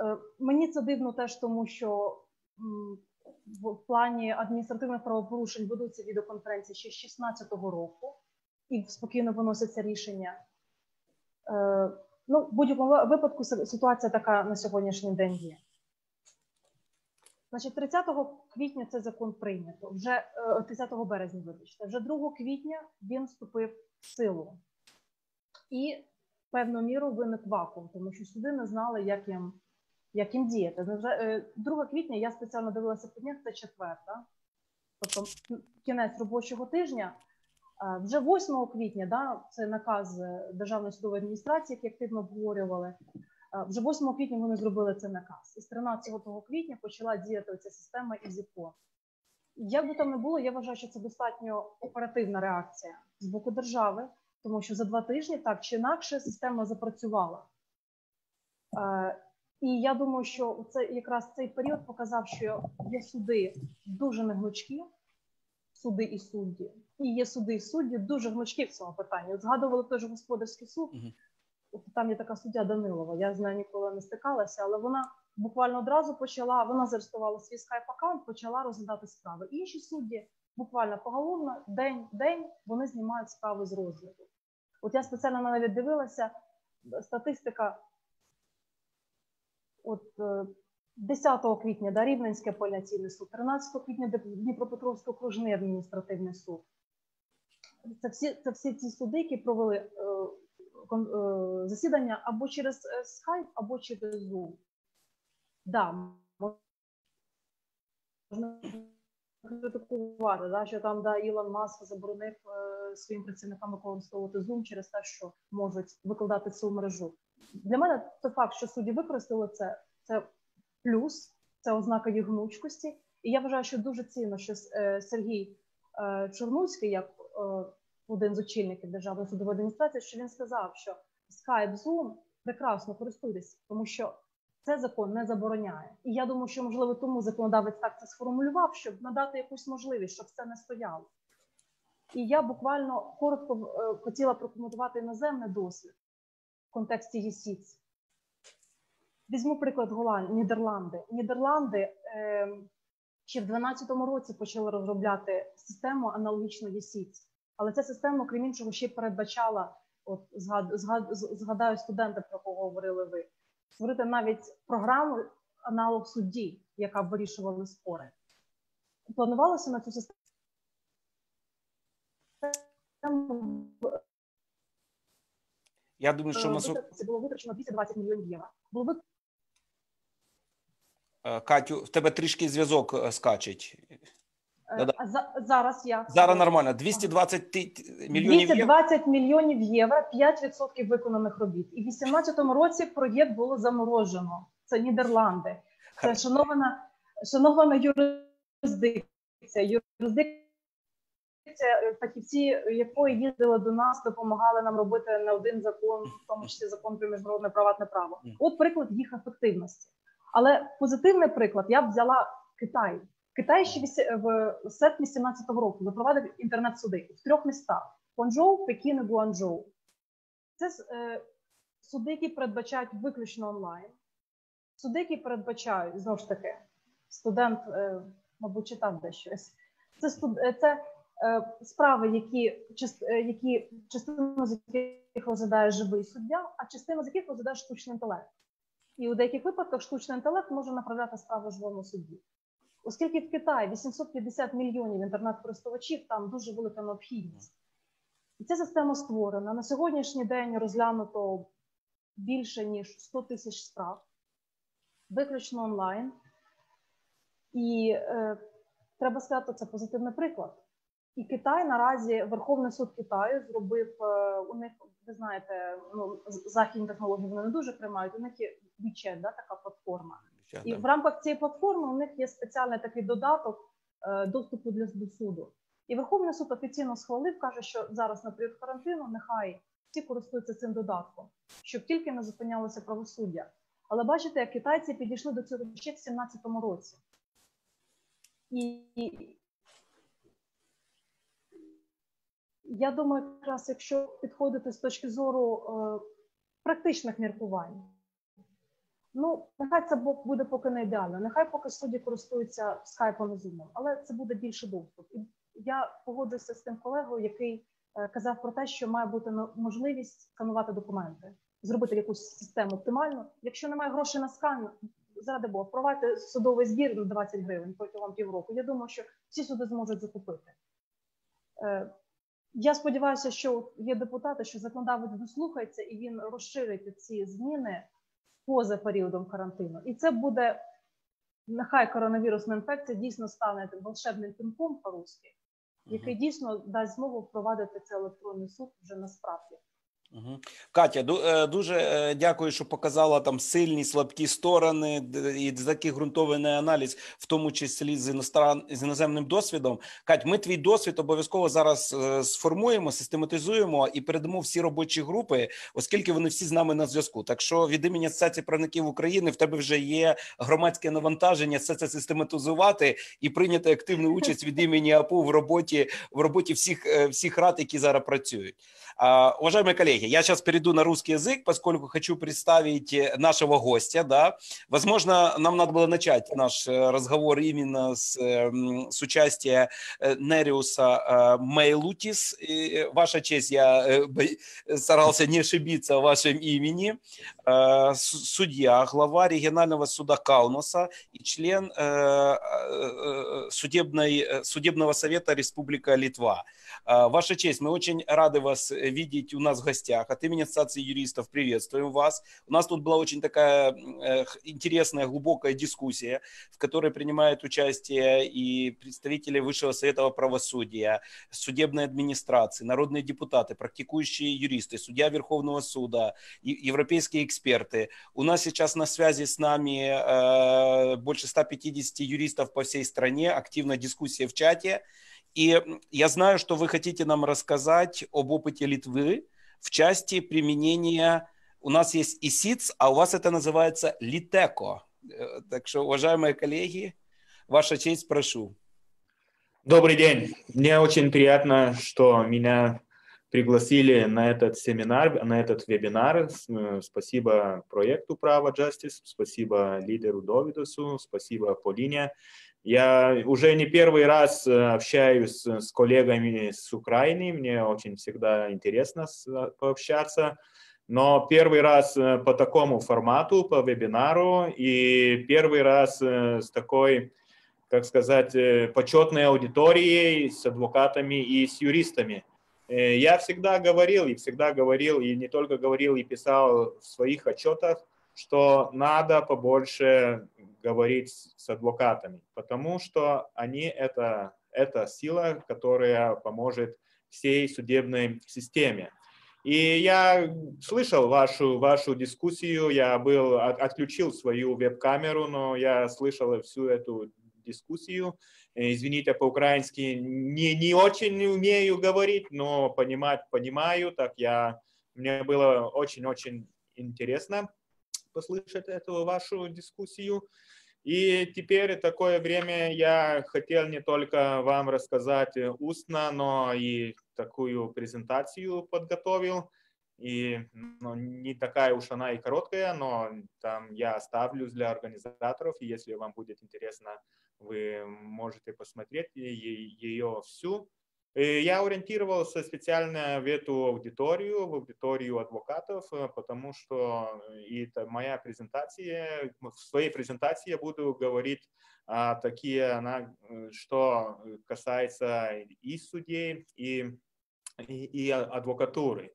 Е, мені це дивно теж, тому що в плані адміністративних правопорушень ведуться відеоконференції ще з 2016 року і спокійно виносяться рішення. Е, ну, в будь-якому випадку ситуація така на сьогоднішній день є. Значить, 30 квітня цей закон прийнято. Вже 30 е, березня, вибачте, вже 2 квітня він вступив в силу і певну міру виник вакуум, тому що суди не знали, як їм як їм діяти. Вже 2 е, квітня я спеціально дивилася по днях, це четверта, тобто кінець робочого тижня. Вже 8 квітня да, це наказ Державної судової адміністрації, який активно обговорювали. Вже 8 квітня вони зробили цей наказ, і з 13 квітня почала діяти ця система ІЗІПО. Як би там не було, я вважаю, що це достатньо оперативна реакція з боку держави, тому що за два тижні так чи інакше система запрацювала. І я думаю, що це якраз цей період показав, що є суди дуже негнучкі, суди і судді, і є суди і судді дуже гнучкі в цьому питанні. От згадували теж господарський суд. Там є така суддя Данилова. Я з нею ніколи не стикалася, але вона буквально одразу почала. Вона зареєструвала свій скайп-аккаунт, почала розглядати справи. Інші судді буквально поголовно день день вони знімають справи з розгляду. От я спеціально навіть дивилася статистика. От е, 10 квітня да, Рівненський апеляційний суд, 13 квітня Дніпропетровський окружний адміністративний суд. Це всі, це всі ці суди, які провели е, е, засідання або через е, Skype, або через Zoom. Да, можна критикувати, да, що там да, Ілон Маск заборонив е, своїм працівникам використовувати Zoom через те, що можуть викладати цю мережу. Для мене той факт, що судді використали це, це плюс, це ознака їх гнучкості. І я вважаю, що дуже цінно, що е, Сергій е, Чорнуцький, як е, один з очільників Державної судової адміністрації, що він сказав, що Skype, Zoom прекрасно користуйтесь, тому що це закон не забороняє. І я думаю, що можливо тому законодавець так це сформулював, щоб надати якусь можливість, щоб це не стояло. І я буквально коротко е, хотіла прокоментувати іноземний досвід в контексті ЄСІЦ. Візьму приклад Голланд... Нідерланди. Нідерланди е, ще в 2012 році почали розробляти систему аналогічно ЄСІЦ. Але ця система, крім іншого, ще передбачала, от згад... Згад... згадаю студенти, про кого говорили ви, створити навіть програму аналог судді, яка б вирішувала спори. Планувалося на цю систему Я думаю, що Е, су- це було витрачено 220 мільйонів євро. Було вит- Е, Катю, в тебе трішки зв'язок е, скачить. Е, Да-да. а за- зараз я Зараз нормально. 220 ти- мільйонів євро. 220 мільйонів євро, 5% виконаних робіт. І в 2018 році проєкт було заморожено. Це Нідерланди. Це шанована, шанована юрисдикція. Юрисдикція, е, фахівці якої їздили до нас, допомагали нам робити не один закон, в тому числі закон про міжнародне приватне право. От приклад їх ефективності. Але позитивний приклад я б взяла Китай. Китай ще в серпні 17-го року запровадив інтернет-суди в трьох містах: Хонжоу, Пекін і Гуанчжоу. Це е, суди, які передбачають виключно онлайн. Суди, які передбачають знову ж таки, студент, е, мабуть, читав десь щось. Це студ... е, це е, справи, які, е, які частину з яких розглядає живий суддя, а частину з яких розглядає штучний інтелект. І у деяких випадках штучний інтелект може направляти справу живому судді. Оскільки в Китаї 850 мільйонів інтернет-користувачів, там дуже велика необхідність. І ця система створена. На сьогоднішній день розглянуто більше ніж 100 тисяч справ, виключно онлайн. І е, треба сказати, це позитивний приклад. І Китай наразі Верховний суд Китаю зробив е, у них, ви знаєте, ну західні технології вони не дуже приймають. У них є WeChat, да, така платформа. І в рамках цієї платформи у них є спеціальний такий додаток е, доступу для до суду. І Верховний суд офіційно схвалив, каже, що зараз на період карантину нехай всі користуються цим додатком, щоб тільки не зупинялося правосуддя. Але бачите, як китайці підійшли до цього ще в 2017 році. І я думаю, якраз якщо підходити з точки зору е, практичних міркувань, ну нехай це буде поки не ідеально. Нехай поки судді користуються скайпом і зумом, але це буде більше доступ. І я погоджуюся з тим колегою, який е, казав про те, що має бути можливість сканувати документи, зробити якусь систему оптимальну. Якщо немає грошей на скан, заради Бога, впровадьте судовий збір на 20 гривень протягом півроку. Я думаю, що всі суди зможуть закупити. Е, Я сподіваюся, що є депутати, що законодавець дослухається і він розширить ці зміни поза періодом карантину. І це буде нехай коронавірусна інфекція дійсно стане тим волшебним пінком по-русски, який дійсно дасть змогу впровадити цей електронний суд вже насправді. Катя, е, дуже е, дякую, що показала там сильні слабкі сторони і такий ґрунтований аналіз, в тому числі з іностран з іноземним досвідом. Кать, ми твій досвід обов'язково зараз е, сформуємо, систематизуємо і передамо всі робочі групи, оскільки вони всі з нами на зв'язку. Так що від імені Асоціації правників України в тебе вже є громадське навантаження, все це систематизувати і прийняти активну участь від імені АПУ в роботі в роботі всіх всіх рад, які зараз працюють. Уважаемые коллеги, я сейчас перейду на русский язык, поскольку хочу представить э, нашего гостя. Да. Возможно, нам надо было начать наш э, разговор именно с, эм, с участия э, Нериуса Мейлутис. Ваша честь, я старался не ошибиться в вашем имени. Судья, глава регионального суда Каунаса и член судебной, судебного совета Республика Литва. Ваша честь, мы очень рады вас видеть у нас в гостях. От имени Ассоциации юристов приветствуем вас. У нас тут была очень такая э, интересная, глубокая дискуссия, в которой принимают участие и представители Высшего Совета правосудия, судебной администрации, народные депутаты, практикующие юристы, судья Верховного суда, европейские эксперты. У нас сейчас на связи с нами э, больше 150 юристов по всей стране, активная дискуссия в чате. И я знаю, что вы хотите нам рассказать об опыте Литвы в части применения. У нас есть ИСИЦ, а у вас это называется Литеко. Э, так что, уважаемые коллеги, ваша честь, прошу. Добрый день. Мне очень приятно, что меня пригласили на этот семинар, на этот вебинар. Э, спасибо проекту «Право Justice», спасибо лидеру Довидусу, спасибо Полине. Я уже не первый раз э, общаюсь с коллегами с Украины, мне очень всегда интересно э, пообщаться, но первый раз э, по такому формату, по вебинару, и первый раз с такой, как сказать, почетной аудиторией, с адвокатами и с юристами. Я всегда говорил, и всегда говорил, и не только говорил, и писал в своих отчетах, что надо побольше говорить с адвокатами, потому что они это, это сила, которая поможет всей судебной системе. И я слышал вашу, вашу дискуссию, я был, отключил свою веб-камеру, но я слышал всю эту дискуссию. Извините, по-украински не, не очень умею говорить, но понимать понимаю, так я, мне было очень-очень интересно послушать эту вашу дискуссию. И теперь такое время я хотел не только вам рассказать устно, но и такую презентацию подготовил. И ну, не такая уж она и короткая, но там я оставлю для организаторов, и если вам будет интересно, вы можете посмотреть ее всю. Э, я ориентировался специально в эту аудиторию, в аудиторию адвокатов, э, потому что э, это моя презентация, в своей презентации я буду говорить а, такие, она, что касается и судей, и, и, и адвокатуры.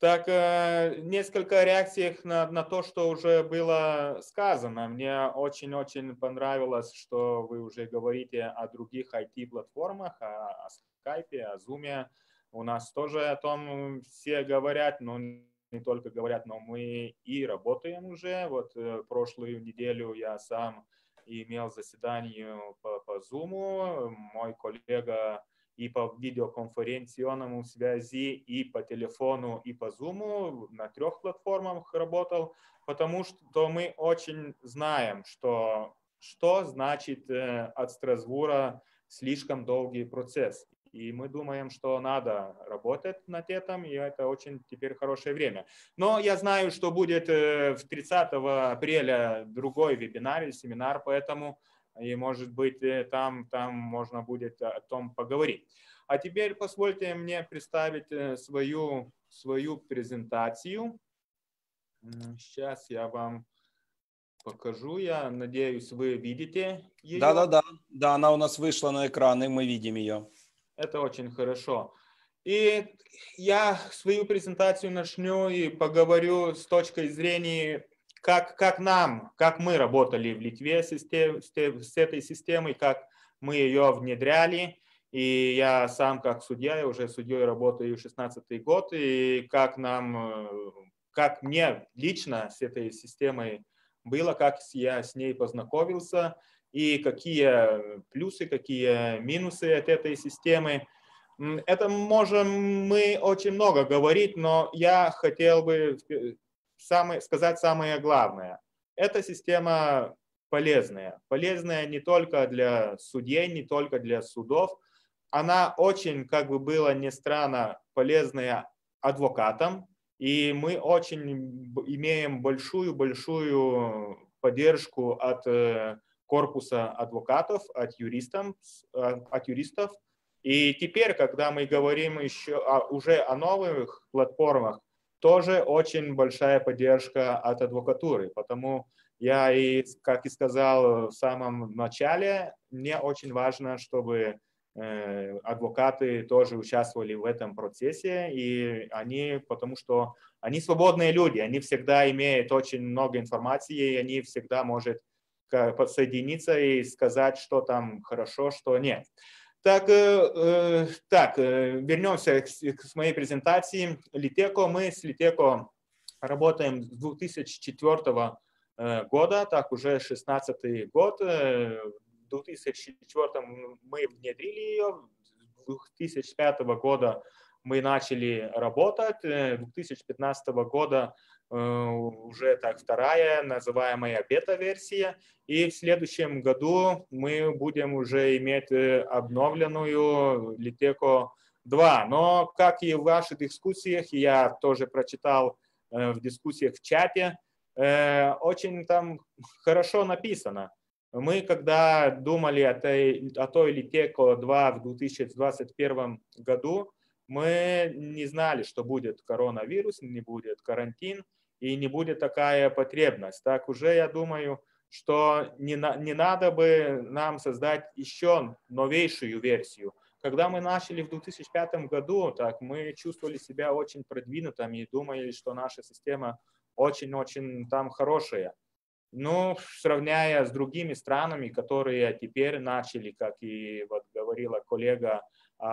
Так, несколько реакций на, на то, что уже было сказано. Мне очень-очень понравилось, что вы уже говорите о других IT-платформах, о, о скайпе, о зуме. У нас тоже о том все говорят, но не только говорят, но мы и работаем уже. Вот э, прошлую неделю я сам имел заседание по, по Zoom. Мой коллега и по видеоконференционному связи, и по телефону, и по Zoom на трех платформах работал, потому что мы очень знаем, что, что значит э, от Страсбура слишком долгий процесс. И мы думаем, что надо работать над этим, и это очень теперь хорошее время. Но я знаю, что будет э, в 30 апреля другой вебинар или семинар, поэтому и может быть э, там, там можно будет о том поговорить. А теперь позвольте мне представить э, свою, свою презентацию. Сейчас я вам покажу. Я надеюсь, вы видите ее. Да-да-да, да, она у нас вышла на экран, и мы видим ее. Это очень хорошо. И я свою презентацию начну и поговорю с точки зрения, как, как нам, как мы работали в Литве с, с, этой системой, как мы ее внедряли. И я сам как судья, я уже судьей работаю 16 год, и как нам, как мне лично с этой системой было, как я с ней познакомился, и какие плюсы, какие минусы от этой системы. Это можем мы очень много говорить, но я хотел бы самое, сказать самое главное. Эта система полезная. Полезная не только для судей, не только для судов. Она очень, как бы было ни странно, полезная адвокатам. И мы очень имеем большую-большую поддержку от э, корпуса адвокатов, от юристов, от юристов. И теперь, когда мы говорим еще о, уже о новых платформах, тоже очень большая поддержка от адвокатуры, потому я и, как и сказал в самом начале, мне очень важно, чтобы э, адвокаты тоже участвовали в этом процессе, и они, потому что они свободные люди, они всегда имеют очень много информации, и они всегда могут подсоединиться и сказать, что там хорошо, что нет. Так, э, так э, вернемся к, к моей презентации. Литеко. Мы с Литеко работаем с 2004 э, года, так уже 16 год. В 2004 мы внедрили ее, с 2005 года мы начали работать, 2015 года Э, уже так вторая, называемая бета-версия. И в следующем году мы будем уже иметь э, обновленную Liteco 2. Но, как и в ваших дискуссиях, я тоже прочитал э, в дискуссиях в чате, очень там хорошо написано. Мы, когда думали о той, о той Liteco 2 в 2021 году, мы не знали, что будет коронавирус, не будет карантин, и не будет такая потребность. Так уже я думаю, что не, на, не надо бы нам создать еще новейшую версию. Когда мы начали в 2005 году, так мы чувствовали себя очень продвинутыми и думали, что наша система очень-очень там хорошая. Ну, сравняя с другими странами, которые теперь начали, как и вот говорила коллега,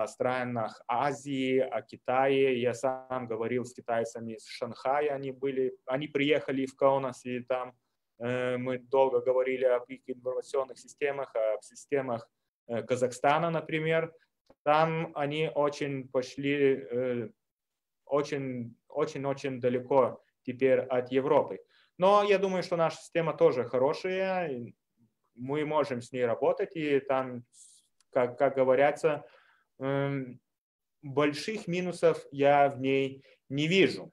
странах Азии, о Китае. Я сам говорил с китайцами из Шанхая, они были, они приехали в Каунас, и там э, мы долго говорили об их информационных системах, об системах э, Казахстана, например. Там они очень пошли э, очень, очень, очень далеко теперь от Европы. Но я думаю, что наша система тоже хорошая, мы можем с ней работать, и там, как, как говорится, больших минусов я в ней не вижу.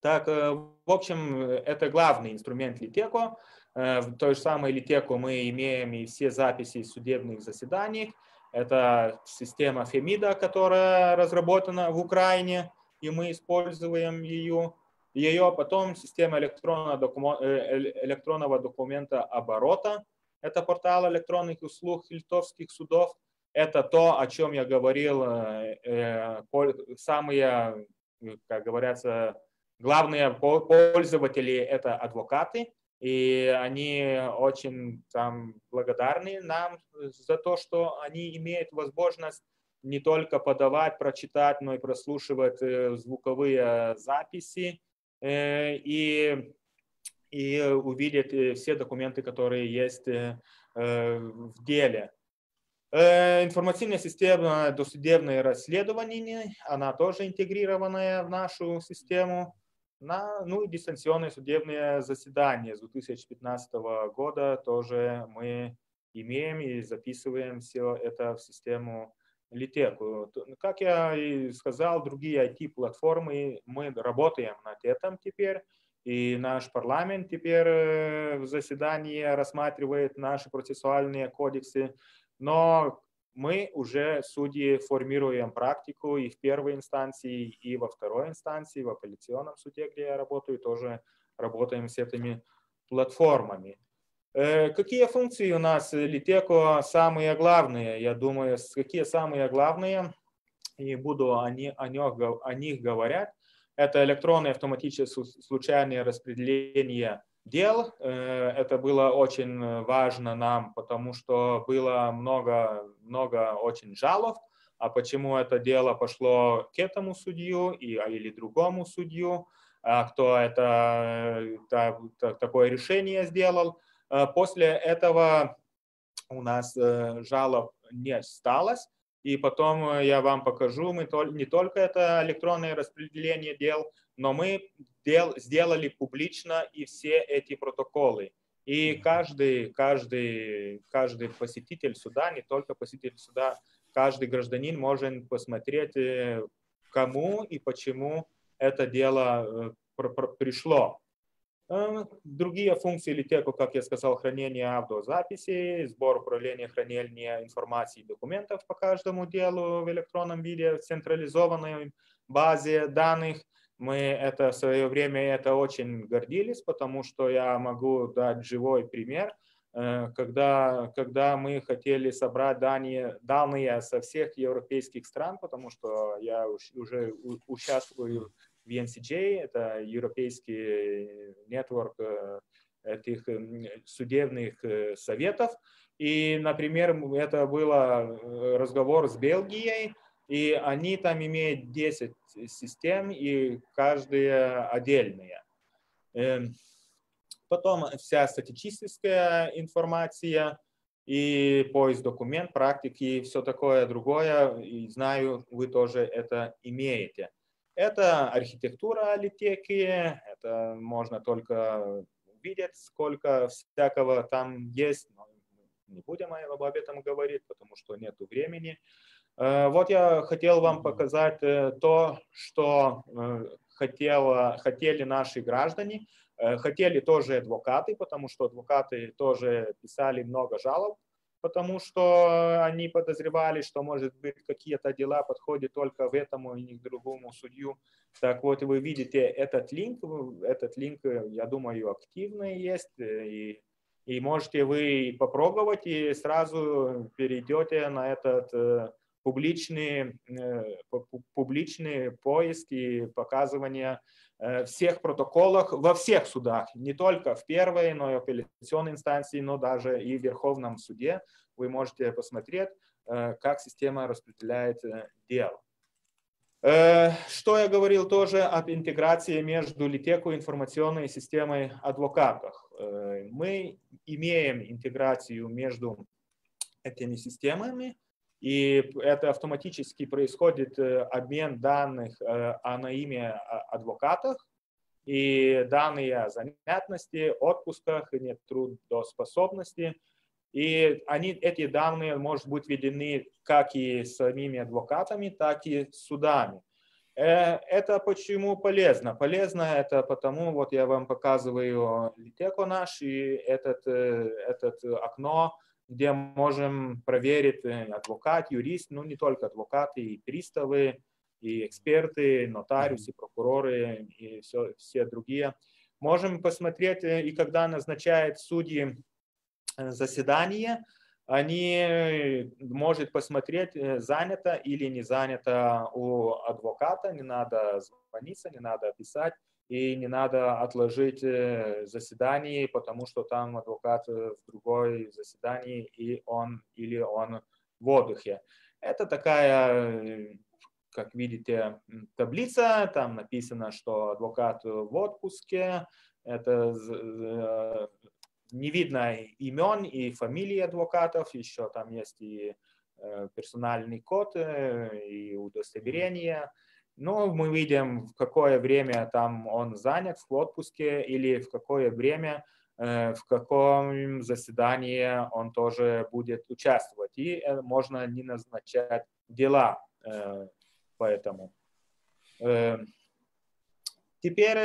Так, э, в общем, это главный инструмент Литеко. Э, в той же самой Литеко мы имеем и все записи судебных заседаний. Это система Фемида, которая разработана в Украине, и мы используем ее. Ее потом система электронного, документа, э, электронного документа оборота. Это портал электронных услуг литовских судов это то, о чем я говорил, э, э, самые, как говорятся, главные пользователи – это адвокаты, и они очень там благодарны нам за то, что они имеют возможность не только подавать, прочитать, но и прослушивать э, звуковые записи и, и увидеть все документы, которые есть в деле. Э, информационная система досудебное расследование, она тоже интегрированная в нашу систему. На, ну и дистанционное судебное заседание с 2015 года тоже мы имеем и записываем все это в систему Литеку. Как я и сказал, другие IT-платформы, мы работаем над этим теперь. И наш парламент теперь э, в заседании рассматривает наши процессуальные кодексы но мы уже, судьи, формируем практику и в первой инстанции, и во второй инстанции, в апелляционном суде, где я работаю, тоже работаем с этими платформами. Э, какие функции у нас Литеко самые главные? Я думаю, какие самые главные, и буду о них, о них говорить. Это электронное автоматическое случайное распределение дел. Это было очень важно нам, потому что было много, много очень жалоб, а почему это дело пошло к этому судью и, или другому судью, а кто это та, такое решение сделал. После этого у нас жалоб не осталось, и потом я вам покажу, мы не только это электронное распределение дел, но мы дел, сделали публично и все эти протоколы. И каждый, каждый, каждый посетитель суда, не только посетитель суда, каждый гражданин может посмотреть, э, кому и почему это дело э, пришло. Э, другие функции литеку, как я сказал, хранение аудиозаписей, сбор управления хранения информации и документов по каждому делу в электронном виде, в централизованной базе данных. Мы это в свое время это очень гордились, потому что я могу дать живой пример. Э, когда, когда мы хотели собрать данные, данные со всех европейских стран, потому что я уже участвую в VNCJ, это европейский нетворк э, этих судебных э, советов. И, например, это был разговор с Бельгией, и они там имеют 10 систем, и каждая отдельная. Эм, потом вся статистическая информация и поиск документ, практики и все такое другое. И знаю, вы тоже это имеете. Это архитектура Литеки, это можно только видеть, сколько всякого там есть. Но не будем об этом говорить, потому что нет времени. Э, вот я хотел вам показать э, то, что э, хотела, хотели наши граждане. Хотели тоже адвокаты, потому что адвокаты тоже писали много жалоб потому что они подозревали, что, может быть, какие-то дела подходят только в этому и не к другому судью. Так вот, вы видите этот линк, этот линк, я думаю, активный есть, и, и можете вы попробовать и сразу перейдете на этот публичный, э, публичный поиск и показывание Э, всех протоколах во всех судах, не только в первой, но и апелляционной инстанции, но даже и в Верховном суде. Вы можете посмотреть, э, как система распределяет дело. Что я говорил тоже об интеграции между Литеку информационной системой адвокатов. Мы имеем интеграцию между этими системами, и это автоматически происходит э, обмен данных э, о на имя адвокатов и данные о занятности, отпусках и трудоспособности. И они, эти данные могут быть введены как и самими адвокатами, так и судами. Э, это почему полезно? Полезно это потому, вот я вам показываю литеко наш, и этот, этот окно где можем проверить э, адвокат, юрист, ну не только адвокаты, и приставы, и эксперты, нотариусы, прокуроры и все, все другие. Можем посмотреть, э, и когда назначают судьи э, заседание, они может посмотреть, занято или не занято у адвоката, не надо звониться, не надо писать и не надо отложить э, заседание, потому что там адвокат э, в другой заседании, и он или он в отдыхе. Это такая, э, как видите, таблица, там написано, что адвокат в отпуске, это не видно имен и фамилии адвокатов, еще там есть и персональный код, и удостоверение, ну, мы видим, в какое время там он занят в отпуске или в какое время, э, в каком заседании он тоже будет участвовать. И э, можно не назначать дела э, поэтому. Теперь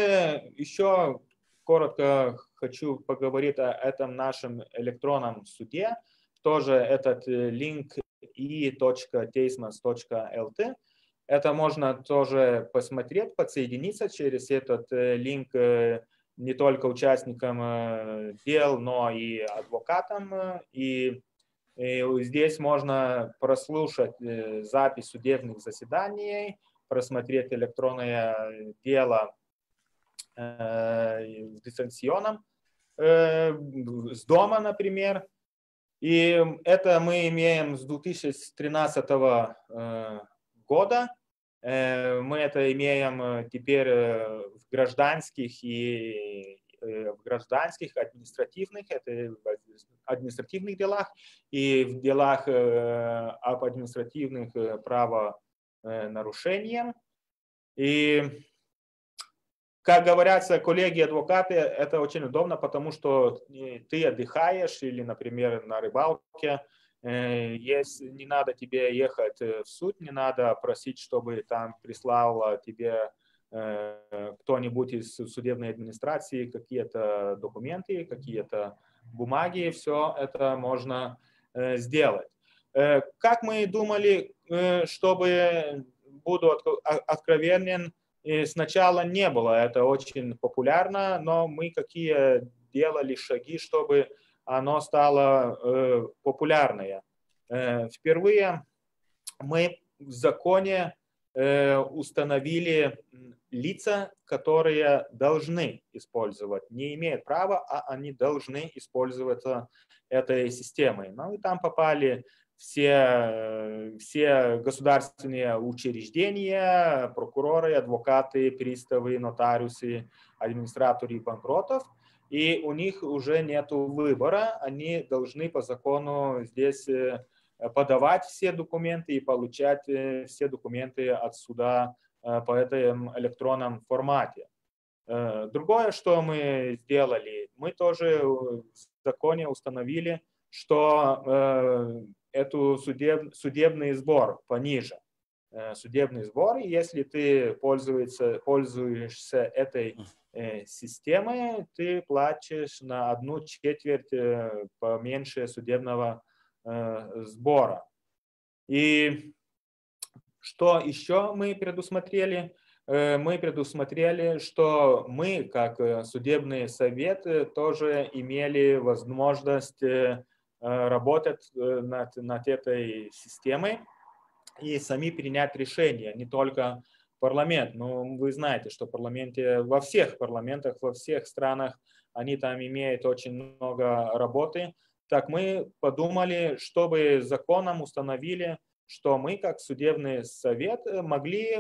еще коротко хочу поговорить о этом нашем электронном суде. Тоже этот link i.teismas.lt. Это можно тоже посмотреть, подсоединиться через этот э, линк э, не только участникам э, дел, но и адвокатам. И, и здесь можно прослушать запись судебных заседаний, просмотреть электронное дело в дистанционном с дома, например. И это мы имеем с 2013 года. Мы это имеем теперь в гражданских и в гражданских, административных, это в административных делах и в делах об административных правонарушениях. И как говорят коллеги-адвокаты, это очень удобно, потому что ты отдыхаешь или, например, на рыбалке, если не надо тебе ехать в суд, не надо просить, чтобы там прислал тебе кто-нибудь из судебной администрации какие-то документы, какие-то бумаги, все это можно сделать. Как мы думали, чтобы буду откровенен, сначала не было это очень популярно, но мы какие делали шаги, чтобы оно стало э, популярное. Э, впервые мы в законе э, установили лица, которые должны использовать, не имеют права, а они должны использоваться этой системой. Ну и там попали все, все государственные учреждения, прокуроры, адвокаты, приставы, нотариусы, администраторы банкротов, и у них уже нет выбора, они должны по закону здесь э, подавать все документы и получать э, все документы от суда э, по этому электронном формате. Другое, что мы сделали, мы тоже в законе установили, что эту судеб, судебный сбор пониже. Э, судебный сбор, если ты пользуешься, пользуешься этой э, системой, ты платишь на одну четверть э, поменьше судебного сбора. И что еще мы предусмотрели? Мы предусмотрели, что мы, как судебный совет, тоже имели возможность работать над, над этой системой и сами принять решения, не только парламент. Ну, вы знаете, что в парламенте, во всех парламентах, во всех странах, они там имеют очень много работы. Так мы подумали, чтобы законом установили, что мы, как судебный совет, могли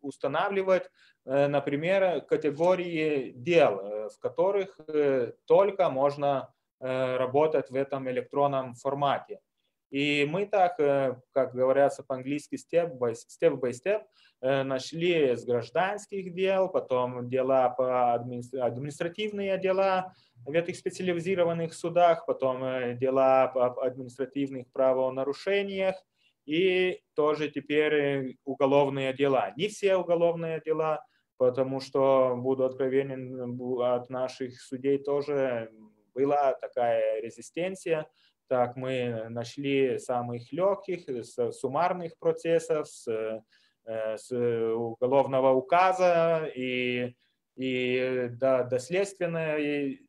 устанавливать, э, например, категории дел, в которых только можно Э, работать в этом электронном формате. И мы так, э, как говорится по-английски, step by step, by step э, нашли с гражданских дел, потом дела по административные дела в этих специализированных судах, потом дела по административных правонарушениях и тоже теперь уголовные дела. Не все уголовные дела, потому что, буду откровенен, от наших судей тоже была такая резистенция, так мы нашли самых легких, с суммарных процессов, с, э, с уголовного указа и, и до, до, следственной,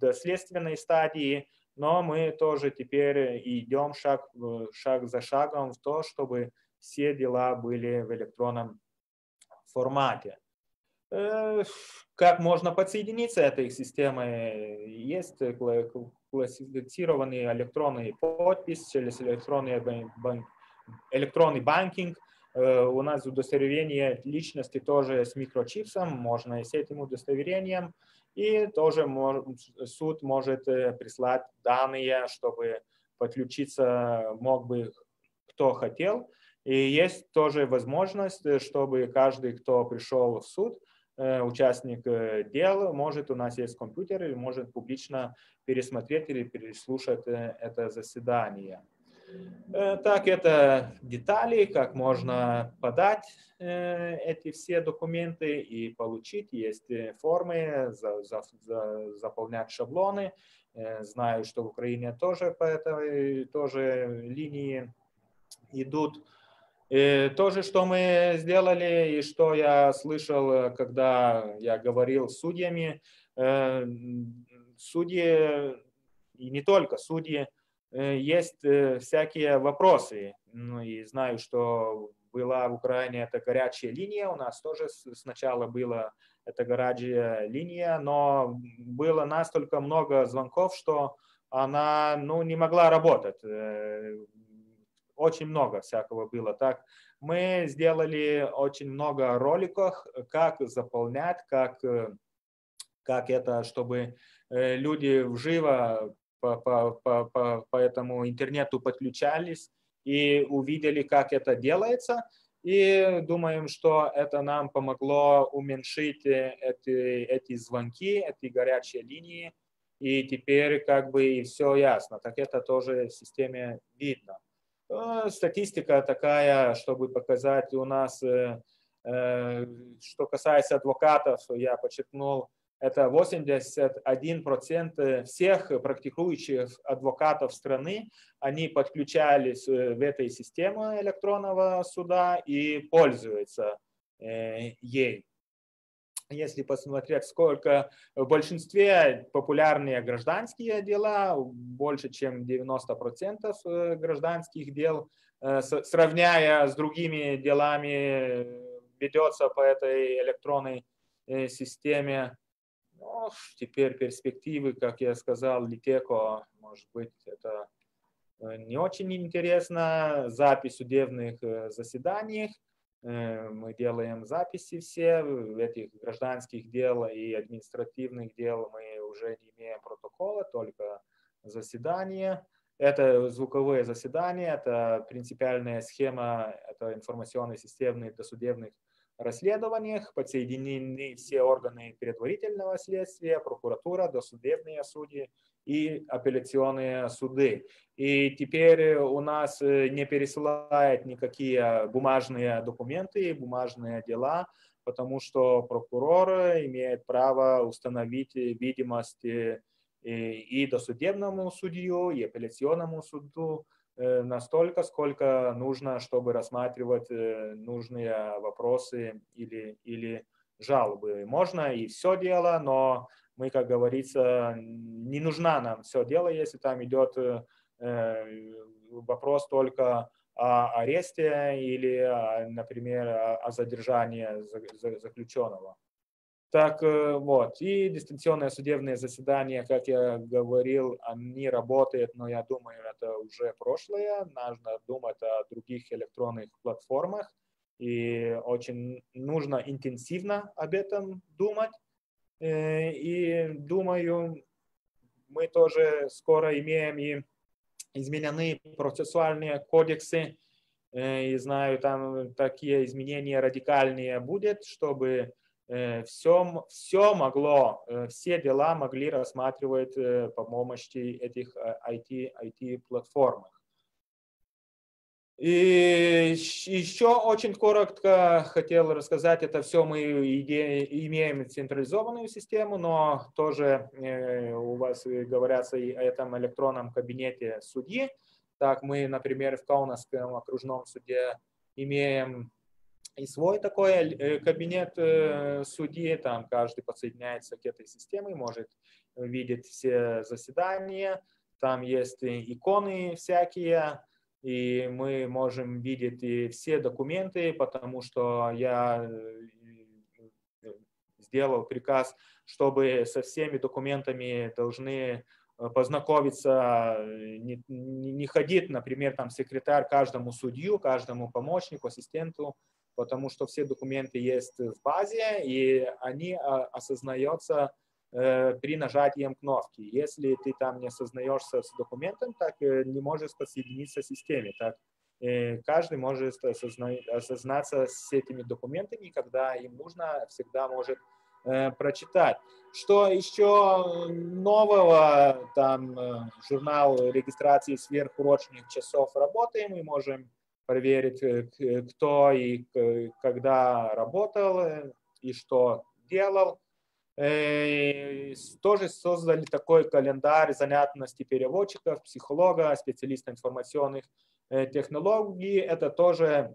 до следственной стадии, но мы тоже теперь идем шаг, шаг за шагом в то, чтобы все дела были в электронном формате. Э, как можно подсоединиться этой системой? Есть классифицированный электронный подпись через электронный, бан, электронный банкинг. Э, у нас удостоверение личности тоже с микрочипсом, можно и с этим удостоверением. И тоже суд может э, прислать данные, чтобы подключиться мог бы кто хотел. И есть тоже возможность, чтобы каждый, кто пришел в суд, Э, участник э, дел может, у нас есть компьютер, или может публично пересмотреть или переслушать э, это заседание. Так, это детали, как можно подать эти все документы и получить. Есть формы, за, за, за, заполнять шаблоны. Знаю, что в Украине тоже по этой тоже линии идут. И то же, что мы сделали, и что я слышал, э, когда я говорил с судьями, э, судьи, и не только судьи, э, есть всякие вопросы. Ну, и знаю, что была в Украине эта горячая линия, у нас тоже сначала было это горячая линия, но было настолько много звонков, что она ну, не могла работать. Очень много всякого было. Так, мы сделали очень много роликов, как заполнять, как, как это, чтобы люди вживо по, по, по, по, по этому интернету подключались и увидели, как это делается. И думаем, что это нам помогло уменьшить эти, эти звонки, эти горячие линии. И теперь как бы и все ясно. Так это тоже в системе видно. Статистика такая, чтобы показать у нас, э, э, что касается адвокатов, я подчеркнул, это 81% всех практикующих адвокатов страны, они подключались э, в этой системе электронного суда и пользуются ей. Если посмотреть, сколько в большинстве популярные гражданские дела, больше чем 90% э, гражданских дел, сравняя с другими делами, ведется по этой электронной системе ну, теперь перспективы, как я сказал, Литеко, может быть, это э, не очень интересно. Запись судебных э, заседаний. Э, мы делаем записи все этих гражданских дел и административных дел. Мы уже не имеем протокола, только заседания. Это звуковые заседания, это принципиальная схема, это информационные системные досудебных расследованиях подсоединены все органы предварительного следствия, прокуратура, досудебные судьи и апелляционные суды. И теперь у нас э, не пересылают никакие бумажные документы, бумажные дела, потому что прокурор имеет право установить видимость и, досудебному судью, и апелляционному суду, Э, настолько, сколько нужно, чтобы рассматривать э, нужные вопросы или, или жалобы. Можно и все дело, но мы, как говорится, не нужна нам все дело, если там идет э, вопрос только о аресте или, например, о задержании заключенного. Так вот, и дистанционное судебное заседание, как я говорил, они работают, но я думаю, это уже прошлое. Нужно думать о других электронных платформах. И очень нужно интенсивно об этом думать. И думаю, мы тоже скоро имеем и измененные процессуальные кодексы. И знаю, там такие изменения радикальные будет, чтобы все, все могло, все дела могли рассматривать по помощи этих IT, IT-платформах. И еще очень коротко хотел рассказать, это все мы имеем централизованную систему, но тоже у вас говорятся и о этом электронном кабинете судьи. Так мы, например, в Каунасском окружном суде имеем и свой такой э, кабинет э, судьи, там каждый подсоединяется к этой системе, может видеть все заседания, там есть иконы всякие, и мы можем видеть и все документы, потому что я э, сделал приказ, чтобы со всеми документами должны познакомиться, не, не ходить, например, там секретарь каждому судью, каждому помощнику, ассистенту, потому что все документы есть в базе, и они а, осознаются э, при нажатии кнопки. Если ты там не осознаешься с документом, так э, не можешь подсоединиться к системе. Так э, каждый может осознаться с этими документами, когда им нужно, всегда может прочитать. Что еще нового, там журнал регистрации сверхурочных часов работы, мы можем проверить, э, кто и когда работал э, и что делал. Э, тоже создали такой календарь занятости переводчиков, психолога, специалиста информационных технологий. Это тоже,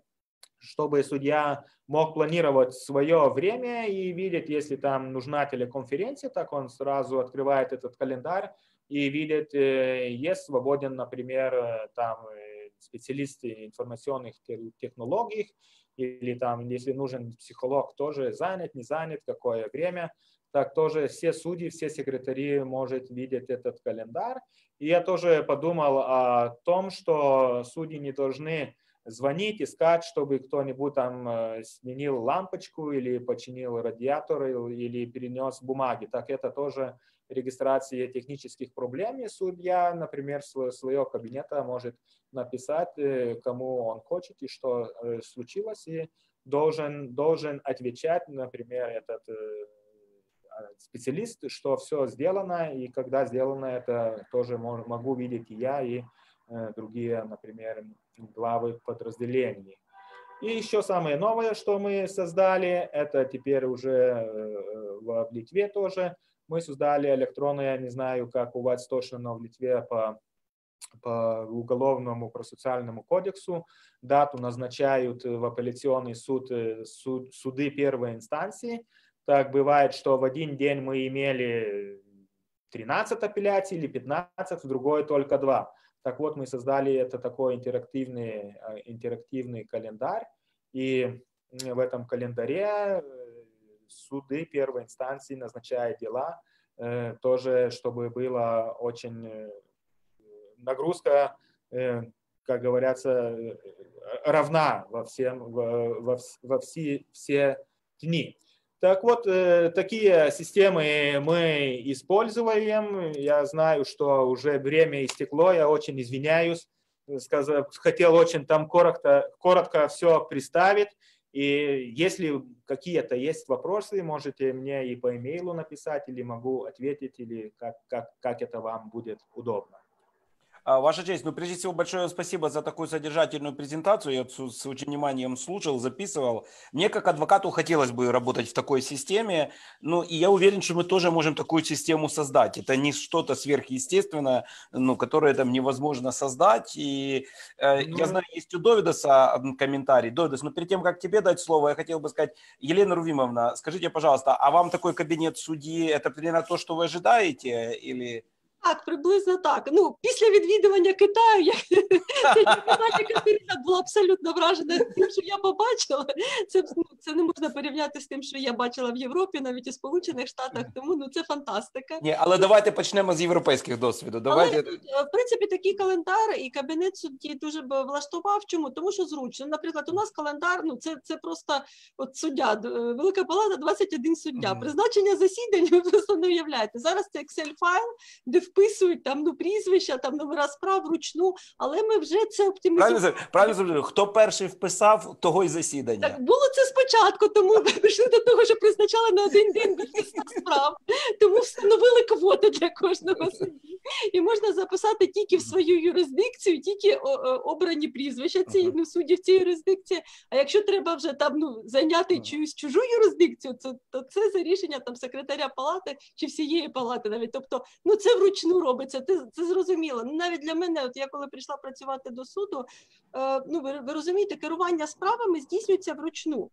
чтобы судья мог планировать свое время и видеть, если там нужна телеконференция, так он сразу открывает этот календарь и видит, есть свободен, например, там специалисты информационных технологий, или там, если нужен психолог, тоже занят, не занят, какое время, так тоже все судьи, все секретари может видеть этот календарь. И я тоже подумал о том, что судьи не должны звонить, искать, чтобы кто-нибудь там э, сменил лампочку или починил радиатор или перенес бумаги. Так это тоже регистрация технических проблем. И судья, например, своего, своего кабинета может написать, э, кому он хочет и что э, случилось, и должен, должен отвечать, например, этот специалист, что все сделано, и когда сделано это, тоже могу видеть и я, и другие, например, главы подразделений. И еще самое новое, что мы создали, это теперь уже в Литве тоже. Мы создали электронное, не знаю, как у вас точно, но в Литве по, по уголовному процессуальному кодексу дату назначают в апелляционный суд, суд суды первой инстанции. Так бывает, что в один день мы имели 13 апелляций или 15, в другой только 2. Так вот, мы создали это такой интерактивный, э, интерактивный календарь, и в этом календаре э, суды первой инстанции назначают дела, э, тоже чтобы была очень нагрузка, как говорится, равна во, всем, во, во все, все дни. Так вот, э, такие системы мы используем. Я знаю, что уже время истекло, я очень извиняюсь. Сказал, хотел очень там коротко, коротко все представить. И если какие-то есть вопросы, можете мне и по имейлу написать, или могу ответить, или как, как, как это вам будет удобно. А, ваша честь, ну прежде всего большое спасибо за такую содержательную презентацию. Я с очень вниманием слушал, записывал. Мне как адвокату хотелось бы работать в такой системе. Ну и я уверен, что мы тоже можем такую систему создать. Это не что-то сверхъестественное, ну, которое там невозможно создать. И э, ну... я знаю, есть у Довидоса комментарий. Довидос, но перед тем, как тебе дать слово, я хотел бы сказать, Елена Рувимовна, скажите, пожалуйста, а вам такой кабинет судьи, это примерно то, что вы ожидаете? Или... Так, приблизно так. Ну, після відвідування Китаю я <laughs> Катерина була абсолютно вражена тим, що я побачила. Це ну, це не можна порівняти з тим, що я бачила в Європі, навіть і Сполучених Штатах. Тому ну це фантастика. Ні, але давайте почнемо з європейських досвіду. Давайте але, в принципі такий календар і кабінет судді дуже б влаштував. Чому тому, що зручно. Наприклад, у нас календар. Ну це це просто от суддя, велика палата, 21 суддя. Призначення засідань ви просто не уявляєте. Зараз це Excel файл, де вписують там ну прізвища, там номера справ вручну, але ми вже це оптимізуємо. Правильно, правильно хто перший вписав, того й засідання. Так було це спочатку, тому ми прийшли до того, що призначали на один день більше справ, тому встановили квоти для кожного судді. І можна записати тільки в свою юрисдикцію, тільки обрані прізвища цієї uh-huh. ну, суддів цієї юрисдикції. А якщо треба вже там ну зайняти чиюсь чужу юрисдикцію, то, то це за рішення там секретаря палати чи всієї палати, навіть тобто, ну це вручну робиться. Це це зрозуміло. Ну навіть для мене, от я коли прийшла працювати до суду, е, ну ви, ви розумієте, керування справами здійснюється вручну.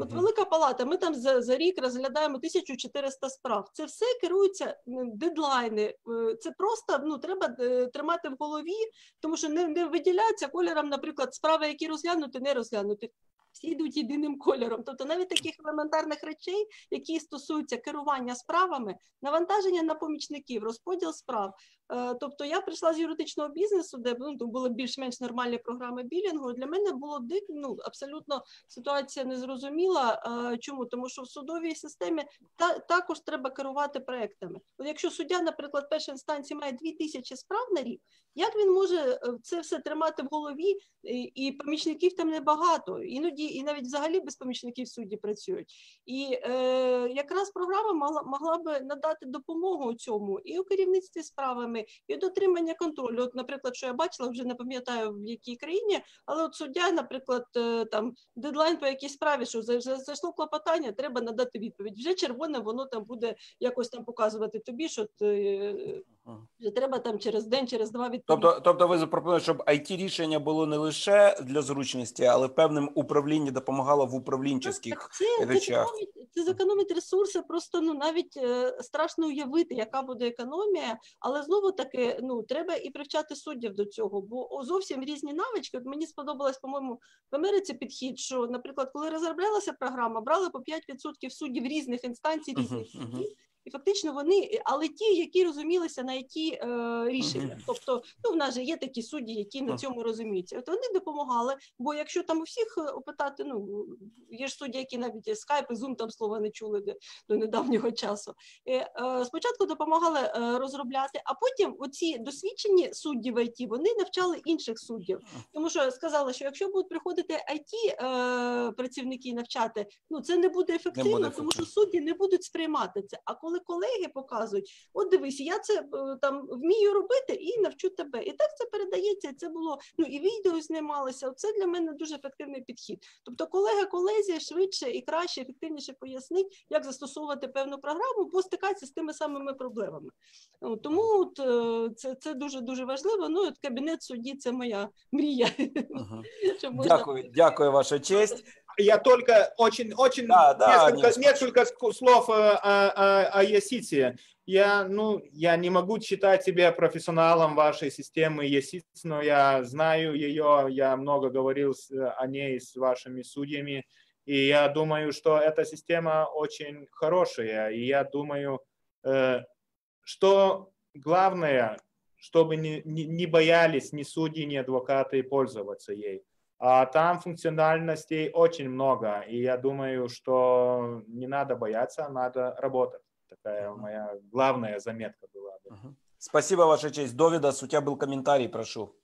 От велика палата, ми там за за рік розглядаємо 1400 справ. Це все керується дедлайни. Е, це просто ну треба е, тримати в голові, тому що не не виділяється кольором, наприклад, справи, які розглянути, не розглянути всі йдуть єдиним кольором. Тобто навіть таких елементарних речей, які стосуються керування справами, навантаження на помічників, розподіл справ. Е, тобто я прийшла з юридичного бізнесу, де ну, були більш-менш нормальні програми білінгу. Для мене було дивно, ну, абсолютно ситуація незрозуміла. Е, чому? Тому що в судовій системі та, також треба керувати проектами. От Якщо суддя, наприклад, першої інстанції має 2000 справ на рік, як він може е, це все тримати в голові, і помічників там небагато, іноді і навіть взагалі без помічників судді працюють. І е, якраз програма могла могла би надати допомогу цьому і у керівництві справами, і дотримання контролю. От, наприклад, що я бачила, вже не пам'ятаю в якій країні, але от суддя, наприклад, е, там дедлайн по якійсь справі, що зайшло клопотання, треба надати відповідь. Вже червоне, воно там буде якось там показувати тобі, що ти, Вже треба там через день, через два відповісти. Тобто, тобто ви запропонуєте, щоб it рішення було не лише для зручності, але певним управління допомагало в управлінчих це, це, речах. зекономить, це зекономить ресурси, просто ну навіть е, страшно уявити, яка буде економія. Але знову таки, ну треба і привчати суддів до цього, бо зовсім різні навички. От мені сподобалось, по-моєму, в Америці підхід, що, наприклад, коли розроблялася програма, брали по 5% суддів різних інстанцій, різних Мгм, мгм. судів. І фактично вони, але ті, які розумілися на які е, рішення. Тобто, ну в нас же є такі судді, які на цьому розуміються. От вони допомагали. Бо якщо там у всіх е, опитати, ну є ж судді, які навіть скайп і зум там слова не чули до, до недавнього часу. І, е, спочатку допомагали е, розробляти, а потім оці досвідчені судді в ІТ, вони навчали інших суддів. Тому що сказали, що якщо будуть приходити IT е, працівники навчати, ну це не буде ефективно, буде тому що судді не будуть сприймати це. А коли колеги показують, от дивись, я це е, там вмію робити і навчу тебе. І так це передається. Це було ну і відео знімалося. Це для мене дуже ефективний підхід. Тобто, колега колезі швидше і краще, ефективніше пояснить, як застосовувати певну програму, бо стикатися з тими самими проблемами. Ну, Тому от, е, це, це дуже дуже важливо. Ну от кабінет судді це моя мрія. <laughs> Можна- Дякую, дякую, ваша честь. Я только очень, очень Да, да, несколько, слов э, о, о, о ESIT. Я, ну, я не могу считать себя профессионалом вашей системы ESIT, но я знаю ее, я много говорил о ней с вашими судьями, и я думаю, что эта система очень хорошая, и я думаю, э, что главное, чтобы не, не боялись ни судьи, ни адвокаты пользоваться ей. А там функциональностей очень много, и я думаю, что не надо бояться, надо работать. Такая моя главная заметка была. бы. Спасибо, ваша честь. Довидас, у тебя был комментарий, прошу.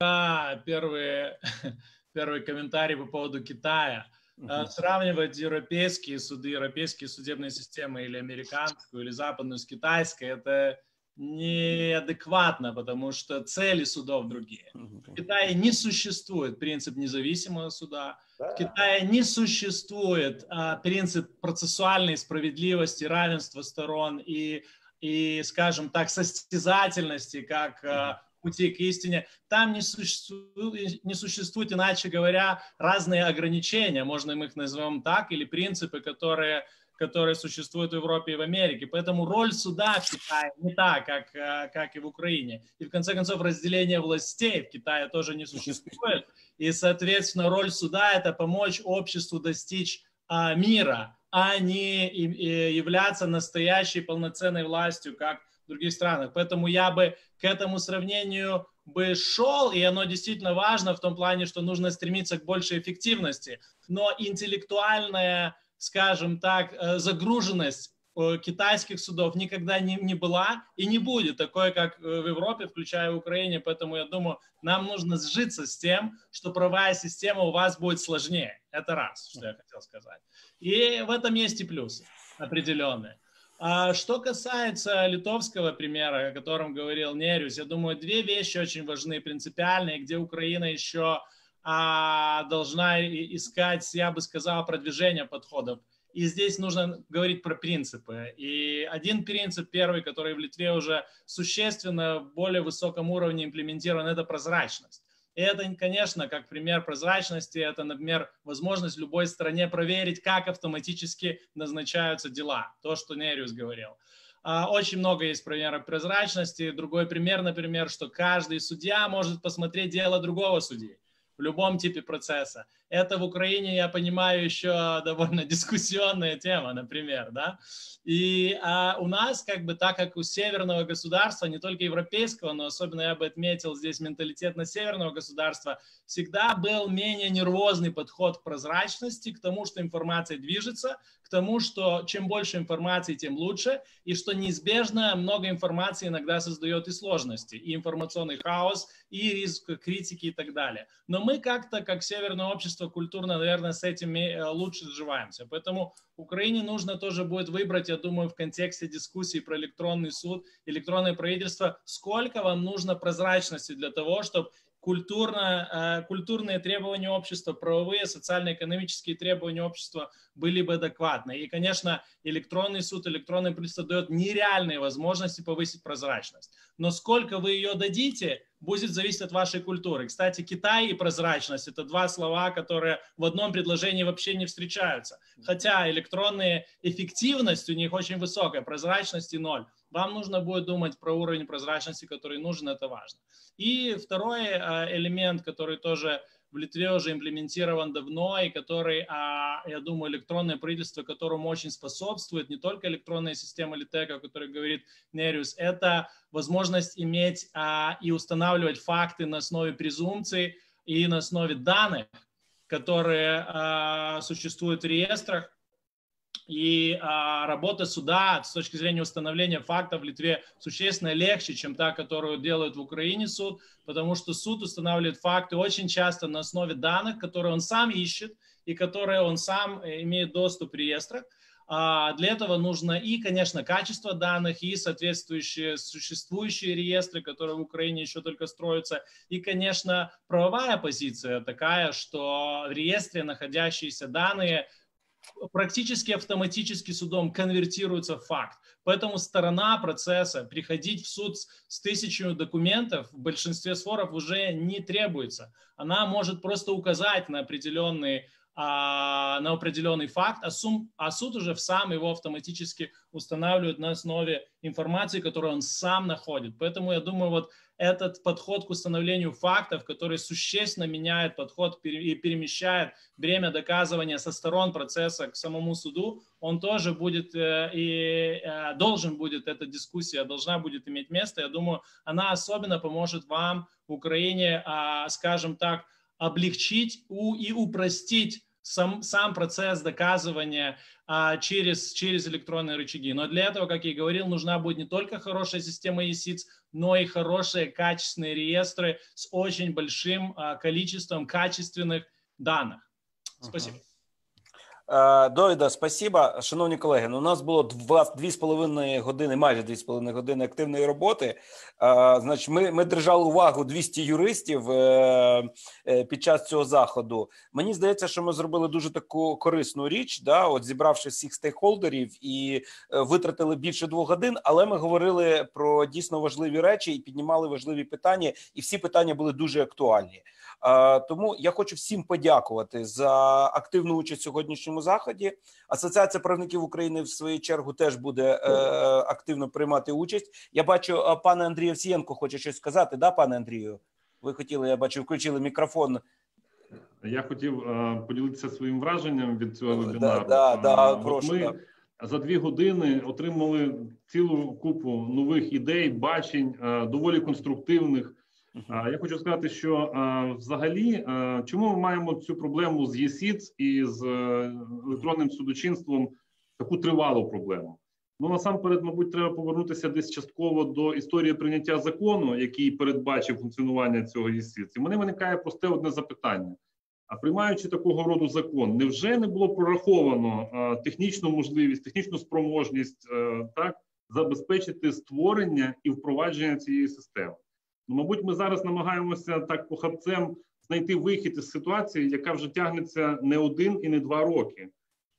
Да, первый, <laughs> первый комментарий по поводу Китая. Э, Сравнивать европейские суды, европейские судебные системы или американскую, или западную с китайской, это неадекватно, потому что цели судов другие. В Китае не существует принцип независимого суда. В Китае не существует а, принцип процессуальной справедливости, равенства сторон и, и, скажем так, состязательности, как а, пути к истине. Там не существует, не существует, иначе говоря, разные ограничения, можно мы их назовем так, или принципы, которые которые существуют в Европе и в Америке. Поэтому роль суда в Китае не та, как, э, как и в Украине. И в конце концов разделение властей в Китае тоже не существует. И, соответственно, роль суда – это помочь обществу достичь а, мира, а не и- и являться настоящей полноценной властью, как в других странах. Поэтому я бы к этому сравнению бы шел, и оно действительно важно в том плане, что нужно стремиться к большей эффективности. Но интеллектуальная, скажем так, э, загруженность э, китайских судов никогда не, не была и не будет такой, как э, в Европе, включая Украине. Поэтому я думаю, нам нужно сжиться с тем, что правая система у вас будет сложнее. Это раз, что я хотел сказать. И в этом есть и плюсы определенные. А что касается литовского примера, о котором говорил Нерюс, я думаю, две вещи очень важны, принципиальные, где Украина еще а, должна искать, я бы сказал, продвижение подходов. И здесь нужно говорить про принципы. И один принцип, первый, который в Литве уже существенно в более высоком уровне имплементирован, это прозрачность. И это, конечно, как пример прозрачности, это, например, возможность любой стране проверить, как автоматически назначаются дела. То, что Нериус говорил. А, Очень много есть примеров прозрачности. Другой пример, например, что каждый судья может посмотреть дело другого судьи в любом типе процесса. Это в Украине, я понимаю, еще довольно <laughs> дискуссионная тема, например, да. И а, у нас, как бы, так как у северного государства, не только европейского, но особенно я бы отметил здесь менталитет на северного государства, всегда был менее нервозный подход к прозрачности, к тому, что информация движется, к тому, что чем больше информации, тем лучше, и что неизбежно много информации иногда создает и сложности, и информационный хаос, и риск критики и так далее. Но мы как-то, как северное общество, культурно, наверное, с этим э, лучше сживаемся. Поэтому Украине нужно тоже будет выбрать, я думаю, в контексте дискуссии про электронный суд, электронное правительство, сколько вам нужно прозрачности для того, чтобы культурно, культурные требования общества, правовые, социально-экономические требования общества были бы адекватны. И, конечно, электронный суд, электронное правительство дает нереальные возможности повысить прозрачность. Но сколько вы ее дадите, будет зависеть от вашей культуры. Кстати, Китай и прозрачность – это два слова, которые в одном предложении вообще не встречаются. Хотя электронная эффективность у них очень высокая, прозрачности ноль. Вам нужно будет думать про уровень прозрачности, который нужен, это важно. И второй э, элемент, который тоже в Литве уже имплементирован давно и который, а, я думаю, электронное правительство, которому очень способствует, не только электронная система Литека, о которой говорит Нериус, это возможность иметь а, и устанавливать факты на основе презумпций и на основе данных, которые а, существуют в реестрах, и а, работа суда с точки зрения установления фактов в Литве существенно легче, чем та, которую делают в Украине суд, потому что суд устанавливает факты очень часто на основе данных, которые он сам ищет и которые он сам э, имеет доступ в реестрах. А для этого нужно и, конечно, качество данных, и соответствующие существующие реестры, которые в Украине еще только строятся, и, конечно, правовая позиция такая, что в реестре находящиеся данные практически автоматически судом конвертируется в факт. Поэтому сторона процесса приходить в суд с тысячами документов в большинстве споров уже не требуется. Она может просто указать на определенный а, на определенный факт, а, сум, а суд уже сам его автоматически устанавливает на основе информации, которую он сам находит. Поэтому я думаю, вот этот подход к установлению фактов, который существенно меняет подход и перемещает время доказывания со сторон процесса к самому суду, он тоже будет э, и э, должен будет, эта дискуссия должна будет иметь место. Я думаю, она особенно поможет вам Украине, а, скажем так, облегчить и упростить сам, сам процесс доказывания а, через, через электронные рычаги. Но для этого, как я и говорил, нужна будет не только хорошая система ESITS, но и хорошие качественные реестры с очень большим а, количеством качественных данных. Спасибо. Е, Довіда, спасіба. Шановні колеги, ну у нас було два дві з половиною години, майже дві з половиною години активної роботи. Е, значить, ми ми держали увагу 200 юристів е, під час цього заходу. Мені здається, що ми зробили дуже таку корисну річ, да, от зібравши всіх стейкхолдерів і витратили більше двох годин, але ми говорили про дійсно важливі речі і піднімали важливі питання, і всі питання були дуже актуальні. Тому я хочу всім подякувати за активну участь в сьогоднішньому заході. Асоціація правників України в свою чергу теж буде е, активно приймати участь. Я бачу, пане Андрій Овсієнко хоче щось сказати. Да, пане Андрію? Ви хотіли, я бачу, включили мікрофон. Я хотів е, поділитися своїм враженням від цього вебінару. Да, да, да, прошу, ми да. за дві години отримали цілу купу нових ідей, бачень, е, доволі конструктивних. Я хочу сказати, що взагалі, чому ми маємо цю проблему з ЄСІЦ і з е, електронним судочинством таку тривалу проблему? Ну насамперед, мабуть, треба повернутися десь частково до історії прийняття закону, який передбачив функціонування цього ЄСІЦ. І мене виникає просте одне запитання: а приймаючи такого роду закон, невже не було прораховано технічну можливість, технічну спроможність е, так забезпечити створення і впровадження цієї системи? Ну, мабуть, ми зараз намагаємося так похабцем знайти вихід із ситуації, яка вже тягнеться не один і не два роки.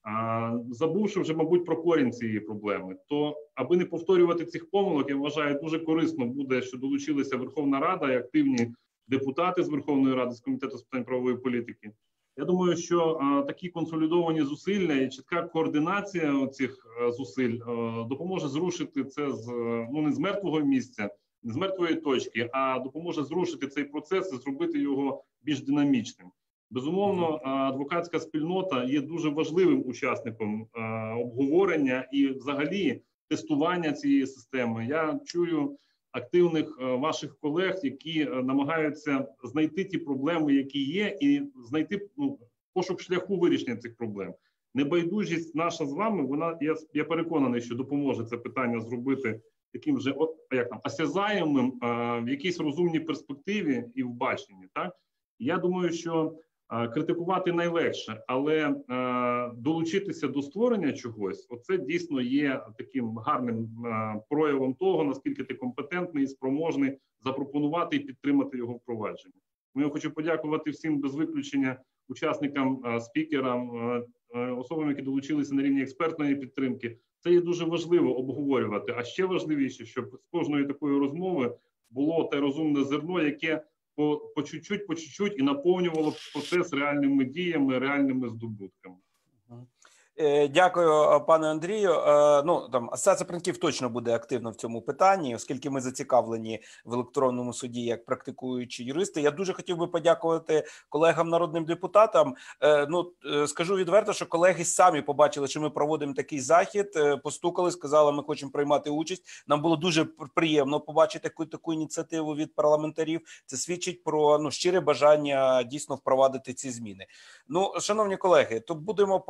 А забувши вже, мабуть, про корінь цієї проблеми, то аби не повторювати цих помилок, я вважаю, дуже корисно буде, що долучилися Верховна Рада і активні депутати з Верховної Ради з комітету з питань правової політики. Я думаю, що а, такі консолідовані зусилля і чітка координація цих зусиль а, допоможе зрушити це з ну не з мертвого місця з мертвої точки, а допоможе зрушити цей процес і зробити його більш динамічним. Безумовно, адвокатська спільнота є дуже важливим учасником обговорення і, взагалі, тестування цієї системи. Я чую активних ваших колег, які намагаються знайти ті проблеми, які є, і знайти ну, пошук шляху вирішення цих проблем. Небайдужість наша з вами. Вона я я переконаний, що допоможе це питання зробити таким же як там осязаємим в якійсь розумній перспективі і в баченні. Так я думаю, що критикувати найлегше, але долучитися до створення чогось, оце дійсно є таким гарним проявом того, наскільки ти компетентний і спроможний запропонувати і підтримати його впровадження. я хочу подякувати всім без виключення учасникам, е, спікерам, е, е, особам, які долучилися на рівні експертної підтримки. Це є дуже важливо обговорювати. А ще важливіше, щоб з кожної такої розмови було те розумне зерно, яке по, чуть-чуть, по чуть-чуть і наповнювало процес реальними діями, реальними здобутками. Е, Дякую, е, пане Андрію. Е, Ну там асоціація точно буде активно в цьому питанні, оскільки ми зацікавлені в електронному суді як практикуючі юристи. Я дуже хотів би подякувати колегам народним депутатам. Ну скажу відверто, що колеги самі побачили, що ми проводимо такий захід. Постукали, сказали, ми хочемо приймати участь. Нам було дуже приємно побачити таку таку ініціативу від парламентарів. Це свідчить про ну щире бажання дійсно впровадити ці зміни. Ну, шановні колеги, то будемо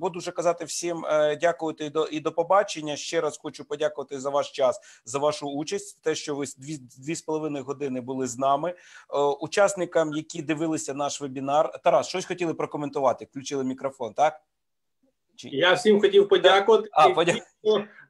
буду вже казати всім е, дякувати і до і до побачення. Ще раз хочу подякувати за ваш час, за вашу участь. Те, що ви дві дві з половиною години були з нами. Е, Учасникам, які дивилися наш вебінар, Тарас, щось хотіли прокоментувати. Включили мікрофон, так? Я всім хотів подякувати. А, подя-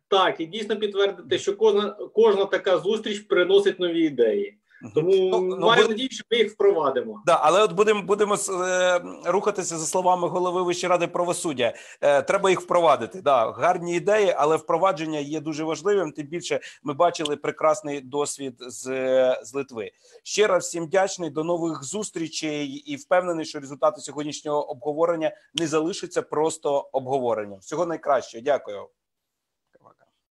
Так, і дійсно підтвердити, що кожна, кожна така зустріч приносить нові ідеї. Тому ну, маю бу- надію, що ми їх впровадимо. Да, але от будемо будемо е, рухатися за словами голови Вищої ради правосуддя. Е, треба їх впровадити. Да, гарні ідеї, але впровадження є дуже важливим. Тим більше ми бачили прекрасний досвід з, з Литви. Ще раз всім вдячний. До нових зустрічей і впевнений, що результати сьогоднішнього обговорення не залишаться просто обговоренням. Всього найкращого. Дякую.